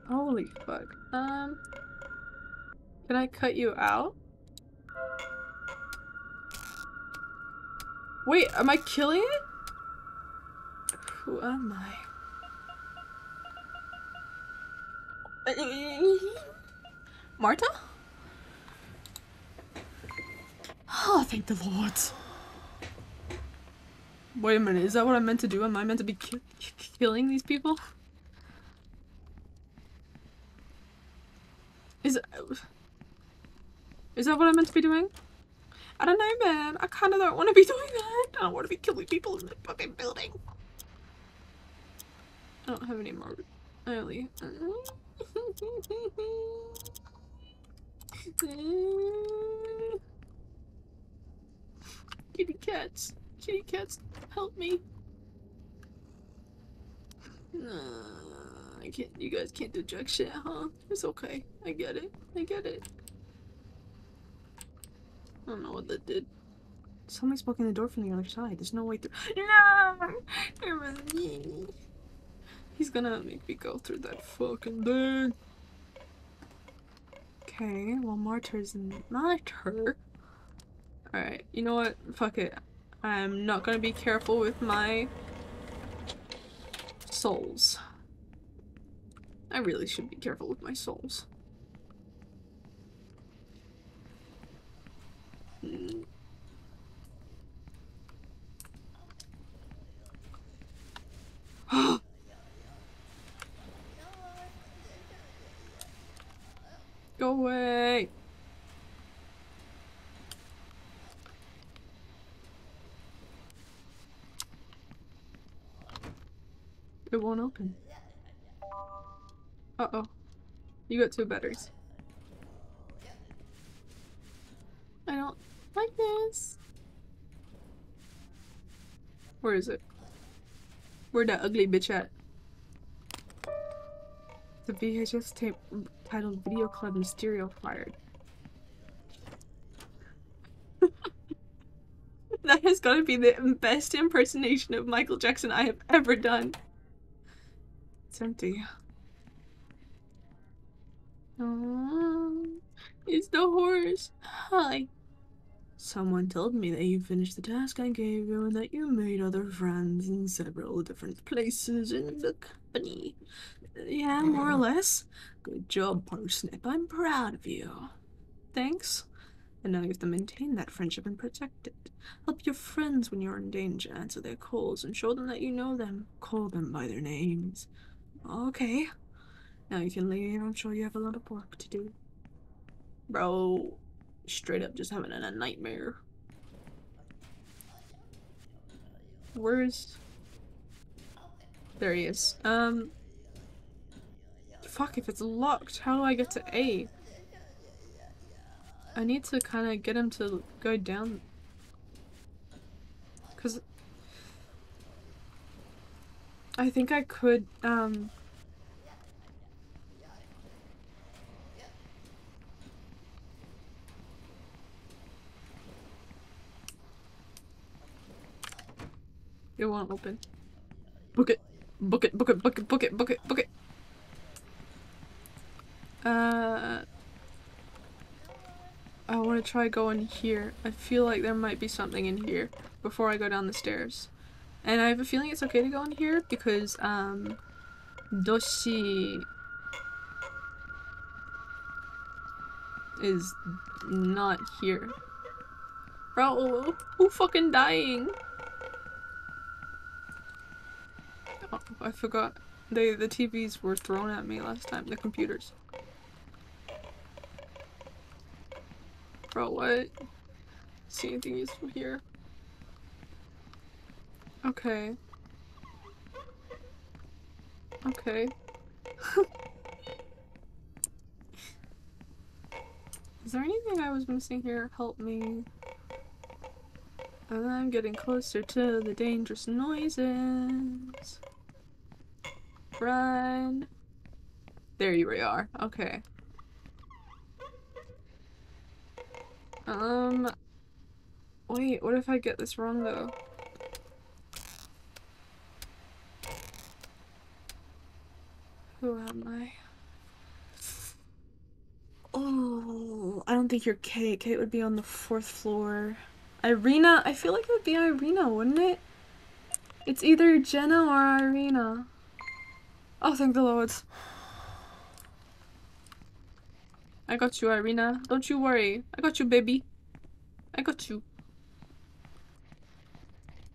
Holy fuck. Um. Can I cut you out? Wait, am I killing it? Who am I? Marta? Oh, thank the Lord. Wait a minute, is that what I'm meant to do? Am I meant to be ki killing these people? Is is that what I'm meant to be doing? I don't know, man. I kind of don't want to be doing that. I don't want to be killing people in the fucking building. I don't have any more. Only. Kitty cats. Kitty cats, help me. Uh, I can't. You guys can't do jack shit, huh? It's okay. I get it. I get it. I don't know what that did. Somebody's blocking the door from the other side. There's no way through. No! It was me. He's gonna make me go through that fucking thing. Okay, well Martyr's Martyr. Alright, you know what? Fuck it. I'm not gonna be careful with my souls. I really should be careful with my souls. Hmm. Go away! It won't open. Uh-oh. You got two batteries. I don't like this. Where is it? Where that ugly bitch at? The VHS tape titled Video Club Mysterio fired. that has got to be the best impersonation of Michael Jackson I have ever done. It's empty. Oh, it's the horse. Hi. Someone told me that you finished the task I gave you and that you made other friends in several different places in the company. Yeah, more or less. Good job, Parsnip. I'm proud of you. Thanks. And now you have to maintain that friendship and protect it. Help your friends when you're in danger, answer their calls, and show them that you know them. Call them by their names. Okay. Now you can leave. I'm sure you have a lot of work to do. Bro, straight up just having a nightmare. Where's... There he is. Um... Fuck, if it's locked, how do I get to A? I need to kind of get him to go down. Because I think I could, um... It won't open. Book it. Book it, book it, book it, book it, book it, book it. Uh... I want to try going here. I feel like there might be something in here before I go down the stairs. And I have a feeling it's okay to go in here because, um, Doshi is not here. Bro, who fucking dying? Oh, I forgot. They the TVs were thrown at me last time. The computers. Bro, what? See anything useful here? Okay. Okay. Is there anything I was missing here? Help me. And I'm getting closer to the dangerous noises. Run. There you are. Okay. Um. Wait, what if I get this wrong though? Who am I? Oh, I don't think you're Kate. Kate would be on the fourth floor. Irina, I feel like it would be Irina, wouldn't it? It's either Jenna or Irina. Oh, thank the Lord. I got you, Irina. Don't you worry. I got you, baby. I got you.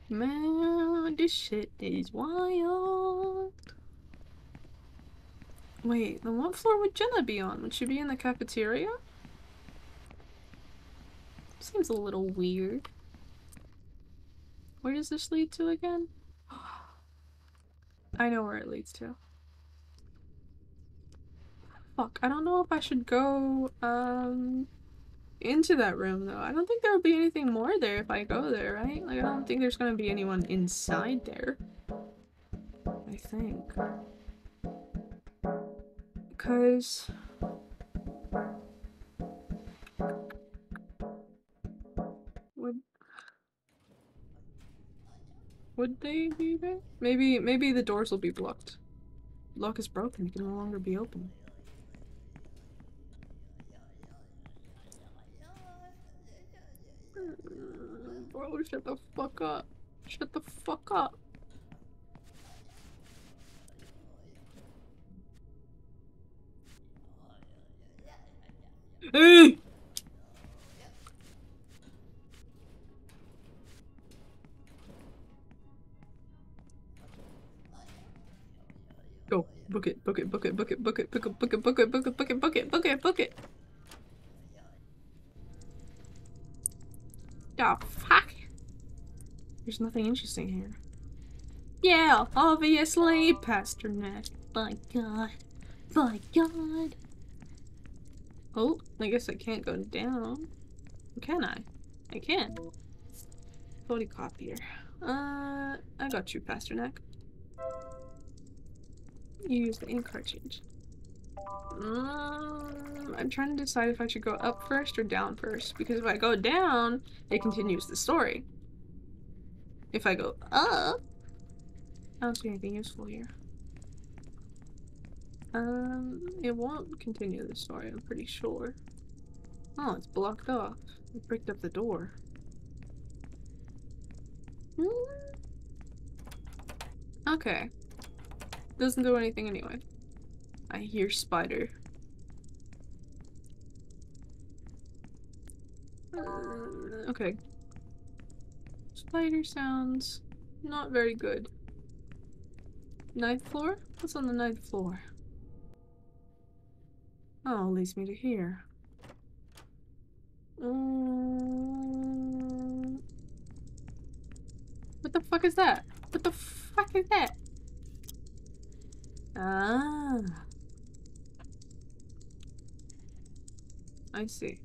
Man, this shit is wild. Wait, then what floor would Jenna be on? Would she be in the cafeteria? Seems a little weird. Where does this lead to again? I know where it leads to. Fuck, I don't know if I should go, um, into that room though. I don't think there would be anything more there if I go there, right? Like, I don't think there's gonna be anyone inside there. I think. Because... Would... Would they be there? Maybe, maybe the doors will be blocked. Lock is broken, it can no longer be open. Bro, shut the fuck up. Shut the fuck up. Hey! Go. Book it, book it, book it, book it, book it, book it, book it, book it, book it, book it, book it, book it, book it. Oh, fuck. There's nothing interesting here. Yeah, obviously, Pastor Ned. By God. By God. Oh, I guess I can't go down. Can I? I can't. Photocopier. Uh, I got you, Pasternak. You use the ink cartridge. Um, I'm trying to decide if I should go up first or down first, because if I go down, it continues the story. If I go up, I don't see anything useful here. Um, it won't continue the story, I'm pretty sure. Oh, it's blocked off. It bricked up the door. Hmm. Okay. Doesn't do anything anyway. I hear spider. Uh, okay. Spider sounds not very good. Ninth floor? What's on the ninth floor? Oh, leads me to here. Um, what the fuck is that? What the fuck is that? Ah. I see.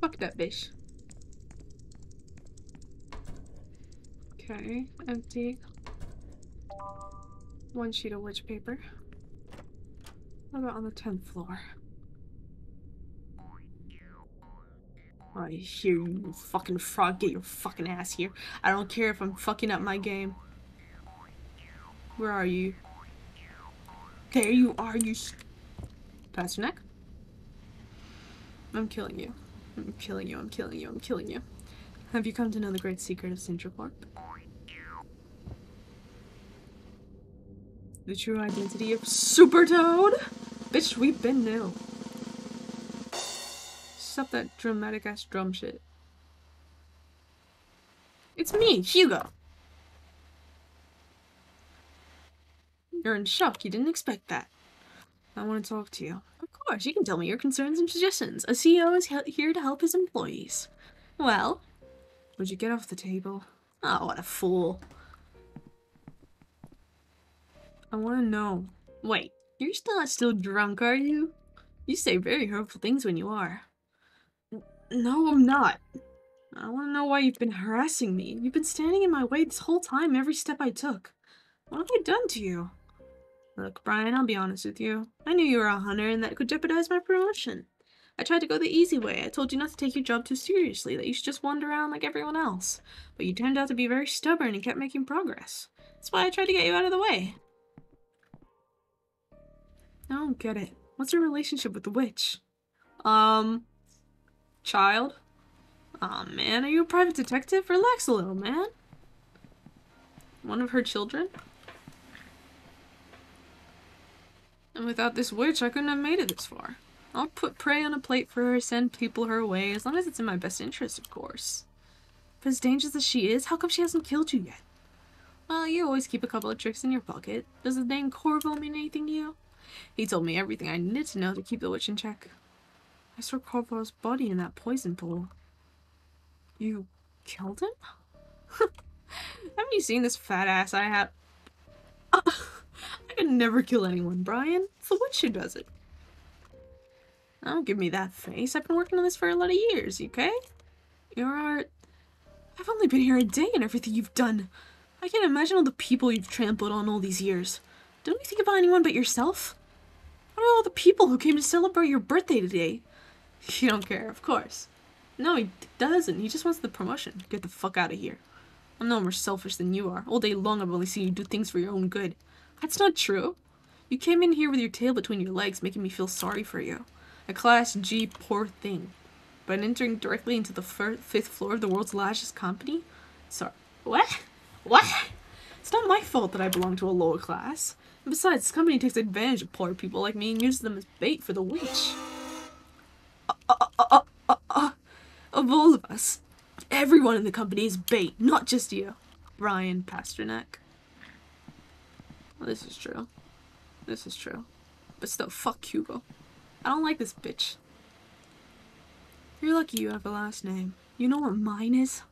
Fuck that bitch. Okay, empty. One sheet of witch paper. What about on the 10th floor? Oh, I hear you, fucking frog. Get your fucking ass here. I don't care if I'm fucking up my game. Where are you? There you are, you Past your neck. I'm killing you. I'm killing you, I'm killing you, I'm killing you. Have you come to know the great secret of Sintracorp? The true identity of Super Toad? Bitch, we've been new. Stop that dramatic ass drum shit. It's me, Hugo. You're in shock. You didn't expect that. I want to talk to you. Of course, you can tell me your concerns and suggestions. A CEO is he here to help his employees. Well, would you get off the table? Oh, what a fool. I want to know. Wait, you're still not still drunk, are you? You say very hurtful things when you are. No, I'm not. I want to know why you've been harassing me. You've been standing in my way this whole time, every step I took. What have I done to you? Look, Brian, I'll be honest with you. I knew you were a hunter and that could jeopardize my promotion. I tried to go the easy way. I told you not to take your job too seriously, that you should just wander around like everyone else. But you turned out to be very stubborn and kept making progress. That's why I tried to get you out of the way. I don't get it. What's your relationship with the witch? Um, child? Aw, oh, man, are you a private detective? Relax a little, man. One of her children? And without this witch, I couldn't have made it this far. I'll put prey on a plate for her, send people her way, as long as it's in my best interest, of course. But as dangerous as she is, how come she hasn't killed you yet? Well, you always keep a couple of tricks in your pocket. Does the name Corvo mean anything to you? He told me everything I needed to know to keep the witch in check. I saw Corvo's body in that poison pool. You killed him? Haven't you seen this fat ass I have? Uh, I could never kill anyone, Brian. It's the witch who does it. Don't give me that face. I've been working on this for a lot of years, okay? You're... I've only been here a day and everything you've done. I can't imagine all the people you've trampled on all these years. Don't you think about anyone but yourself? What about all the people who came to celebrate your birthday today? You don't care, of course. No, he doesn't. He just wants the promotion. Get the fuck out of here. I'm no more selfish than you are. All day long I've only seen you do things for your own good. That's not true. You came in here with your tail between your legs, making me feel sorry for you. A Class G poor thing. But entering directly into the fifth floor of the world's largest company? Sorry. What? What? It's not my fault that I belong to a lower class. And besides, this company takes advantage of poor people like me and uses them as bait for the witch. Uh, uh, uh, of all of us, everyone in the company is bait, not just you. Ryan Pasternak. Well, this is true. This is true. But still, fuck Hugo. I don't like this bitch. You're lucky you have a last name. You know what mine is?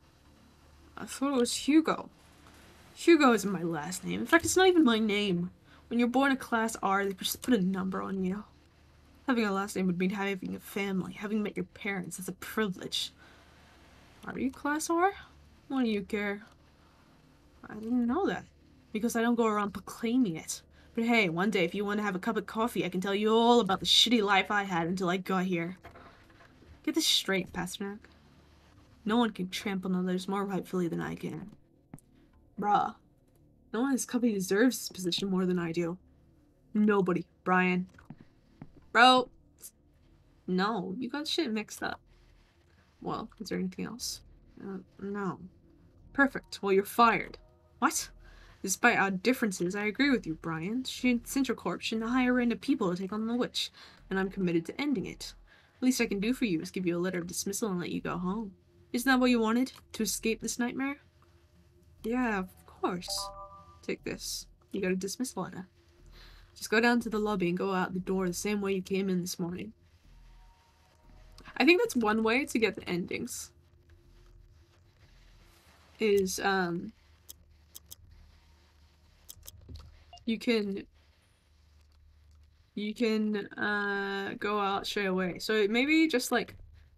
I thought it was Hugo. Hugo isn't my last name. In fact, it's not even my name. When you're born a class R, they just put a number on you. Having a last name would mean having a family, having met your parents. That's a privilege. Are you class R? What do you care? I didn't know that. Because I don't go around proclaiming it. But hey, one day if you want to have a cup of coffee, I can tell you all about the shitty life I had until I got here. Get this straight, Pasternak. No one can trample on others more rightfully than I can. Bruh. No one in this company deserves this position more than I do. Nobody, Brian. Bro. No, you got shit mixed up. Well, is there anything else? Uh, no. Perfect. Well, you're fired. What? Despite our differences, I agree with you, Brian. She Sintracorp shouldn't hire random people to take on the witch, and I'm committed to ending it. The least I can do for you is give you a letter of dismissal and let you go home. Isn't that what you wanted? To escape this nightmare? Yeah, of course. Take this. You got a dismissal letter. Just go down to the lobby and go out the door the same way you came in this morning. I think that's one way to get the endings. Is, um, you can you can uh go out straight away. So maybe just like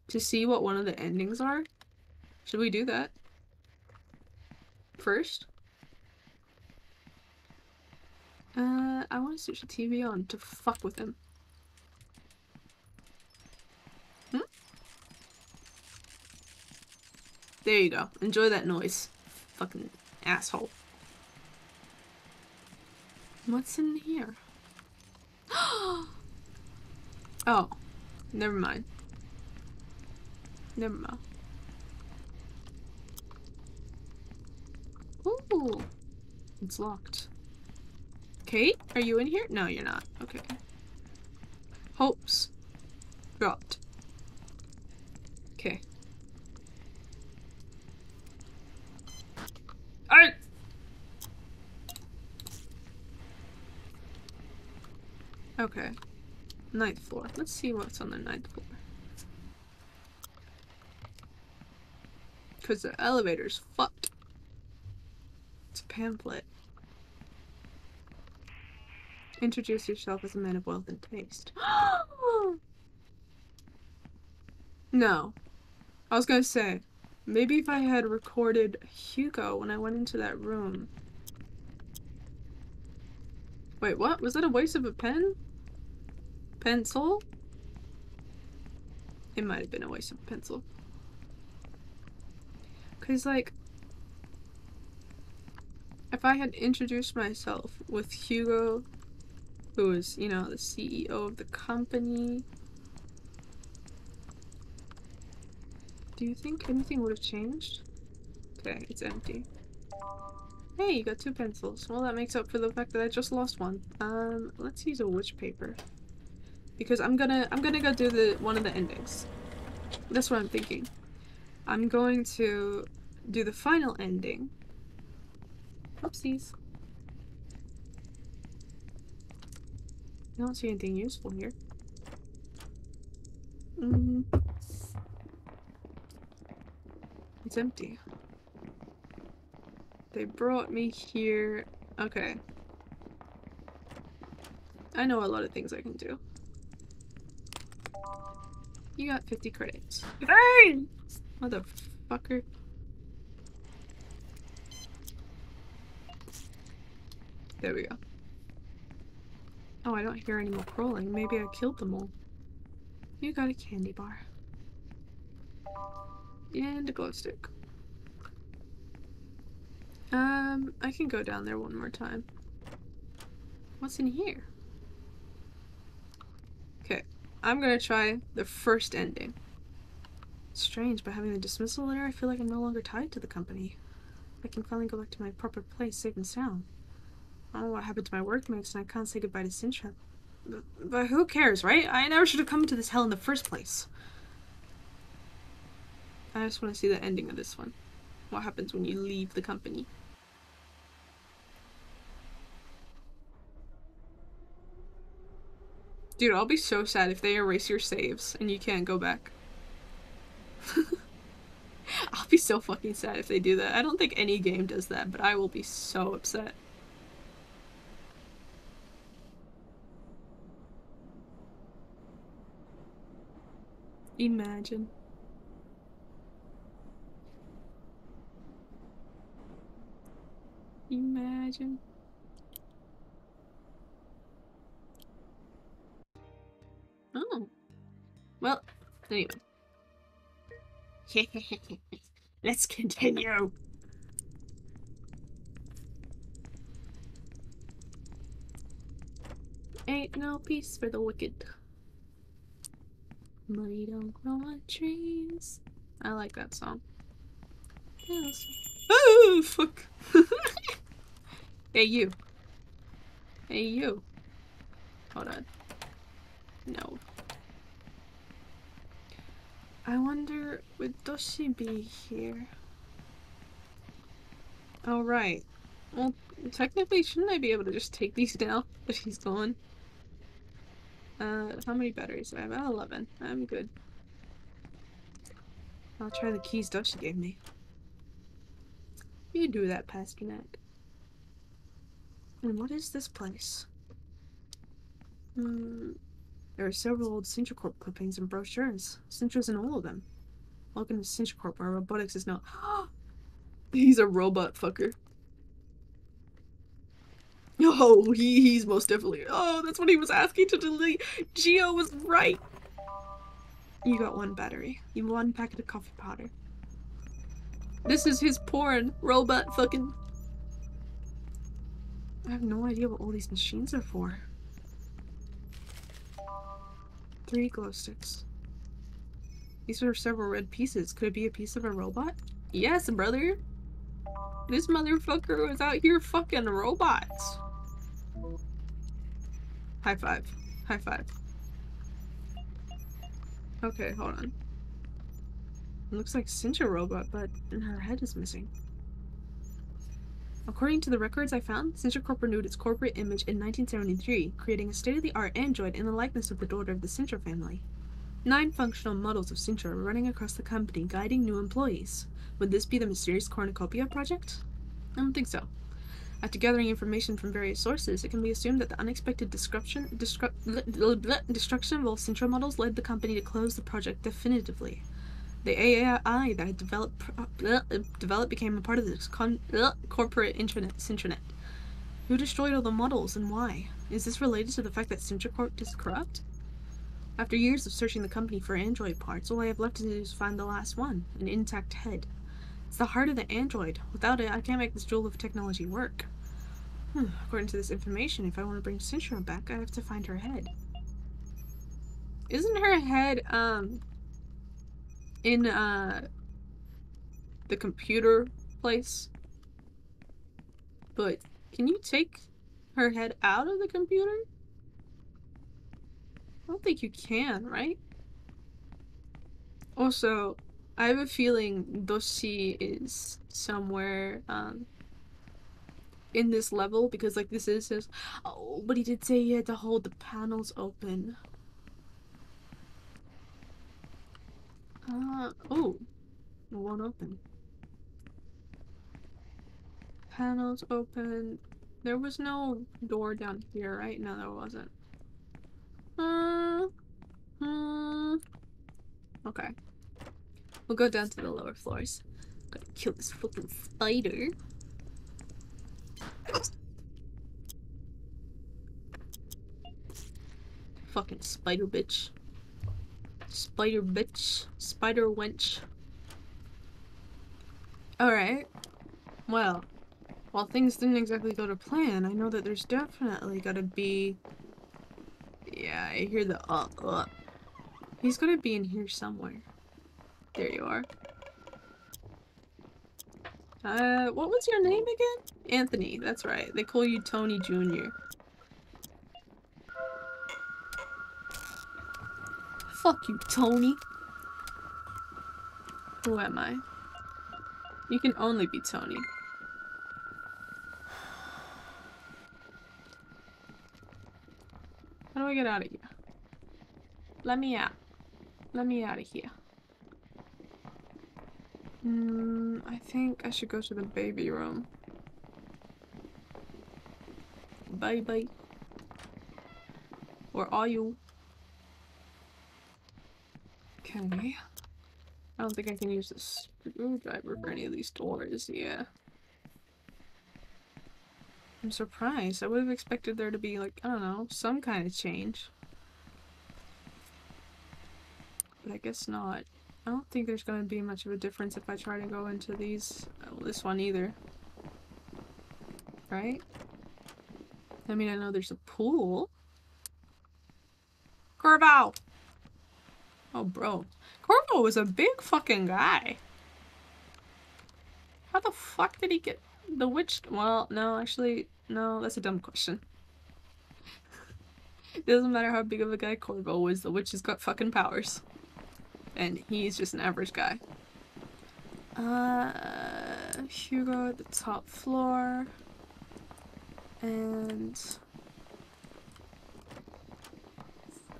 to see what one of the endings are. Should we do that? First? Uh, I want to switch the TV on to fuck with him. Hmm? There you go. Enjoy that noise. Fucking asshole. What's in here? oh, never mind. Never mind. Ooh, it's locked. Kate, are you in here? No, you're not. Okay. Hopes dropped. Okay. Alright. Okay. Ninth floor. Let's see what's on the ninth floor. Because the elevator's fucked. It's a pamphlet. Introduce yourself as a man of wealth and taste. No. I was gonna say, maybe if I had recorded Hugo when I went into that room. Wait, what? Was that a waste of a pen? Pencil? It might have been a waste of a pencil. Cause like, if I had introduced myself with Hugo, who was, you know, the CEO of the company, do you think anything would have changed? Okay, it's empty. Hey, you got two pencils. Well, that makes up for the fact that I just lost one. Um, let's use a witch paper. Because I'm gonna, I'm gonna go do the, one of the endings. That's what I'm thinking. I'm going to do the final ending. Oopsies. I don't see anything useful here. Mm. It's empty. They brought me here. Okay. I know a lot of things I can do. You got 50 credits. Bang! Motherfucker. There we go. Oh, I don't hear any more crawling. Maybe I killed them all. You got a candy bar. And a glow stick. Um, I can go down there one more time. What's in here? Okay, I'm gonna try the first ending. Strange, but having the dismissal letter, I feel like I'm no longer tied to the company. I can finally go back to my proper place, safe and sound. I don't know what happened to my workmates, and I can't say goodbye to Sintra. But, but who cares, right? I never should have come to this hell in the first place. I just want to see the ending of this one. What happens when you leave the company? Dude, I'll be so sad if they erase your saves and you can't go back. I'll be so fucking sad if they do that. I don't think any game does that, but I will be so upset. Imagine. Imagine. Oh. Well, anyway. Let's continue. Ain't no peace for the wicked. Money don't grow on trees. I like that song. Yes. Oh, fuck. hey, you. Hey, you. Hold on. No. I wonder, would Doshi be here? Oh, right. Well, technically, shouldn't I be able to just take these now if he's gone? Uh, how many batteries do I have? Oh, 11. I'm good. I'll try the keys Doshi gave me. You do that, Pasternak. And what is this place? Hmm. There are several old Sintracorp clippings and brochures. Sintra's in all of them. Welcome to Sintracorp, where robotics is now- He's a robot fucker. Oh, he, he's most definitely- Oh, that's what he was asking to delete! Geo was right! You got one battery. You one packet of coffee powder. This is his porn. Robot fucking- I have no idea what all these machines are for. Three glow sticks. These are several red pieces. Could it be a piece of a robot? Yes, brother. This motherfucker was out here fucking robots. High five. High five. Okay, hold on. It looks like Sintra robot, but her head is missing. According to the records I found, Sintra renewed its corporate image in 1973, creating a state-of-the-art android in the likeness of the daughter of the Sintra family. Nine functional models of Sintra are running across the company, guiding new employees. Would this be the mysterious cornucopia project? I don't think so. Uh, After gathering information from various sources, it can be assumed that the unexpected bleh, destruction of all Sintra models led the company to close the project definitively. The AI that had developed, developed became a part of bleh, corporate intranet, Sintranet. Who destroyed all the models and why? Is this related to the fact that Sintracorp is corrupt? After years of searching the company for android parts, all I have left to do is find the last one, an intact head. It's the heart of the android. Without it, I can't make this jewel of technology work. Hmm, according to this information, if I want to bring Sintra back, I have to find her head. Isn't her head, um, in, uh, the computer place? But can you take her head out of the computer? I don't think you can, right? Also, I have a feeling Doshi is somewhere um, in this level because like this is his oh but he did say he had to hold the panels open. Uh oh. It won't open. Panels open. There was no door down here, right? No, there wasn't. Uh, uh, okay. We'll go down to the lower floors. Gotta kill this fucking spider. Fucking spider bitch. Spider bitch. Spider wench. Alright. Well, while things didn't exactly go to plan, I know that there's definitely gotta be... Yeah, I hear the uh, uh. He's gonna be in here somewhere. There you are. Uh, what was your name again? Anthony, that's right. They call you Tony Jr. Fuck you, Tony. Who am I? You can only be Tony. How do I get out of here? Let me out. Let me out of here. Hmm, I think I should go to the baby room. Bye bye. Where are you? Can we? I don't think I can use the screwdriver for any of these doors, yeah. I'm surprised. I would have expected there to be, like, I don't know, some kind of change. But I guess not. I don't think there's going to be much of a difference if I try to go into these, well, this one either. Right? I mean, I know there's a pool. Corvo! Oh, bro. Corvo was a big fucking guy. How the fuck did he get the witch? Well, no, actually, no, that's a dumb question. it doesn't matter how big of a guy Corvo is, the witch has got fucking powers and he's just an average guy. Uh, Hugo at the top floor. And...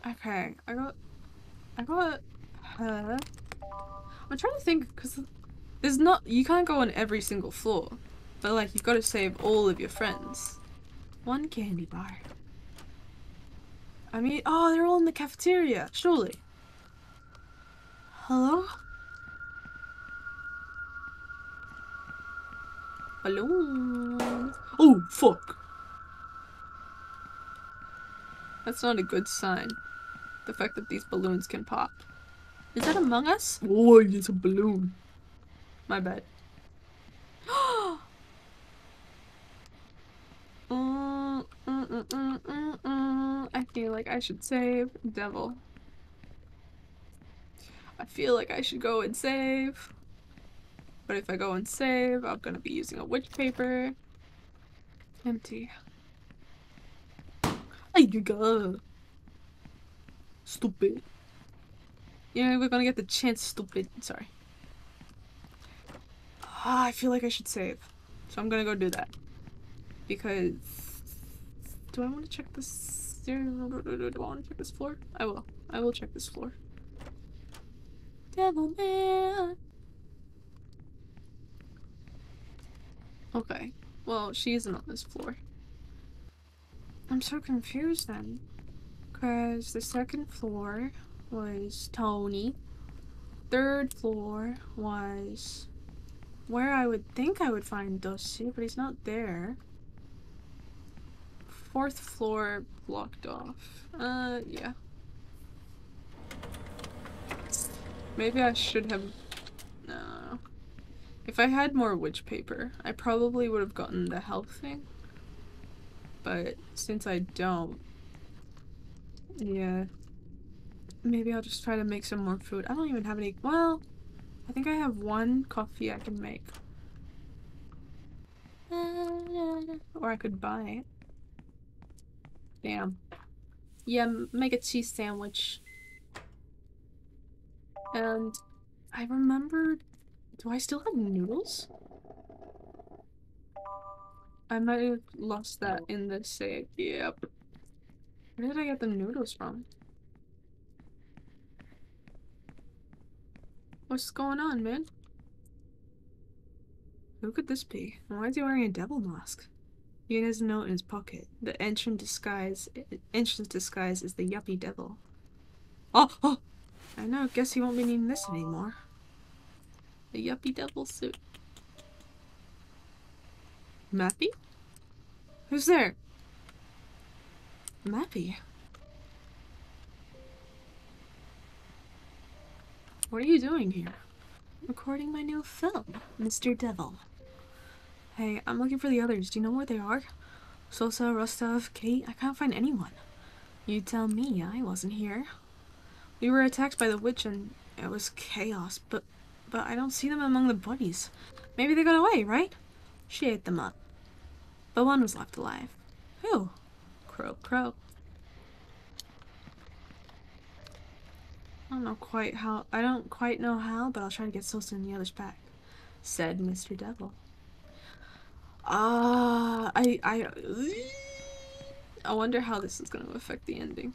Okay, I got... I got her. I'm trying to think, because there's not... You can't go on every single floor. But, like, you've got to save all of your friends. One candy bar. I mean, oh, they're all in the cafeteria, surely. Hello? Hello? Oh, fuck! That's not a good sign. The fact that these balloons can pop. Is that Among Us? Oh, it's a balloon. My bad. mm, mm, mm, I feel like I should save Devil. I feel like I should go and save. But if I go and save, I'm gonna be using a witch paper. Empty. Ay, you go. Stupid. Yeah, we're gonna get the chance, stupid. Sorry. Ah, I feel like I should save. So I'm gonna go do that. Because... Do I want to check this... Do I want to check this floor? I will. I will check this floor. Devil Man. Okay. Well, she isn't on this floor. I'm so confused then. Because the second floor was Tony. Third floor was where I would think I would find Dusty, but he's not there. Fourth floor blocked off. Uh, yeah. Maybe I should have. No. If I had more witch paper, I probably would have gotten the health thing. But since I don't, yeah. Maybe I'll just try to make some more food. I don't even have any. Well, I think I have one coffee I can make. Uh, or I could buy it. Damn. Yeah, make a cheese sandwich. And I remembered. Do I still have noodles? I might have lost that in the save. Yep. Where did I get the noodles from? What's going on, man? Who could this be? why is he wearing a devil mask? He has a note in his pocket. The entrance disguise entrance disguise is the yuppie devil. Oh, oh! I know, guess he won't be needing this anymore. The yuppie devil suit. Mappy? Who's there? Mappy? What are you doing here? Recording my new film, Mr. Devil. Hey, I'm looking for the others. Do you know where they are? Sosa, Rostov, Kate? I can't find anyone. You tell me, I wasn't here. We were attacked by the witch and it was chaos, but but I don't see them among the bodies. Maybe they got away, right? She ate them up. But one was left alive. Who? Crow, crow. I don't know quite how. I don't quite know how, but I'll try to get Sosa and the others back," said Mr. Devil. Ah, uh, I, I, I wonder how this is going to affect the ending.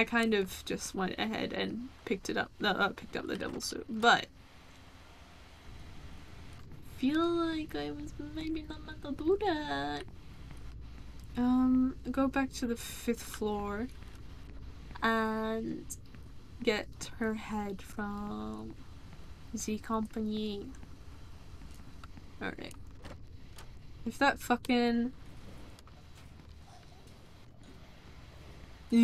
I kind of just went ahead and picked it up, uh, picked up the devil suit, but feel like I was maybe not meant to do that. Um, go back to the fifth floor and get her head from Z Company. Alright. If that fucking...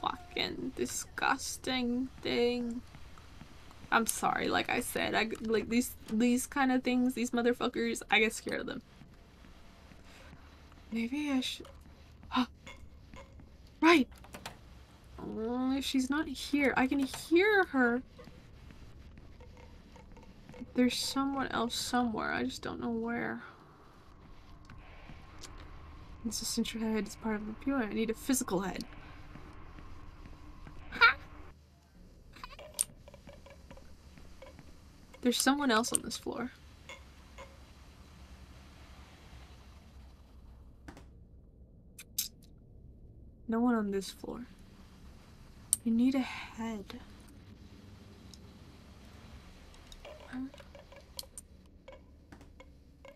fucking disgusting thing. I'm sorry, like I said, I like these these kind of things, these motherfuckers, I get scared of them. Maybe I should... right! Oh, she's not here. I can hear her. There's someone else somewhere. I just don't know where. This essential head is part of the computer. I need a physical head. There's someone else on this floor. No one on this floor. You need a head.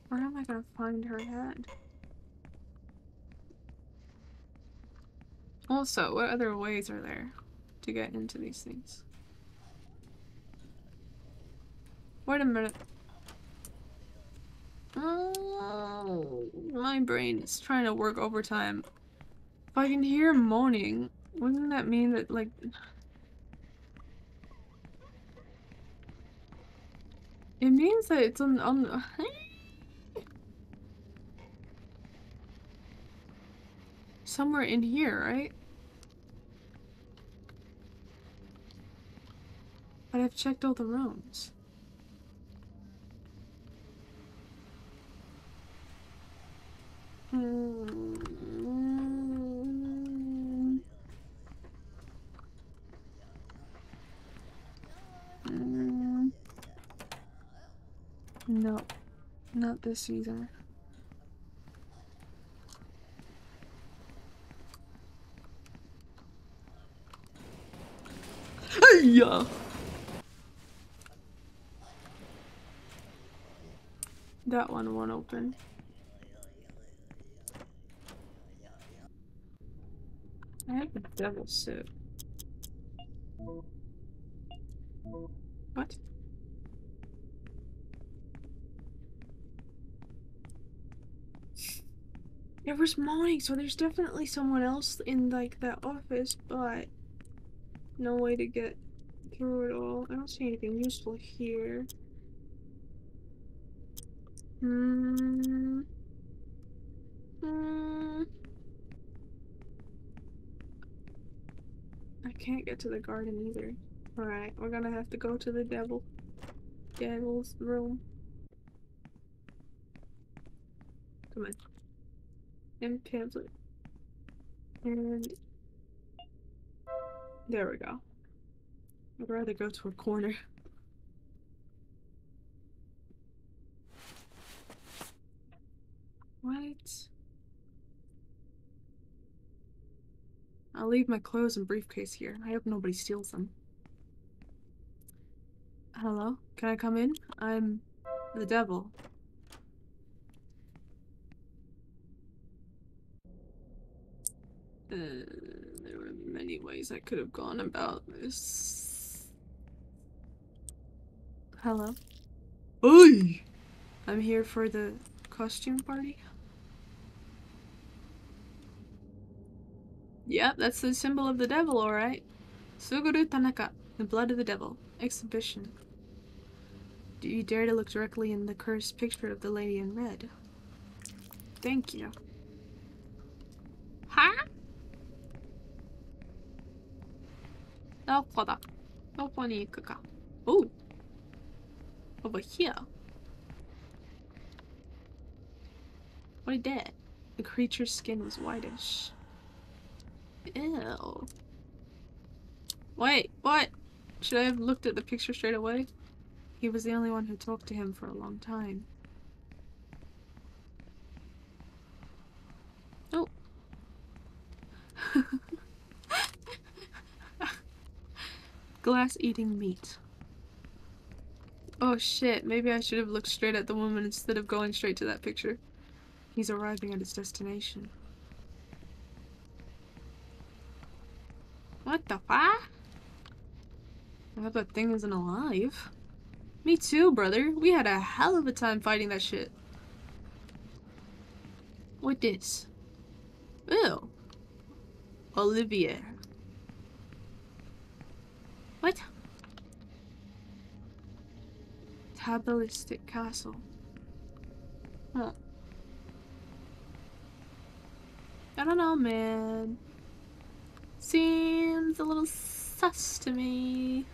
Where am I gonna find her head? Also, what other ways are there to get into these things? Wait a minute. Oh, my brain is trying to work overtime. If I can hear moaning, wouldn't that mean that, like... It means that it's on... on somewhere in here, right? But I've checked all the rooms. Hmm. Mm. No, not this either. Yeah. That one won't open. I have a devil suit. What? It was morning, so there's definitely someone else in like that office, but no way to get through it all. I don't see anything useful here. Hmm. Hmm. I can't get to the garden either. Alright, we're gonna have to go to the devil. Devil's room. Come on. And pamphlet. And there we go. I'd rather go to a corner. What? I'll leave my clothes and briefcase here. I hope nobody steals them. Hello? Can I come in? I'm the devil. Uh, there were many ways I could have gone about this. Hello? Oi! I'm here for the costume party. Yep, that's the symbol of the devil, alright. Suguru Tanaka, the blood of the devil. Exhibition. Do you dare to look directly in the cursed picture of the lady in red? Thank you. Huh? Oh! Over here? What did? The creature's skin was whitish. Ew. Wait, what? Should I have looked at the picture straight away? He was the only one who talked to him for a long time. Oh. Glass eating meat. Oh shit, maybe I should have looked straight at the woman instead of going straight to that picture. He's arriving at his destination. What the fuck? I hope that thing isn't alive. Me too, brother. We had a hell of a time fighting that shit. What this? Ew. Olivier. What? Tabalistic castle. Huh. I don't know, man. Seems a little sus to me.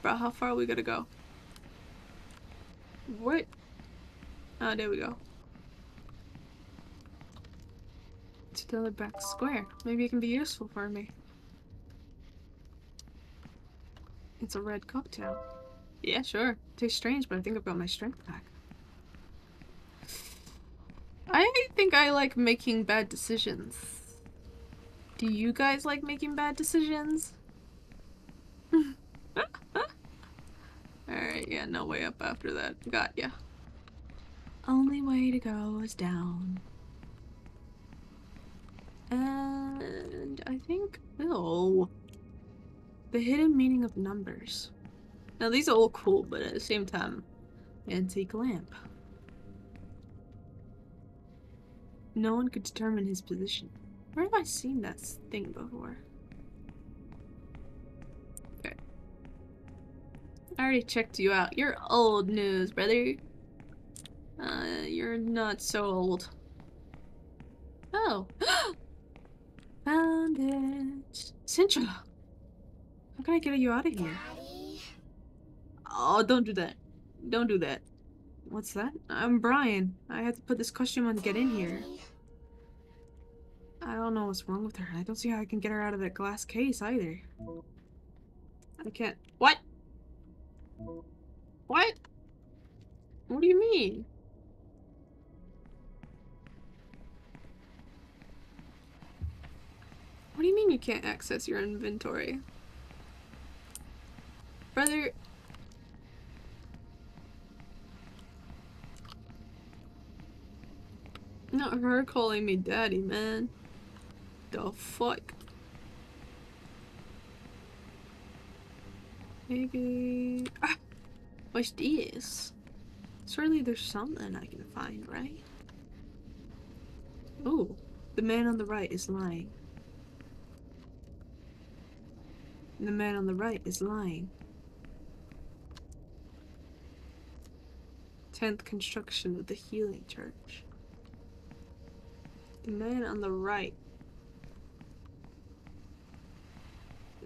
Bro, how far are we gonna go? What? Oh, there we go. To the back square. Maybe it can be useful for me. It's a red cocktail. Yeah, sure. Tastes strange, but I think I've got my strength back. I think I like making bad decisions. Do you guys like making bad decisions? Alright, yeah, no way up after that. Got ya. Only way to go is down. And I think... Oh. The hidden meaning of numbers. Now these are all cool, but at the same time, antique lamp. No one could determine his position. Where have I seen that thing before? Okay. I already checked you out. You're old news, brother. Uh, you're not so old. Oh. Found it. Sintra. How can I get you out of here? Oh, don't do that. Don't do that. What's that? I'm Brian. I had to put this costume on to get in here. I don't know what's wrong with her. I don't see how I can get her out of that glass case either. I can't- What? What? What do you mean? What do you mean you can't access your inventory? Brother. Not her calling me daddy, man. The fuck? Maybe. Ah! What's this? Surely there's something I can find, right? Oh, the man on the right is lying. The man on the right is lying. 10th construction of the Healing Church. The man on the right.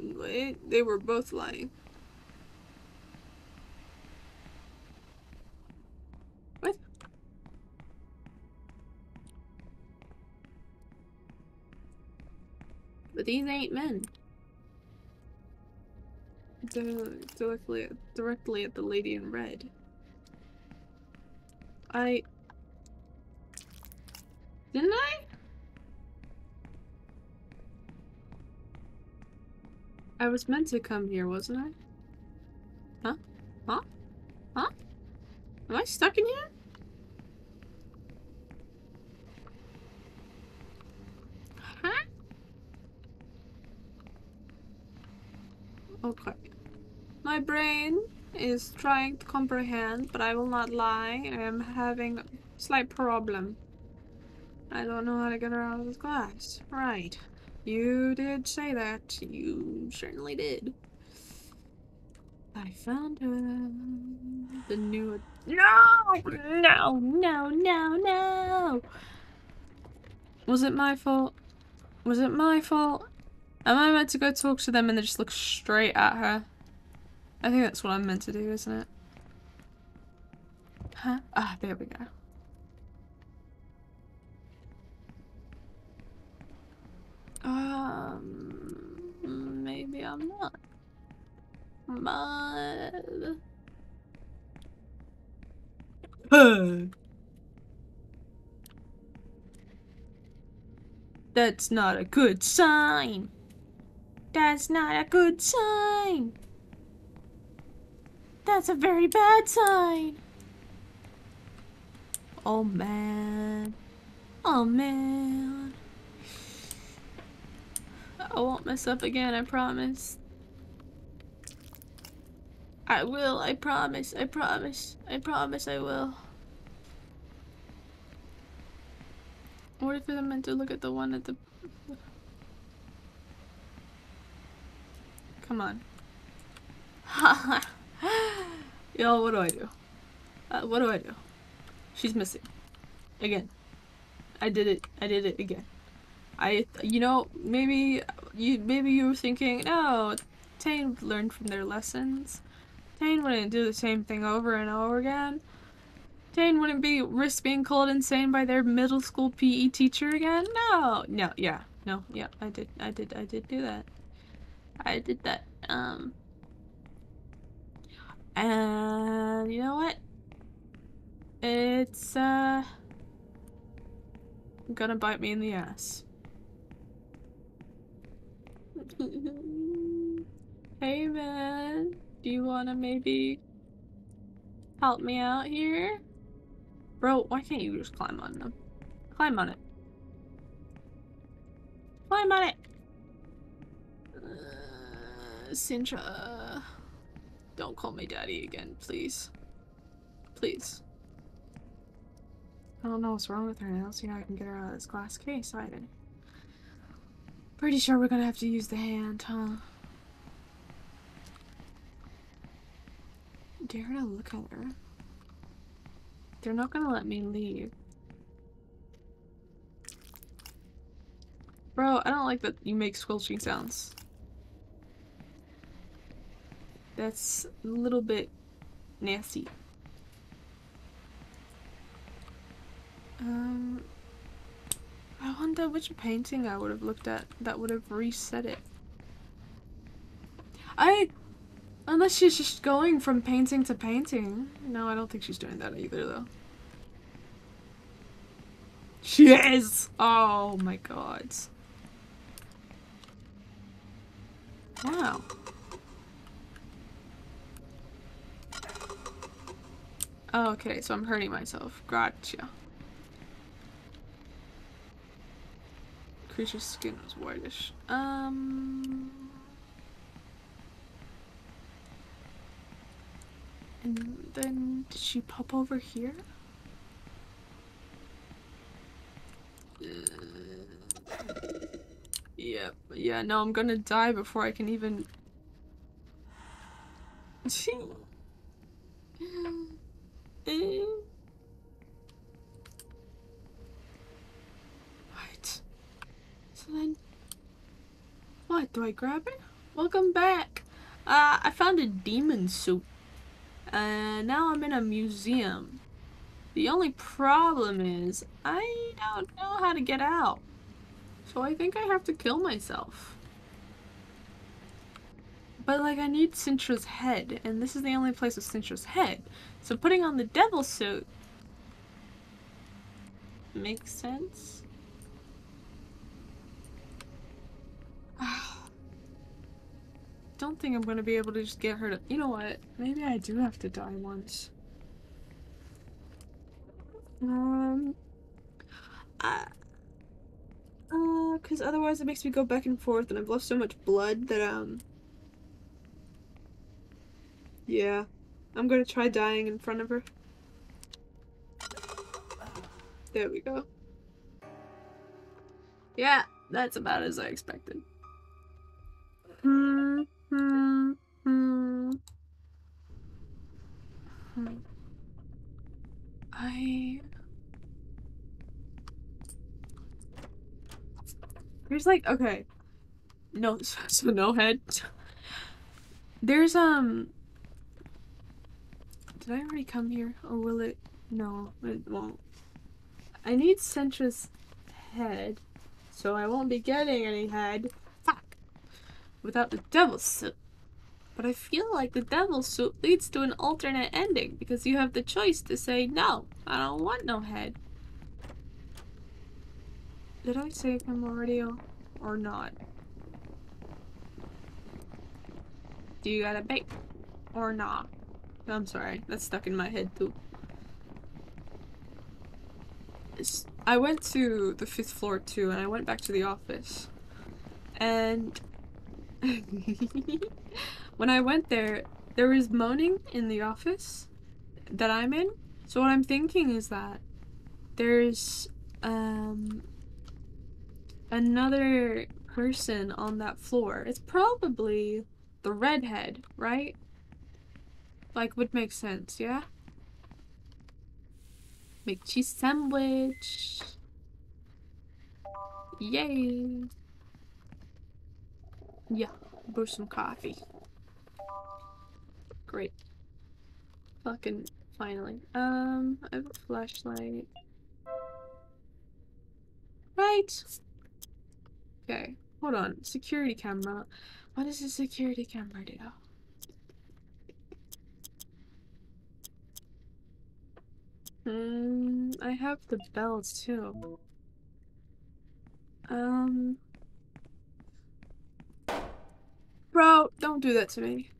Wait, they were both lying. What? But these ain't men. Di- directly, directly at the lady in red. I didn't I? I was meant to come here, wasn't I? Huh? Huh? Huh? Am I stuck in here? Huh? Okay. My brain is trying to comprehend, but I will not lie. I am having a slight problem. I don't know how to get her out of this glass. Right. You did say that. You certainly did. I found her. The new. No! No! No! No! No! Was it my fault? Was it my fault? Am I meant to go talk to them and then just look straight at her? I think that's what I'm meant to do, isn't it? Huh? Ah, there we go. Um, maybe I'm not. But... That's not a good sign. That's not a good sign. That's a very bad sign. Oh man. Oh man. I won't mess up again, I promise. I will, I promise, I promise, I promise I will. What if I'm meant to look at the one at the... Come on. Yo, what do I do? Uh, what do I do? She's missing. Again. I did it. I did it again. I, you know, maybe you, maybe you were thinking, no, Tane learned from their lessons. Tane wouldn't do the same thing over and over again. Tane wouldn't be risk being called insane by their middle school PE teacher again. No, no, yeah, no, yeah, I did, I did, I did do that. I did that. Um, and you know what? It's uh gonna bite me in the ass. hey man, do you wanna maybe help me out here? Bro, why can't you just climb on them? Climb on it. Climb on it! Uh, Sintra. Don't call me daddy again, please. Please. I don't know what's wrong with her now. See how I can get her out of this glass case either. Pretty sure we're gonna have to use the hand, huh? Dare to look at her. They're not gonna let me leave. Bro, I don't like that you make squelching sounds. That's a little bit nasty. Um, I wonder which painting I would have looked at that would have reset it. I... Unless she's just going from painting to painting. No, I don't think she's doing that either, though. She is! Oh my god. Wow. Oh, okay, so I'm hurting myself. Gotcha. Creature's skin was whitish. Um. And then did she pop over here? Yep. Yeah, no, I'm gonna die before I can even. What? Do I grab it? Welcome back! Uh, I found a demon suit. And now I'm in a museum. The only problem is, I don't know how to get out. So I think I have to kill myself. But like I need Sintra's head, and this is the only place with Sintra's head. So putting on the devil suit makes sense. Don't think I'm gonna be able to just get her to- You know what? Maybe I do have to die once. Um... I, uh, because otherwise it makes me go back and forth and I've lost so much blood that, um... Yeah. I'm gonna try dying in front of her. There we go. Yeah, that's about as I expected. Hmm, hmm, hmm. Hmm. I... There's like, okay. No, so no head. There's, um... Did I already come here? Or will it? No, it won't. I need Sintra's head, so I won't be getting any head. Without the devil suit. But I feel like the devil suit leads to an alternate ending because you have the choice to say, no, I don't want no head. Did I save him already or, or not? Do you got a bait? Or not? I'm sorry, that's stuck in my head too. I went to the fifth floor too, and I went back to the office. And when I went there, there was moaning in the office that I'm in. So what I'm thinking is that there's um another person on that floor. It's probably the redhead, right? Like would make sense, yeah? Make cheese sandwich. Yay. Yeah, brew some coffee. Great. Fucking finally. Um, I have a flashlight. Right. Okay, hold on. Security camera. What does a security camera do? Hmm, I have the bells too. Um. Bro, don't do that to me.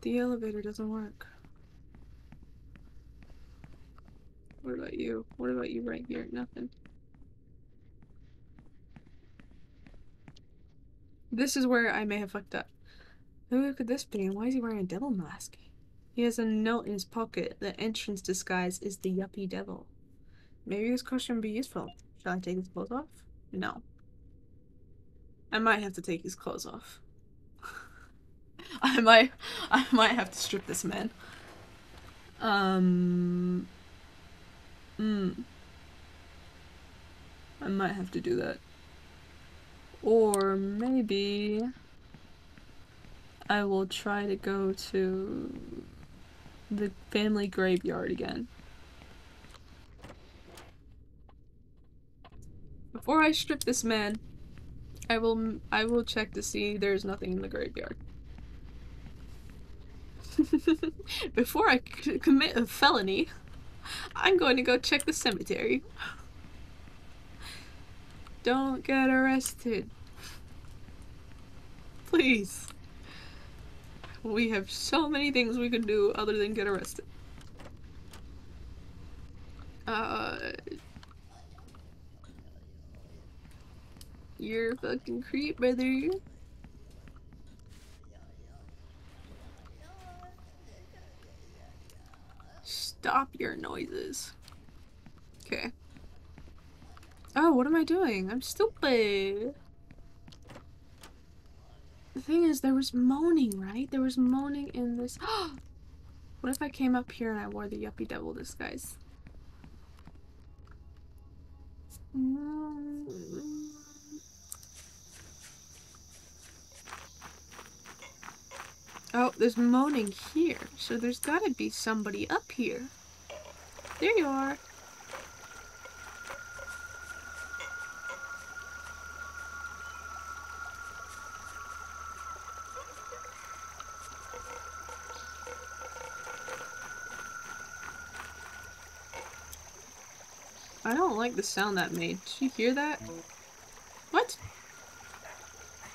The elevator doesn't work. What about you? What about you right here? Nothing. This is where I may have fucked up. Who could this be? Why is he wearing a devil mask? He has a note in his pocket. The entrance disguise is the yuppie devil. Maybe this costume would be useful. Shall I take his clothes off? No. I might have to take his clothes off. I might I might have to strip this man. Um Hmm. I might have to do that. Or maybe I will try to go to the family graveyard again. Before I strip this man, I will I will check to see there's nothing in the graveyard. Before I commit a felony, I'm going to go check the cemetery. Don't get arrested. Please. We have so many things we can do other than get arrested. Uh. You're a fucking creep, brother. Stop your noises. Okay. Oh, what am I doing? I'm stupid. The thing is, there was moaning, right? There was moaning in this. what if I came up here and I wore the Yuppie Devil disguise? Mm. Oh, there's moaning here, so there's gotta be somebody up here. There you are. I don't like the sound that made. Did you hear that? What?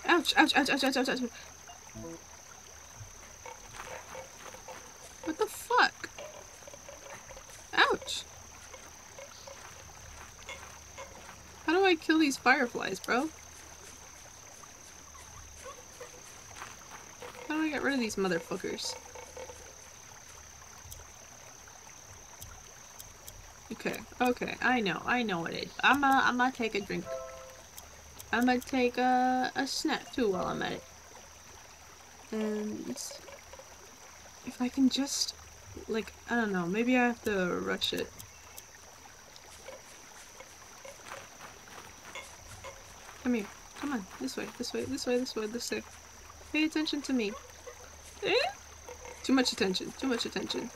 Ouch, ouch, ouch, ouch, ouch, ouch, ouch. What the fuck? Ouch. How do I kill these fireflies, bro? How do I get rid of these motherfuckers? Okay, okay, I know, I know what it is. I'm gonna, I'm gonna take a drink. I'm gonna take a, a snack too while I'm at it. And if I can just, like, I don't know, maybe I have to rush it. Come here, come on, this way, this way, this way, this way, this way. Pay attention to me. Eh? Too much attention, too much attention.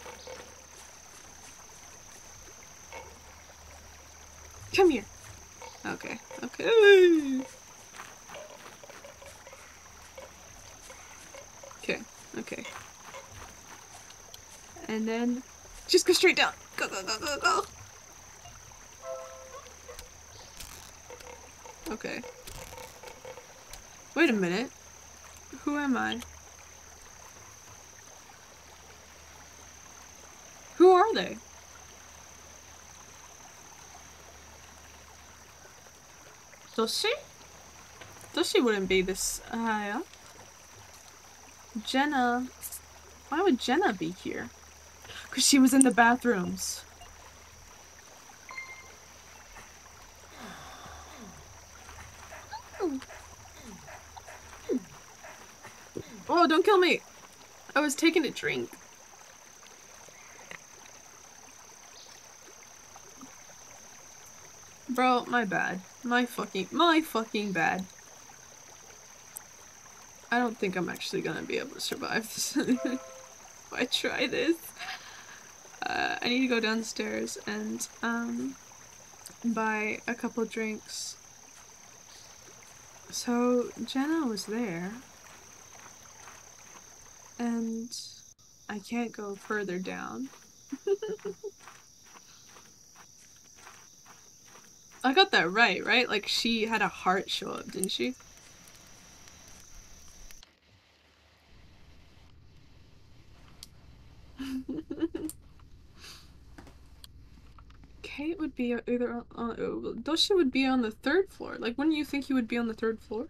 Come here. Okay, okay. Okay, okay. And then just go straight down. Go, go, go, go, go. Okay. Wait a minute. Who am I? Who are they? Does she? Does she wouldn't be this high up? Jenna. Why would Jenna be here? Because she was in the bathrooms. Oh. Oh, don't kill me! I was taking a drink. Bro, my bad. My fucking- my fucking bad. I don't think I'm actually gonna be able to survive this. if I try this. Uh, I need to go downstairs and, um, buy a couple drinks. So, Jenna was there. And I can't go further down. I got that right, right? Like she had a heart show up, didn't she? Kate would be either on, uh, Doshi would be on the third floor. Like, wouldn't you think he would be on the third floor?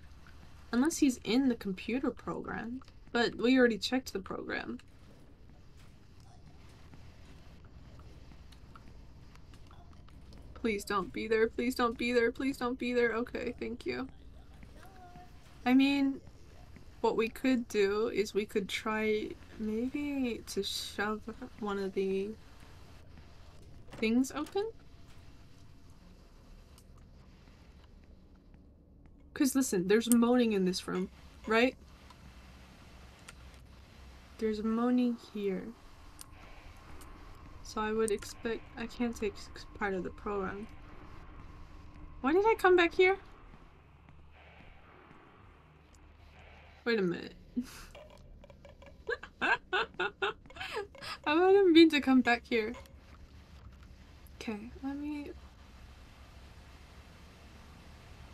Unless he's in the computer program. But we already checked the program. Please don't be there. Please don't be there. Please don't be there. Okay, thank you. I mean, what we could do is we could try maybe to shove one of the things open? Because listen, there's moaning in this room, right? There's moaning here. So I would expect- I can't take part of the program. Why did I come back here? Wait a minute. I wouldn't mean to come back here. Okay, let me...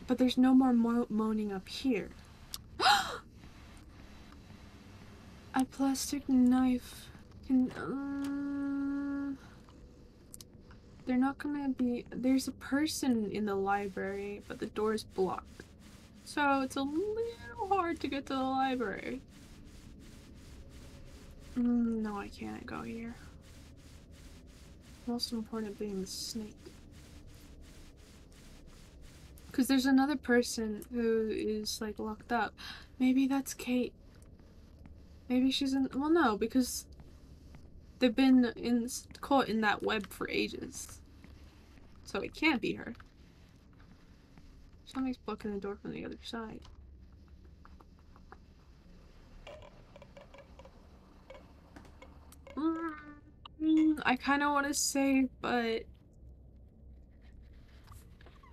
But there's no more mo moaning up here. A plastic knife can... Uh... they're not gonna be. There's a person in the library, but the door is blocked. So it's a little hard to get to the library. Mm, no, I can't go here. Most important being the snake. Because there's another person who is like locked up. Maybe that's Kate. Maybe she's in. Well, no, because they've been in caught in that web for ages. So it can't be her. Somebody's blocking the door from the other side. Mm, I kind of want to save, but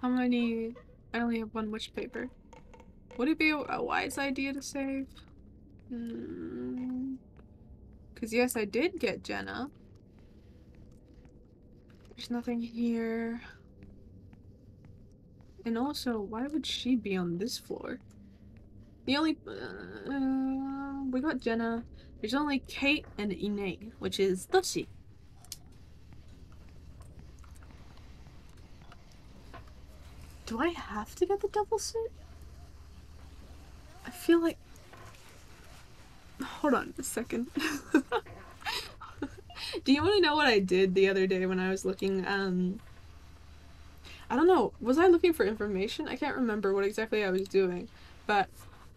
how many? I only have one wish paper. Would it be a wise idea to save? Because mm. yes, I did get Jenna. There's nothing here. And also, why would she be on this floor? The only... Uh, we got Jenna. There's only Kate and Ine, which is Dashi. Do I have to get the double suit? I feel like... Hold on a second. Do you want to know what I did the other day when I was looking, um... I don't know, was I looking for information? I can't remember what exactly I was doing, but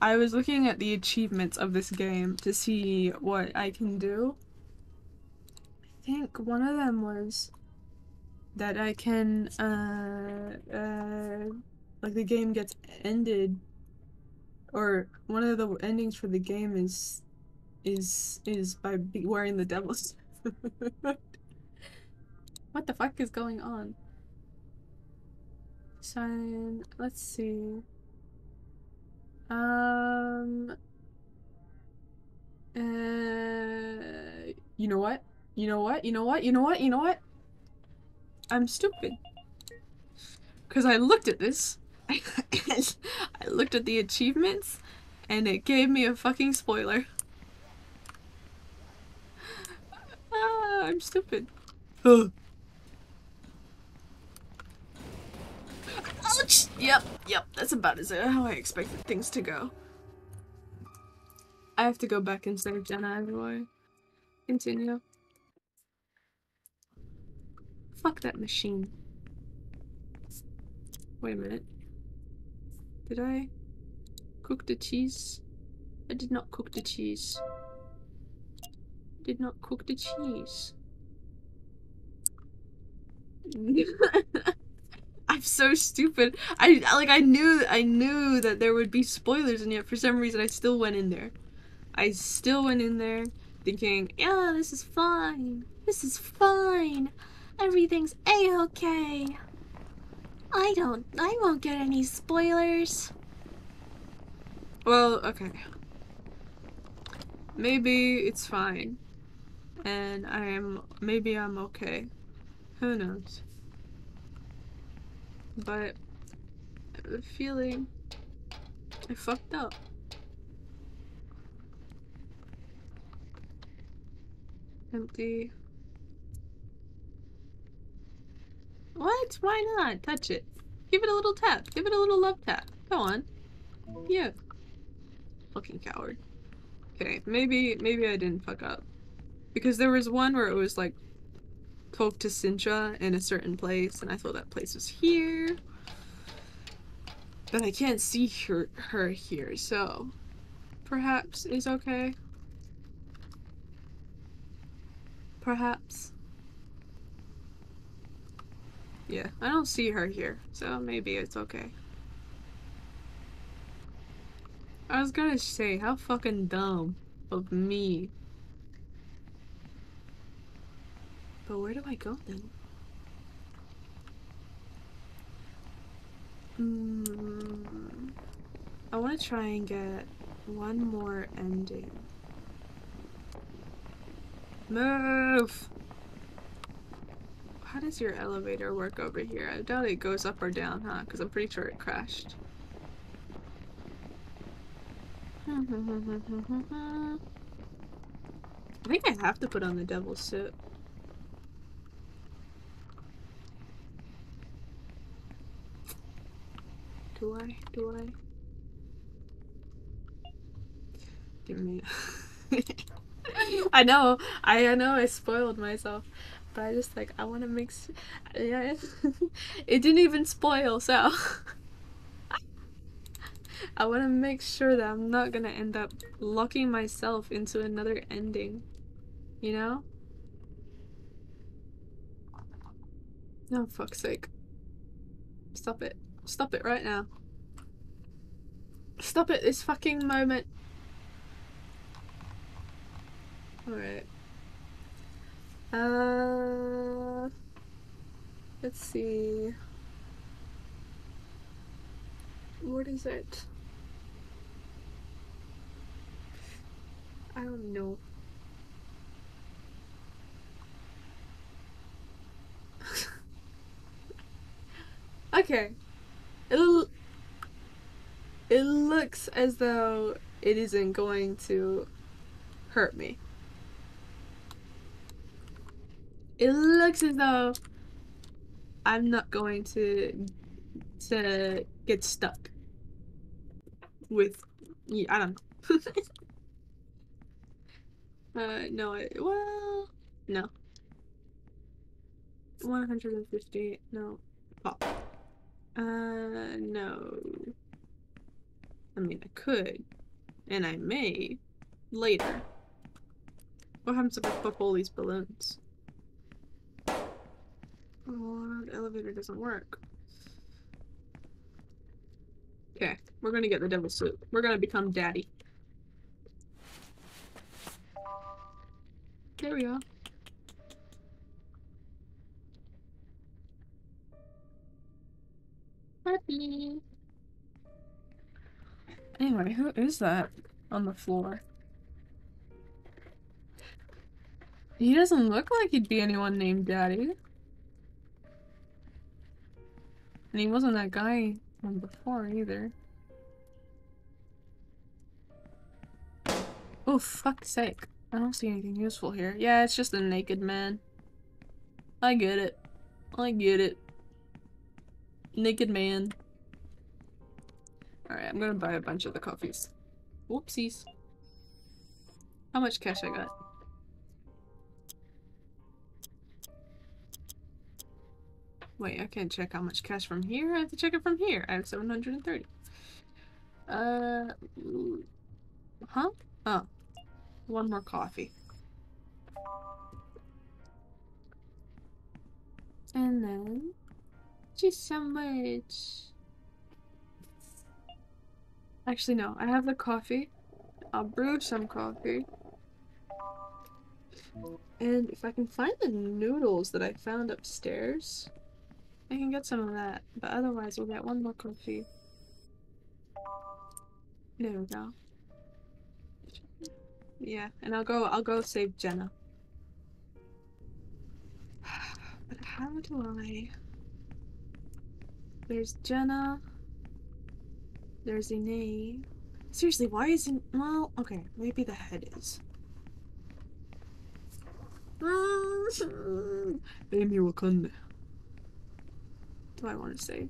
I was looking at the achievements of this game to see what I can do. I think one of them was that I can, uh, uh, like the game gets ended, or one of the endings for the game is, is, is by wearing the devil's. what the fuck is going on? Sign, let's see. Um, uh, you know what? You know what? You know what? You know what? You know what? I'm stupid. Because I looked at this, I looked at the achievements, and it gave me a fucking spoiler. Ah, I'm stupid. Ouch! Yep, yep, that's about as uh, how I expected things to go. I have to go back and save Jenna anyway. Continue. Fuck that machine. Wait a minute. Did I cook the cheese? I did not cook the cheese. Did not cook the cheese. I'm so stupid. I like I knew I knew that there would be spoilers and yet for some reason I still went in there. I still went in there thinking, yeah, this is fine. This is fine. Everything's a-okay. I don't, I won't get any spoilers. Well, okay. Maybe it's fine. And I am, maybe I'm okay. Who knows? But, have feeling I fucked up. Empty. What? Why not? Touch it. Give it a little tap. Give it a little love tap. Go on. Yeah. Fucking coward. Okay, maybe maybe I didn't fuck up. Because there was one where it was like talk to Sintra in a certain place and I thought that place was here. But I can't see her, her here, so perhaps is okay. Perhaps. Yeah, I don't see her here, so maybe it's okay. I was gonna say, how fucking dumb of me. But where do I go then? Hmm. I want to try and get one more ending. Move! How does your elevator work over here? I doubt it goes up or down, huh? Because I'm pretty sure it crashed. I think I have to put on the devil's suit. Do I? Do I? Give me. I know. I, know. I spoiled myself, but I just like I want to make. Yeah. it didn't even spoil, so. I want to make sure that I'm not gonna end up locking myself into another ending. You know? No, fuck's sake. Stop it. Stop it right now. Stop it this fucking moment. Alright. Uh. Let's see. What is it? I don't know. okay. It, it looks as though it isn't going to hurt me. It looks as though I'm not going to to get stuck with I don't know. uh no, I, well, no. 150 no. Pop. Uh no. I mean, I could and I may later. What happens if I pop all these balloons? Oh, the elevator doesn't work. Okay, we're gonna get the devil suit. We're gonna become daddy. There we go. Happy. Anyway, who is that on the floor? He doesn't look like he'd be anyone named Daddy. And he wasn't that guy from before either. Oh, fuck's sake. I don't see anything useful here. Yeah, it's just a naked man. I get it. I get it. Naked man. Alright, I'm gonna buy a bunch of the coffees. Whoopsies. How much cash I got? Wait, I can't check how much cash from here. I have to check it from here. I have 730. Uh, huh? Oh, one more coffee. And then, just sandwich. Actually, no. I have the coffee. I'll brew some coffee. And if I can find the noodles that I found upstairs, I can get some of that. But otherwise, we'll get one more coffee. There we go. Yeah, and I'll go. I'll go save Jenna. But how do I? There's Jenna. There's Ine. Seriously, why isn't? Well, okay, maybe the head is. Amy Wakanda. Do I want to save?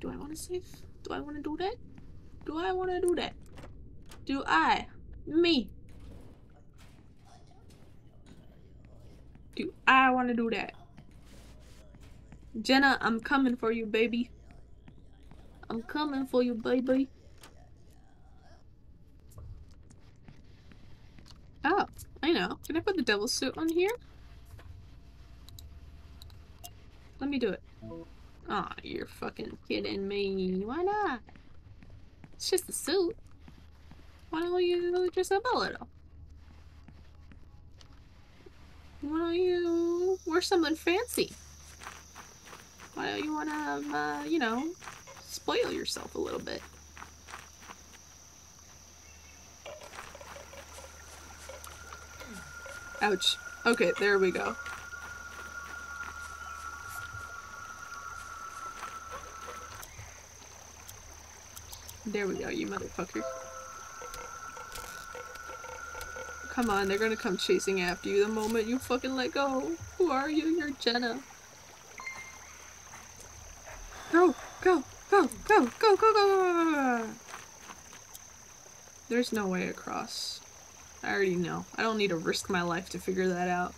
Do I want to save? Do I want to do that? Do I want to do that? Do I? Me? Do I want to do that? Jenna, I'm coming for you, baby. I'm coming for you, baby. Oh, I know. Can I put the devil suit on here? Let me do it. Aw, you're fucking kidding me. Why not? It's just a suit. Why don't you dress up a little? Why don't you wear something fancy? Why don't you want to, uh, you know, spoil yourself a little bit? Ouch. Okay, there we go. There we go, you motherfucker. Come on, they're gonna come chasing after you the moment you fucking let go. Who are you? You're Jenna. Go, go, Go, go, go, go, go, go. There's no way across. I already know. I don't need to risk my life to figure that out.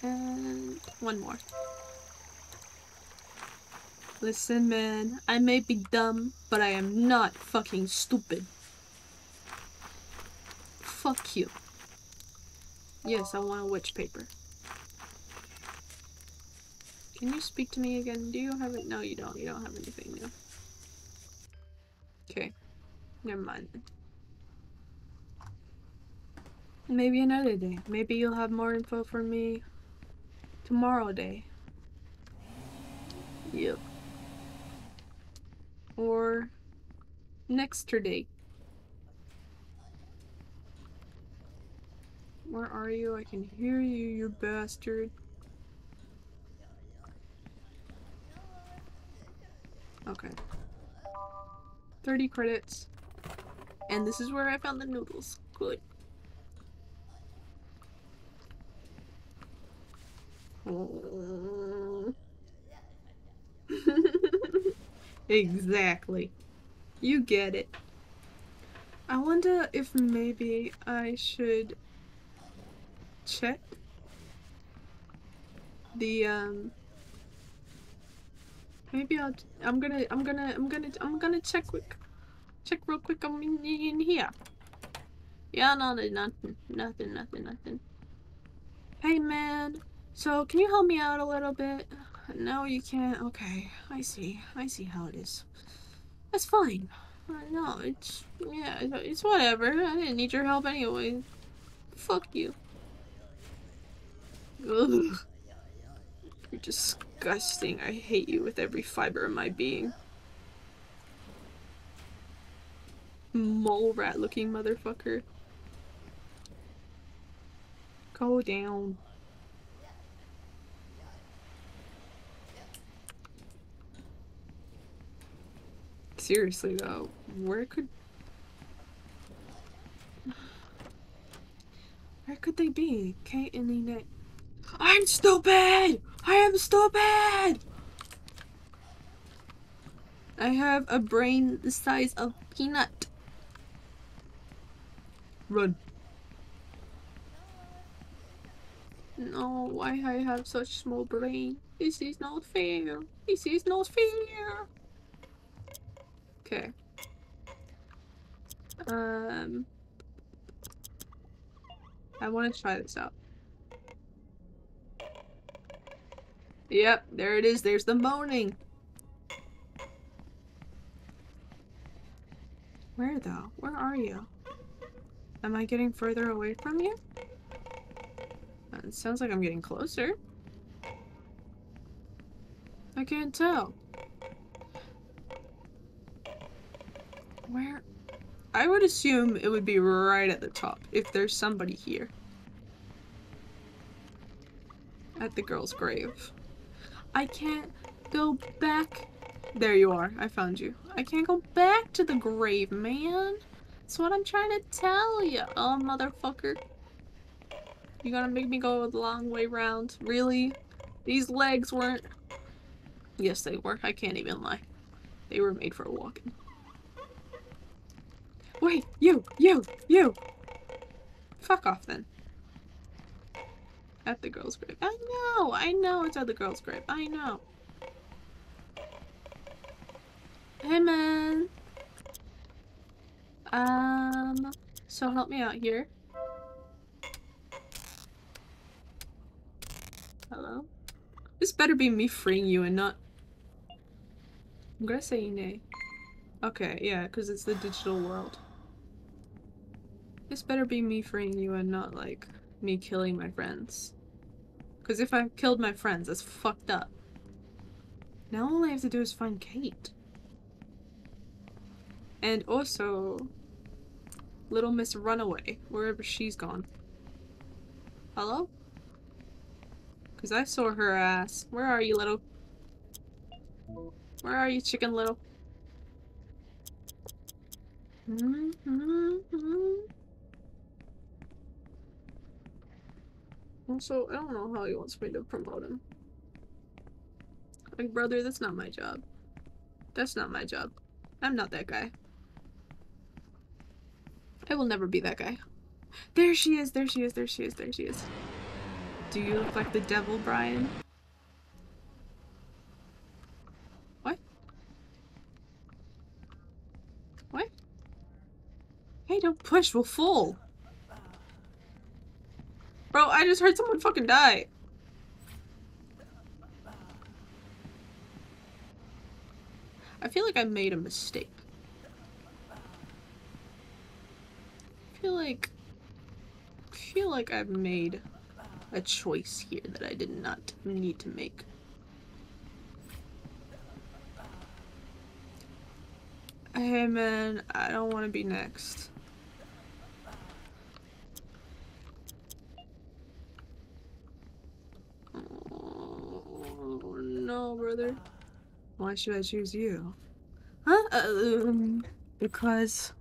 And one more. Listen, man, I may be dumb, but I am not fucking stupid. Fuck you. Yes, I want a witch paper. Can you speak to me again? Do you have it? No, you don't. You don't have anything new. Okay. Never mind. Maybe another day. Maybe you'll have more info for me tomorrow day. Yep. Or next day. Where are you? I can hear you, you bastard. Okay. 30 credits. And this is where I found the noodles. Good. exactly. You get it. I wonder if maybe I should check the um maybe I'll I'm gonna I'm gonna I'm gonna I'm gonna check quick check real quick I'm in, in here. Yeah no nothing nothing nothing nothing. Hey man. So can you help me out a little bit? No you can't. Okay I see I see how it is. That's fine. No it's yeah it's whatever. I didn't need your help anyway. Fuck you. Ugh. You're disgusting. I hate you with every fiber of my being. Mole rat looking motherfucker. Go down. Seriously though, where could where could they be? Kate and Enid I'm stupid! I am stupid! I have a brain the size of peanut. Run. No, why I have such small brain? This is not fair. This is not fair. Okay. Um, I want to try this out. Yep, there it is. There's the moaning. Where though? Where are you? Am I getting further away from you? It sounds like I'm getting closer. I can't tell. Where? I would assume it would be right at the top if there's somebody here. At the girl's grave. I can't go back. There you are. I found you. I can't go back to the grave, man. That's what I'm trying to tell you. Oh, motherfucker. You gotta make me go the long way round. Really? These legs weren't... Yes, they were. I can't even lie. They were made for walking. Wait! You! You! You! Fuck off then. At the girl's grave. I know! I know it's at the girl's grave. I know. Hey, man. Um, so help me out here. Hello? This better be me freeing you and not... I'm gonna say nay. Okay, yeah, because it's the digital world. This better be me freeing you and not, like, me killing my friends. Because if I killed my friends, that's fucked up. Now all I have to do is find Kate. And also, Little Miss Runaway, wherever she's gone. Hello? Because I saw her ass. Where are you, little? Where are you, chicken little? Mm -hmm, -hmm. Also, I don't know how he wants me to promote him. Like, brother, that's not my job. That's not my job. I'm not that guy. I will never be that guy. There she is, there she is, there she is, there she is. Do you look like the devil, Brian? What? What? Hey, don't push, we'll fall. Bro, I just heard someone fucking die. I feel like I made a mistake. I feel like I feel like I've made a choice here that I did not need to make. Hey man, I don't want to be next. Oh, no, brother. Why should I choose you? Huh? Uh, um, because...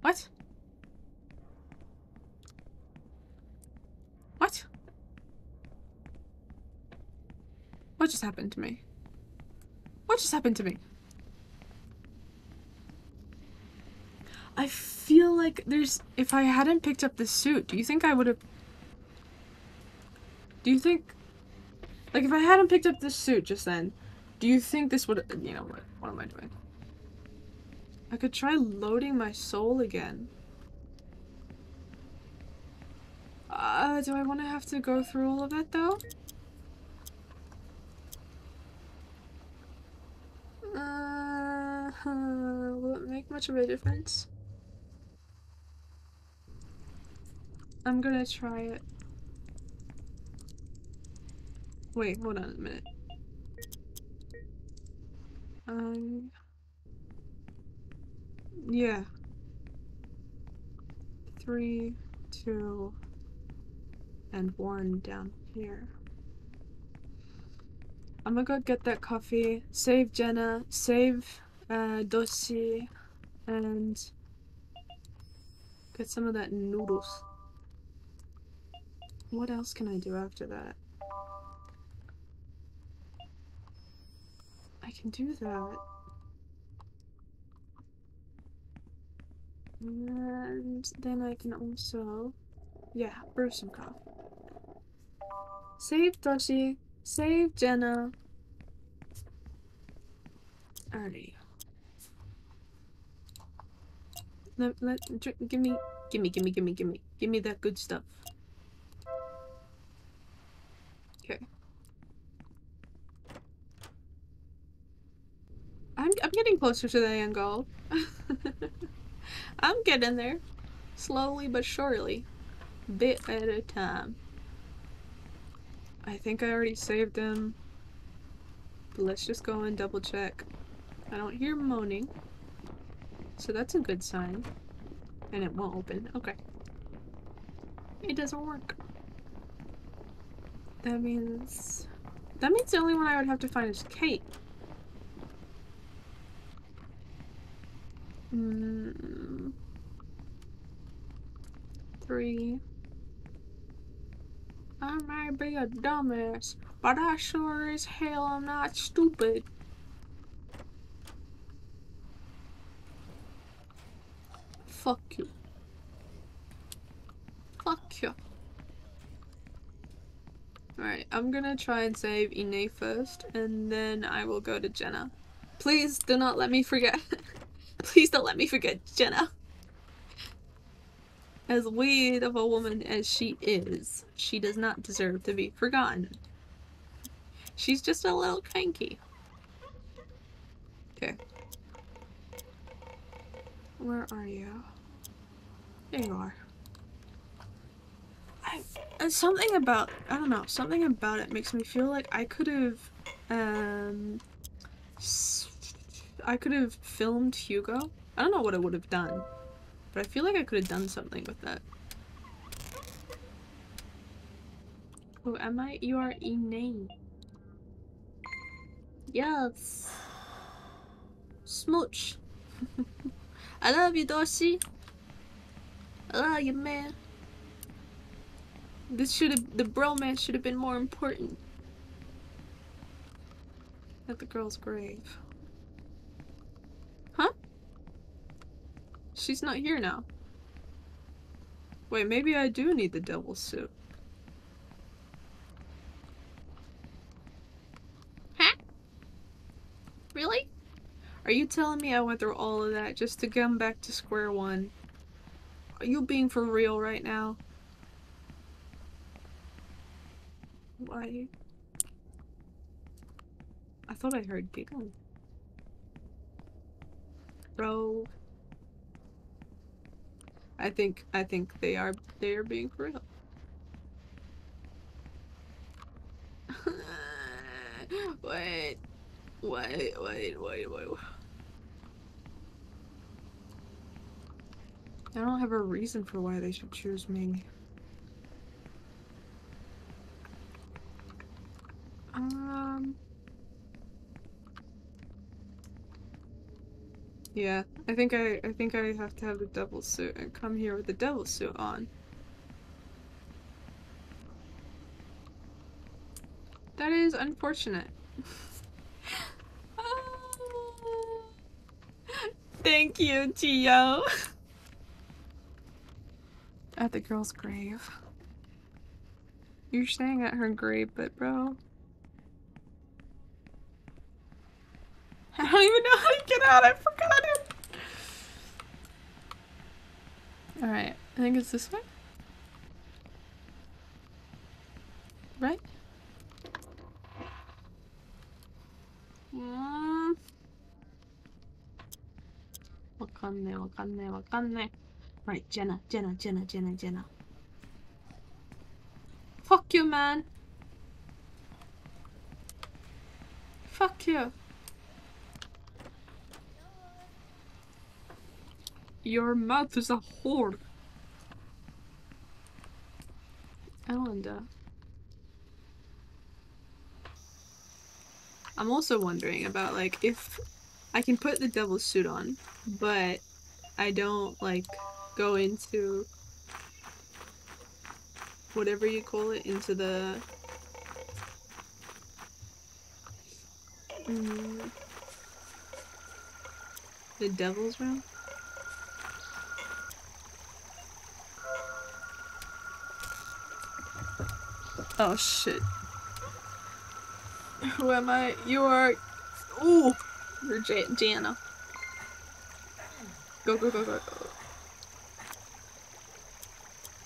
What? What? What just happened to me? What just happened to me? I feel like there's... If I hadn't picked up the suit, do you think I would have... Do you think... Like, if I hadn't picked up this suit just then, do you think this would... You know what? What am I doing? I could try loading my soul again. Uh, do I want to have to go through all of that, though? Uh, will it make much of a difference? I'm gonna try it. Wait, hold on a minute. Um. Yeah. Three, two, and one down here. I'm gonna go get that coffee, save Jenna, save uh, Dossi, and get some of that noodles. What else can I do after that? I can do that. And then I can also, yeah, brew some coffee. Save Dossi, save Jenna. Alrighty. Let, let, give me, give me, give me, give me, give me, give me that good stuff. Okay. I'm, I'm getting closer to the end goal. I'm getting there. Slowly but surely. Bit at a time. I think I already saved them. But let's just go and double check. I don't hear moaning. So that's a good sign. And it won't open. Okay. It doesn't work. That means... That means the only one I would have to find is Kate. Mm. Three. I might be a dumbass, but I sure as hell am not stupid. Fuck you. Fuck you. Alright, I'm gonna try and save Ine first, and then I will go to Jenna. Please do not let me forget. Please don't let me forget Jenna. As weird of a woman as she is, she does not deserve to be forgotten. She's just a little cranky. Okay. Where are you? There you are. I, uh, something about, I don't know, something about it makes me feel like I could have, um, I could have filmed Hugo. I don't know what I would have done, but I feel like I could have done something with that. Who am I? You are Ine. Yes. Smooch. I love you, Dorsey. I love you, man. This should have the bromance should have been more important. At the girl's grave. She's not here now. Wait, maybe I do need the devil suit. Huh? Really? Are you telling me I went through all of that just to come back to square one? Are you being for real right now? Why? I thought I heard giggling. Bro. I think I think they are they are being for real. wait. Wait, wait, wait, wait. I don't have a reason for why they should choose me. Um. Yeah, I think I I think I have to have the devil suit and come here with the devil suit on. That is unfortunate. Thank you, Tio. At the girl's grave. You're staying at her grave, but bro. I don't even know how to get out. I forgot it. Alright, I think it's this way. Right? Wakane. Right, Jenna, Jenna, Jenna, Jenna, Jenna. Fuck you, man. Fuck you. Your mouth is a whore. Elenda. I'm also wondering about like if I can put the devil's suit on, but I don't like go into whatever you call it into the mm, the devil's room. Oh shit. Who am I? You are. Ooh! You're J-. Go, go, go, go, go.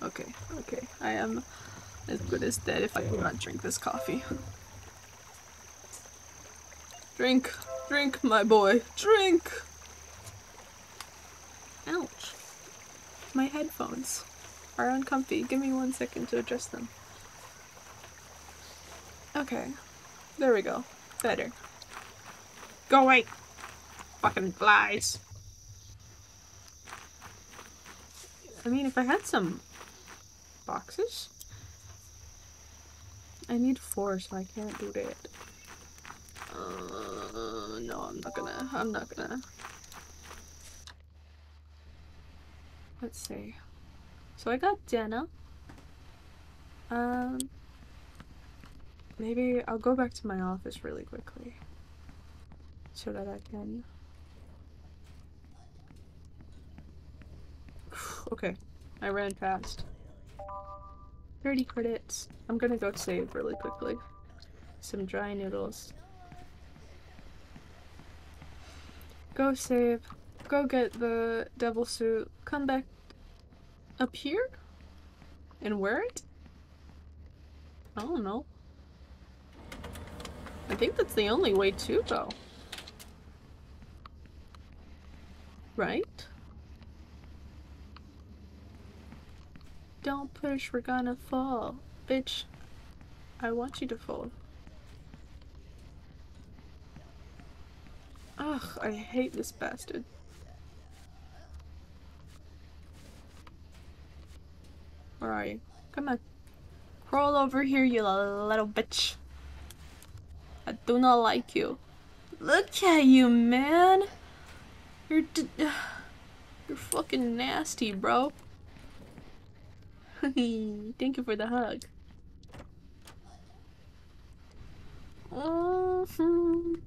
Okay, okay. I am as good as dead if I do not drink this coffee. Drink, drink, my boy, drink! Ouch. My headphones are uncomfy. Give me one second to adjust them. Okay. There we go. Better. Go away! Fucking flies. I mean, if I had some boxes. I need four, so I can't do that. Uh, no, I'm not gonna. I'm not gonna. Let's see. So I got Jenna. Um, maybe I'll go back to my office really quickly so that I can. okay, I ran fast. 30 credits. I'm gonna go save really quickly. Some dry noodles. Go save. Go get the devil suit. Come back up here? And wear it? I don't know. I think that's the only way to go. Right? Don't push, we're gonna fall. Bitch, I want you to fall. Ugh, I hate this bastard. Where are you? Come on. Crawl over here, you little bitch. I do not like you. Look at you, man. You're you're fucking nasty, bro. Thank you for the hug. Mm-hmm.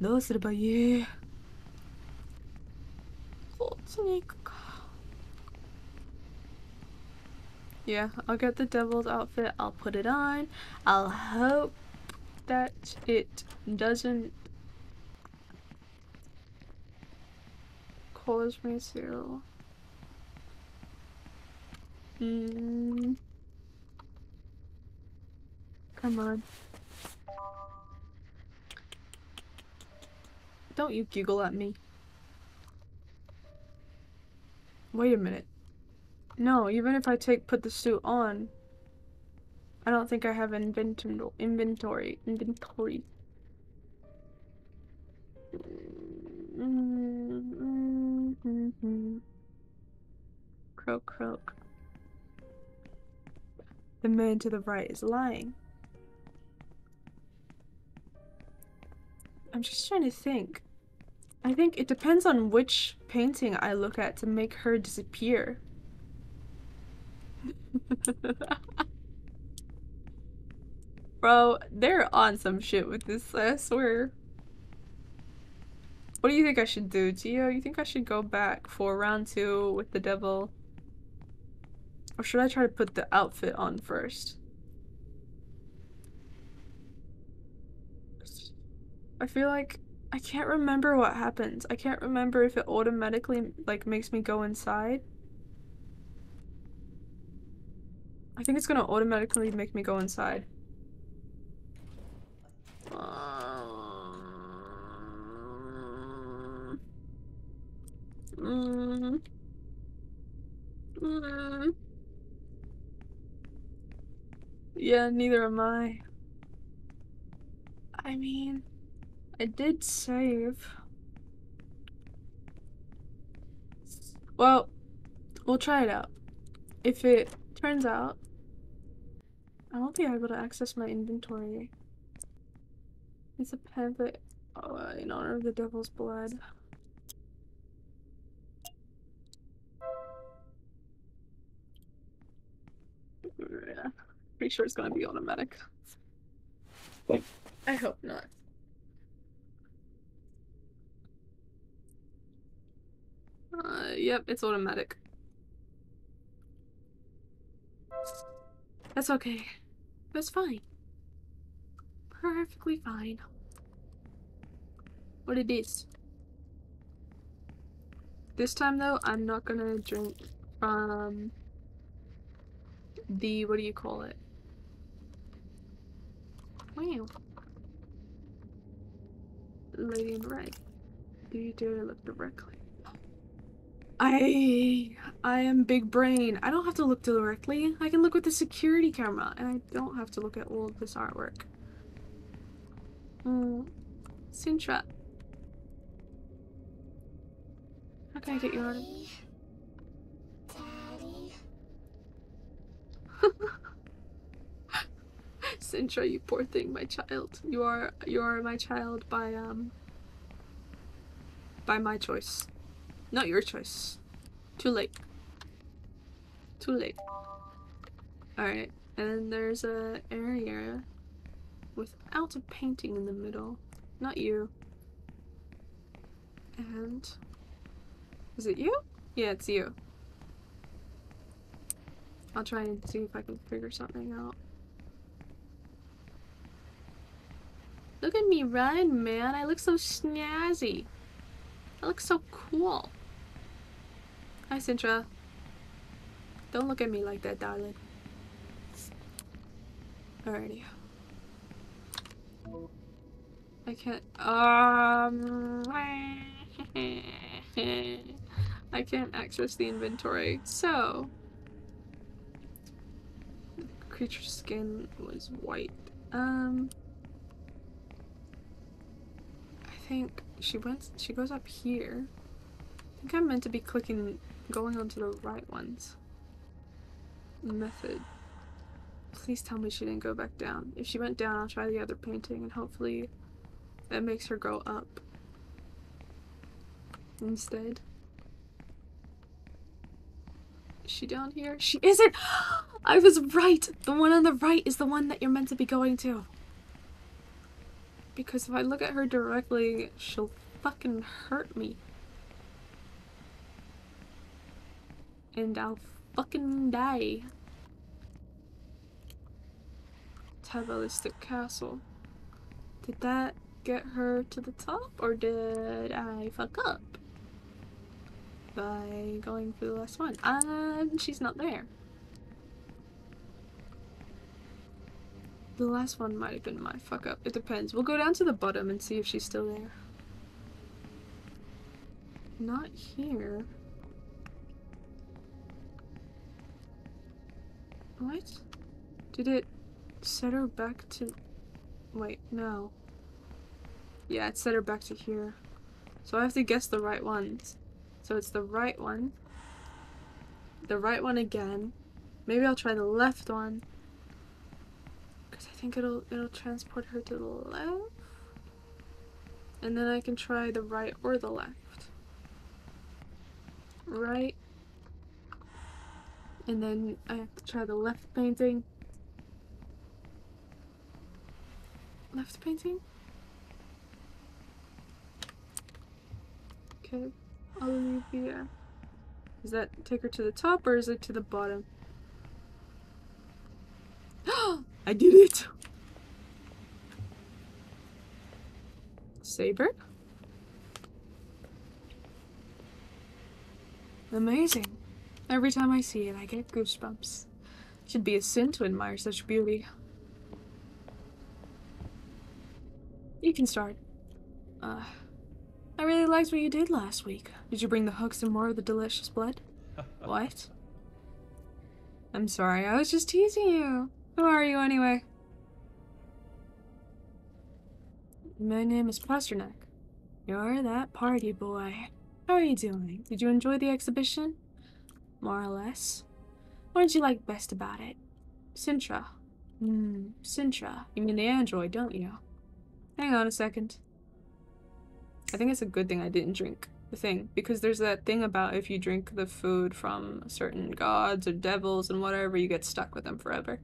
どうすればいいこっちに行くか。Yeah, I'll get the devil's outfit. I'll put it on. I'll hope that it doesn't cause me to. Mm. Come on. Don't you giggle at me. Wait a minute. No, even if I take put the suit on, I don't think I have inventory. Inventory. Croak, croak. The man to the right is lying. I'm just trying to think. I think it depends on which painting I look at to make her disappear. Bro, they're on some shit with this, I swear. What do you think I should do, Gio? You think I should go back for round two with the devil? Or should I try to put the outfit on first? I feel like I can't remember what happens. I can't remember if it automatically like makes me go inside. I think it's gonna automatically make me go inside. Mm. Mm. Yeah, neither am I. I mean, I did save. Well, we'll try it out. If it turns out I won't be able to access my inventory. It's a pamphlet uh, in honor of the devil's blood. Pretty sure it's gonna be automatic. I hope not. Uh, yep, it's automatic. That's okay. That's fine. Perfectly fine. What it is. This time though, I'm not gonna drink from the, what do you call it? Wow. Lady in red. Do you dare look directly? I I am big brain. I don't have to look directly. I can look with the security camera and I don't have to look at all of this artwork. Mm. Sintra. How can I get you out of Sintra, you poor thing, my child. You are you are my child by um by my choice. Not your choice. Too late. Too late. Alright, and there's a area without a painting in the middle. Not you. And... Is it you? Yeah, it's you. I'll try and see if I can figure something out. Look at me run, man. I look so snazzy. I look so cool. Hi, Sintra. Don't look at me like that, darling. Alrighty. I can't- um... I can't access the inventory, so... Creature skin was white. Um... I think she went- she goes up here. I think I'm meant to be clicking going on to the right ones. Method. Please tell me she didn't go back down. If she went down, I'll try the other painting and hopefully that makes her go up instead. Is she down here? She isn't! I was right! The one on the right is the one that you're meant to be going to. Because if I look at her directly, she'll fucking hurt me. And I'll fucking die. Tabalistic Castle. Did that get her to the top, or did I fuck up? By going for the last one. And she's not there. The last one might have been my fuck up. It depends. We'll go down to the bottom and see if she's still there. Not here. What? Did it set her back to... Wait, no. Yeah, it set her back to here. So I have to guess the right ones. So it's the right one. The right one again. Maybe I'll try the left one. Because I think it'll it'll transport her to the left. And then I can try the right or the left. Right. And then I have to try the left painting. Left painting? Okay, Olivia. Does that take her to the top or is it to the bottom? Oh, I did it! Saber? Amazing. Every time I see it, I get goosebumps. It Should be a sin to admire such beauty. You can start. Uh, I really liked what you did last week. Did you bring the hooks and more of the delicious blood? what? I'm sorry, I was just teasing you. Who are you anyway? My name is Pasternak. You're that party boy. How are you doing? Did you enjoy the exhibition? More or less. What did you like best about it? Sintra. Hmm, Sintra. You mean the android, don't you? Hang on a second. I think it's a good thing I didn't drink the thing because there's that thing about if you drink the food from certain gods or devils and whatever, you get stuck with them forever.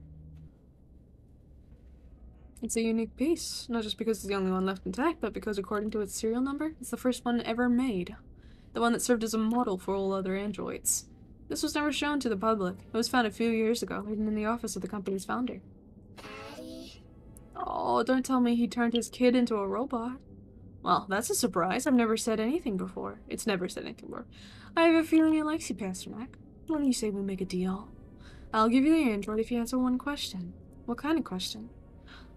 It's a unique piece, not just because it's the only one left intact, but because according to its serial number, it's the first one ever made. The one that served as a model for all other androids. This was never shown to the public. It was found a few years ago, hidden in the office of the company's founder. Oh, don't tell me he turned his kid into a robot. Well, that's a surprise. I've never said anything before. It's never said anything before. I have a feeling he likes you, Pasternak. Why don't you say we make a deal? I'll give you the android if you answer one question. What kind of question?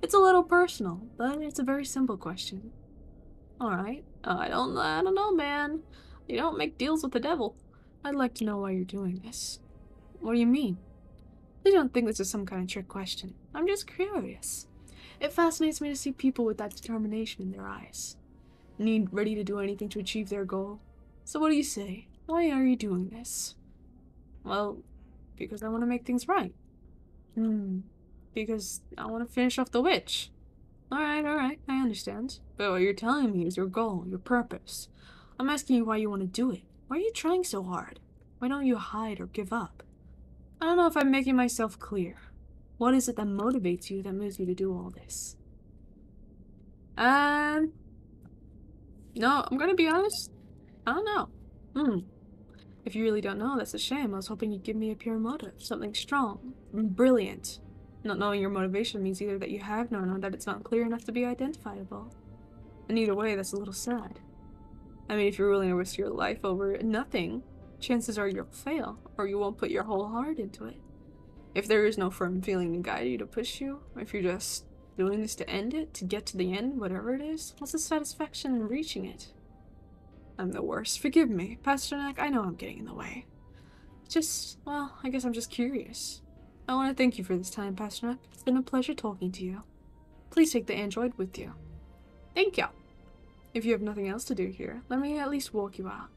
It's a little personal, but it's a very simple question. Alright. Uh, I don't I don't know, man. You don't make deals with the devil. I'd like to know why you're doing this. What do you mean? Please don't think this is some kind of trick question. I'm just curious. It fascinates me to see people with that determination in their eyes. Need ready to do anything to achieve their goal. So what do you say? Why are you doing this? Well, because I want to make things right. Hmm. Because I want to finish off the witch. Alright, alright, I understand. But what you're telling me is your goal, your purpose. I'm asking you why you want to do it. Why are you trying so hard? Why don't you hide or give up? I don't know if I'm making myself clear. What is it that motivates you, that moves you to do all this? Um... No, I'm gonna be honest. I don't know. Hmm. If you really don't know, that's a shame. I was hoping you'd give me a pure motive. Something strong. Brilliant. Not knowing your motivation means either that you have known or that it's not clear enough to be identifiable. And either way, that's a little sad. I mean, if you're willing to risk your life over nothing, chances are you'll fail, or you won't put your whole heart into it. If there is no firm feeling to guide you to push you, if you're just doing this to end it, to get to the end, whatever it is, what's the satisfaction in reaching it? I'm the worst. Forgive me, Pasternak. I know I'm getting in the way. Just, well, I guess I'm just curious. I want to thank you for this time, Pasternak. It's been a pleasure talking to you. Please take the android with you. Thank you. If you have nothing else to do here, let me at least walk you out.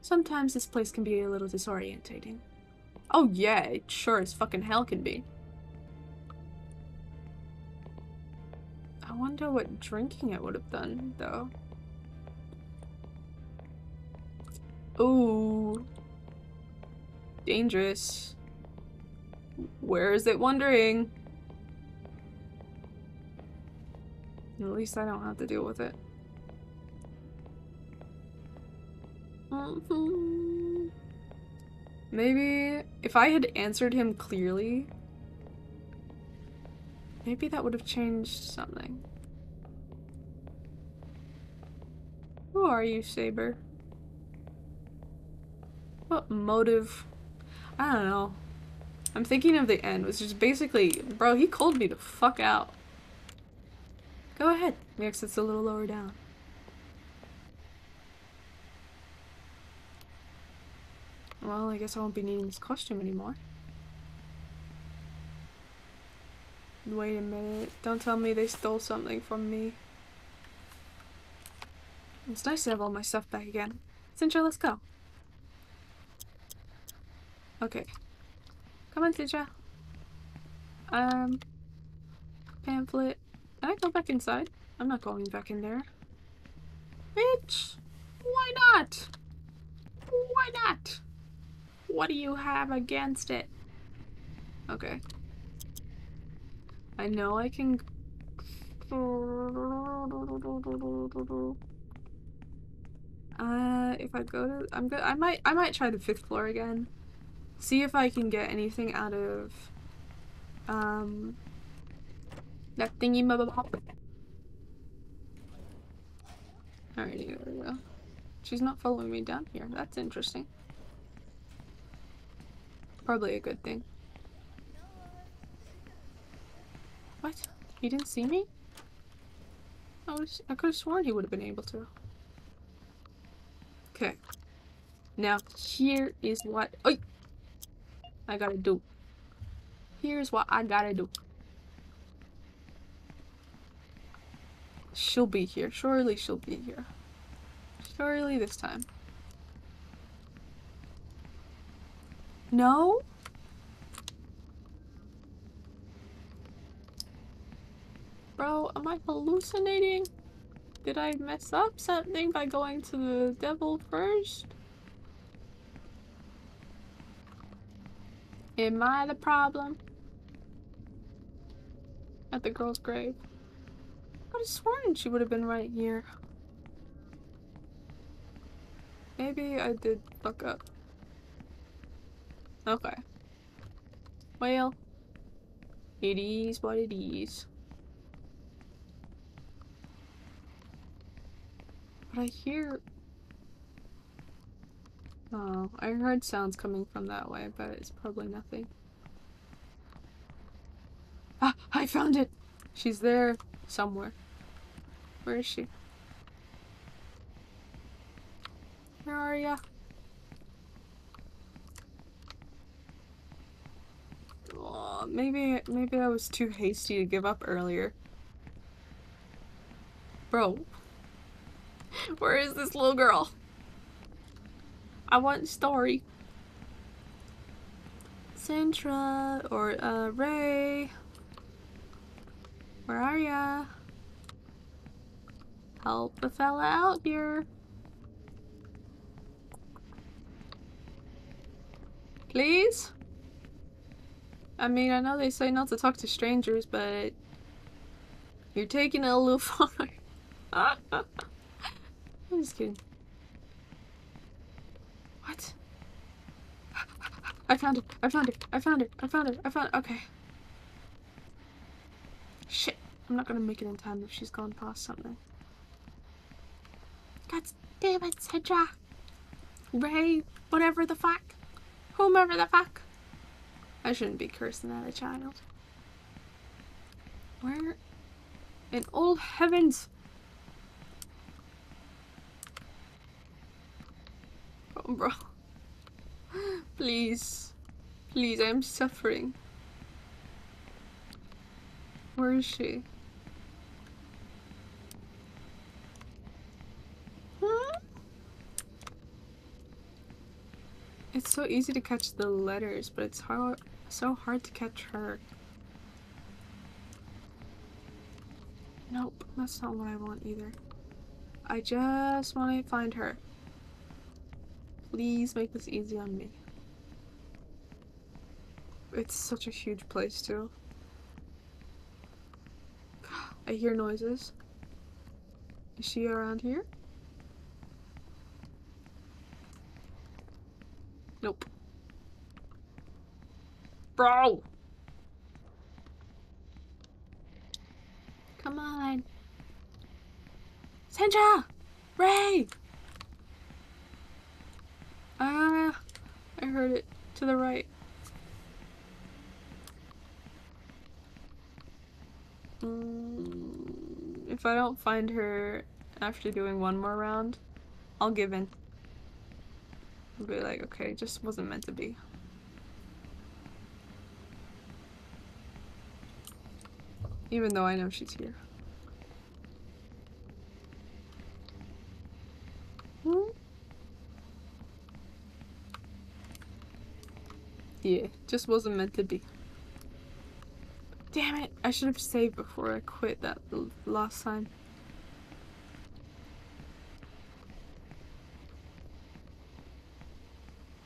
Sometimes this place can be a little disorientating. Oh yeah, it sure as fucking hell can be. I wonder what drinking it would have done, though. Ooh. dangerous. Where is it wandering? At least I don't have to deal with it. Mm-hmm. Maybe if I had answered him clearly, maybe that would have changed something. Who are you, Saber? What motive? I don't know. I'm thinking of the end, which is basically, bro, he called me to fuck out. Go ahead. The exit's a little lower down. Well, I guess I won't be needing this costume anymore. Wait a minute. Don't tell me they stole something from me. It's nice to have all my stuff back again. Sintra, let's go. Okay. Come on, Sintra. Um, pamphlet. Can I go back inside? I'm not going back in there. Bitch! Why not? Why not? What do you have against it? Okay. I know I can... Uh, if I go to... I'm good. I might, I might try the fifth floor again. See if I can get anything out of... Um... That thingy Alrighty, there we go. She's not following me down here. That's interesting. Probably a good thing. What? He didn't see me? I was I could have sworn he would have been able to. Okay. Now here is what I gotta do. Here's what I gotta do. She'll be here. Surely she'll be here. Surely this time. No? Bro, am I hallucinating? Did I mess up something by going to the devil first? Am I the problem? At the girl's grave. I would have sworn she would have been right here. Maybe I did fuck up. Okay. Well, it is what it is. But I hear... Oh, I heard sounds coming from that way, but it's probably nothing. Ah, I found it! She's there somewhere. Where is she? Where are ya? Oh, maybe maybe I was too hasty to give up earlier. Bro. Where is this little girl? I want story. Sintra or uh Ray. Where are ya? Help the fella out here. Please? I mean, I know they say not to talk to strangers, but you're taking it a little far. I'm just kidding. What? I found it. I found it. I found it. I found it. I found it. Okay. Shit. I'm not gonna make it in time if she's gone past something. God damn it, Sidra. Ray, whatever the fuck. Whomever the fuck. I shouldn't be cursing at a child. Where in all heavens? Oh, bro. Please. Please, I'm suffering. Where is she? Hmm? It's so easy to catch the letters, but it's hard so hard to catch her. Nope, that's not what I want either. I just want to find her. Please make this easy on me. It's such a huge place too. I hear noises. Is she around here? Nope. Bro! Come on. Sintra! Ray! Ah, I heard it to the right. Mm, if I don't find her after doing one more round, I'll give in. I'll be like, okay, just wasn't meant to be. Even though I know she's here. Hmm? Yeah, just wasn't meant to be. Damn it! I should have saved before I quit that last time.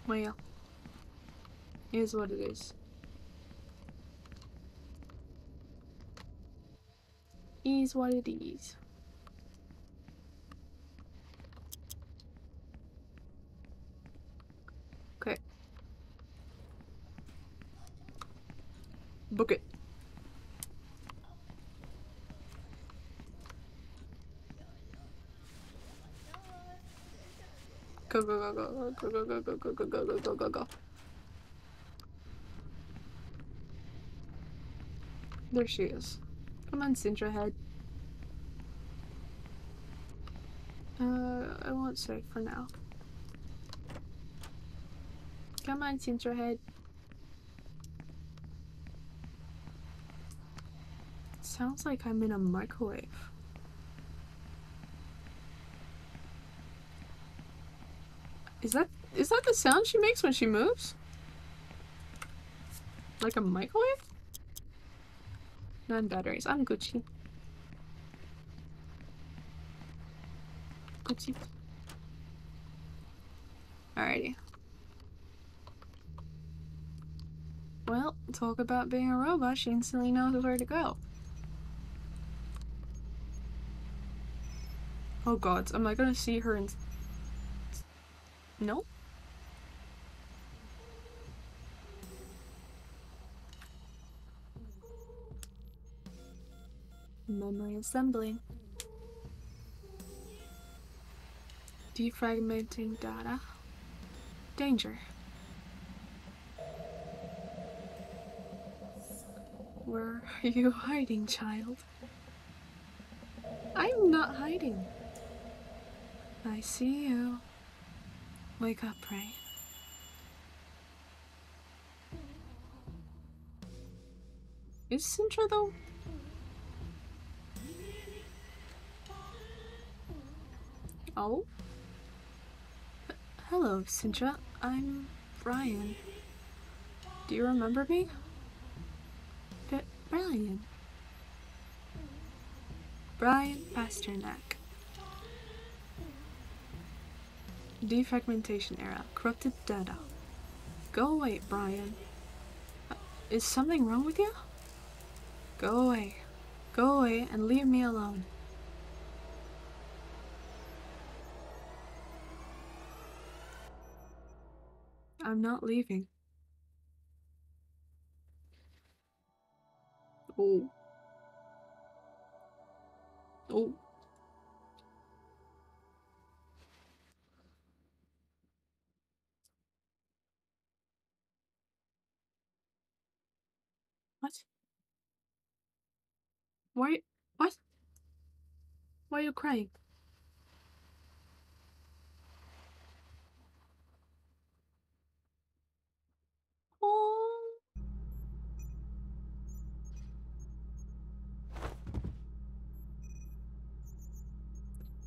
Well, is what it is. Is what it is. Book it. Go go go go go go go go go go go go go go. There she is. Come on, Sintra head. Uh, I won't say for now. Come on, Sintra head. Sounds like I'm in a microwave. Is that is that the sound she makes when she moves? Like a microwave? None batteries. I'm Gucci. Gucci. Alrighty. Well, talk about being a robot. She instantly knows where to go. Oh god, am I gonna see her in... No? Memory assembly. Defragmenting data. Danger. Where are you hiding, child? I'm not hiding. I see you. Wake up, Ray. Is Sintra though? Oh? H- Hello, Sintra. I'm Brian. Do you remember me? B- Brian. Brian Pasternak. Defragmentation era. Corrupted data. Go away, Brian. Uh, Is something wrong with you? Go away. Go away and leave me alone. I'm not leaving. Oh. Oh. Why? What? Why are you crying? Oh.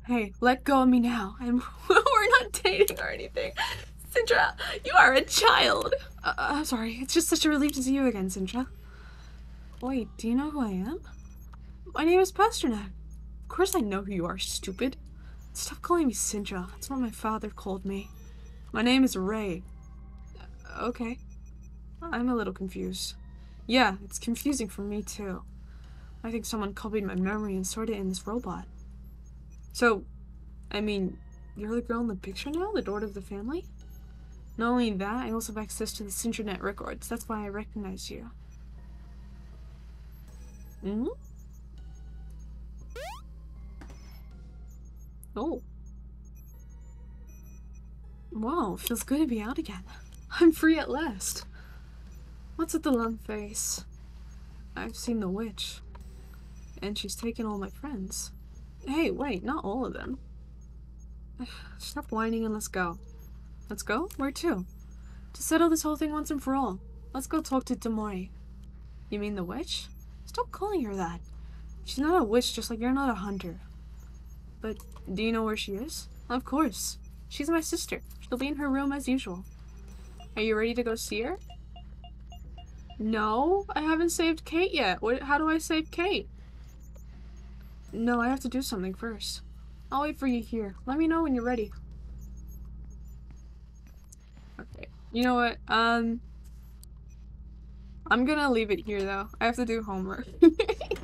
Hey, let go of me now. I'm we're not dating or anything. Sintra, you are a child. Uh, I'm sorry. It's just such a relief to see you again, Sintra. Wait, do you know who I am? My name is Pasternak. Of course I know who you are, stupid. Stop calling me Sintra. That's what my father called me. My name is Ray. Okay. I'm a little confused. Yeah, it's confusing for me too. I think someone copied my memory and stored it in this robot. So, I mean, you're the girl in the picture now? The daughter of the family? Not only that, I also have access to the Sintranet records. That's why I recognize you. hmm? Oh. Wow, feels good to be out again. I'm free at last. What's with the lump face? I've seen the witch. And she's taken all my friends. Hey, wait, not all of them. Stop whining and let's go. Let's go? Where to? To settle this whole thing once and for all. Let's go talk to Tamori. You mean the witch? Stop calling her that. She's not a witch just like you're not a hunter. But do you know where she is? Of course. She's my sister. She'll be in her room as usual. Are you ready to go see her? No, I haven't saved Kate yet. What, how do I save Kate? No, I have to do something first. I'll wait for you here. Let me know when you're ready. Okay. You know what? Um... I'm gonna leave it here though. I have to do homework.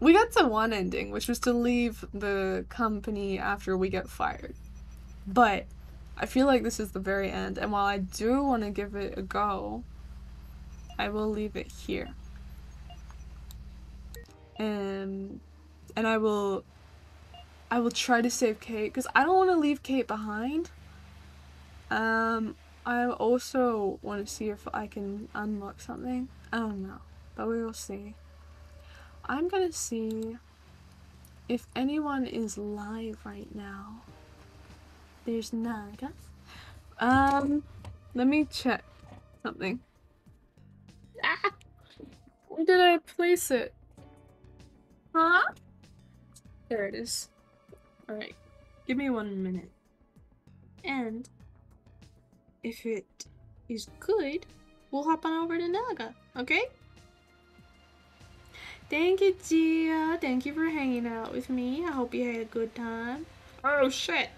we got to one ending, which was to leave the company after we get fired. But I feel like this is the very end, and while I do want to give it a go, I will leave it here. And and I will I will try to save Kate because I don't want to leave Kate behind. Um, I also want to see if I can unlock something. I don't know, but we will see. I'm gonna see if anyone is live right now. There's Naga. Um, let me check something. Ah! Where did I place it? Huh? There it is. Alright, give me one minute. And if it is good, we'll hop on over to Naga, okay? Thank you, Gia. Thank you for hanging out with me. I hope you had a good time. Oh, shit.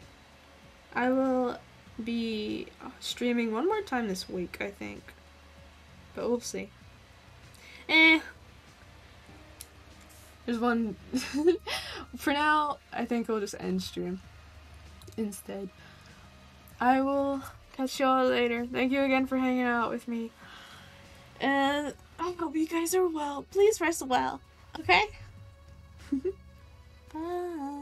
I will be streaming one more time this week, I think. But we'll see. Eh. There's one. For now, I think I'll just end stream instead. I will catch y'all later. Thank you again for hanging out with me. And I hope you guys are well. Please rest well. Okay? Bye.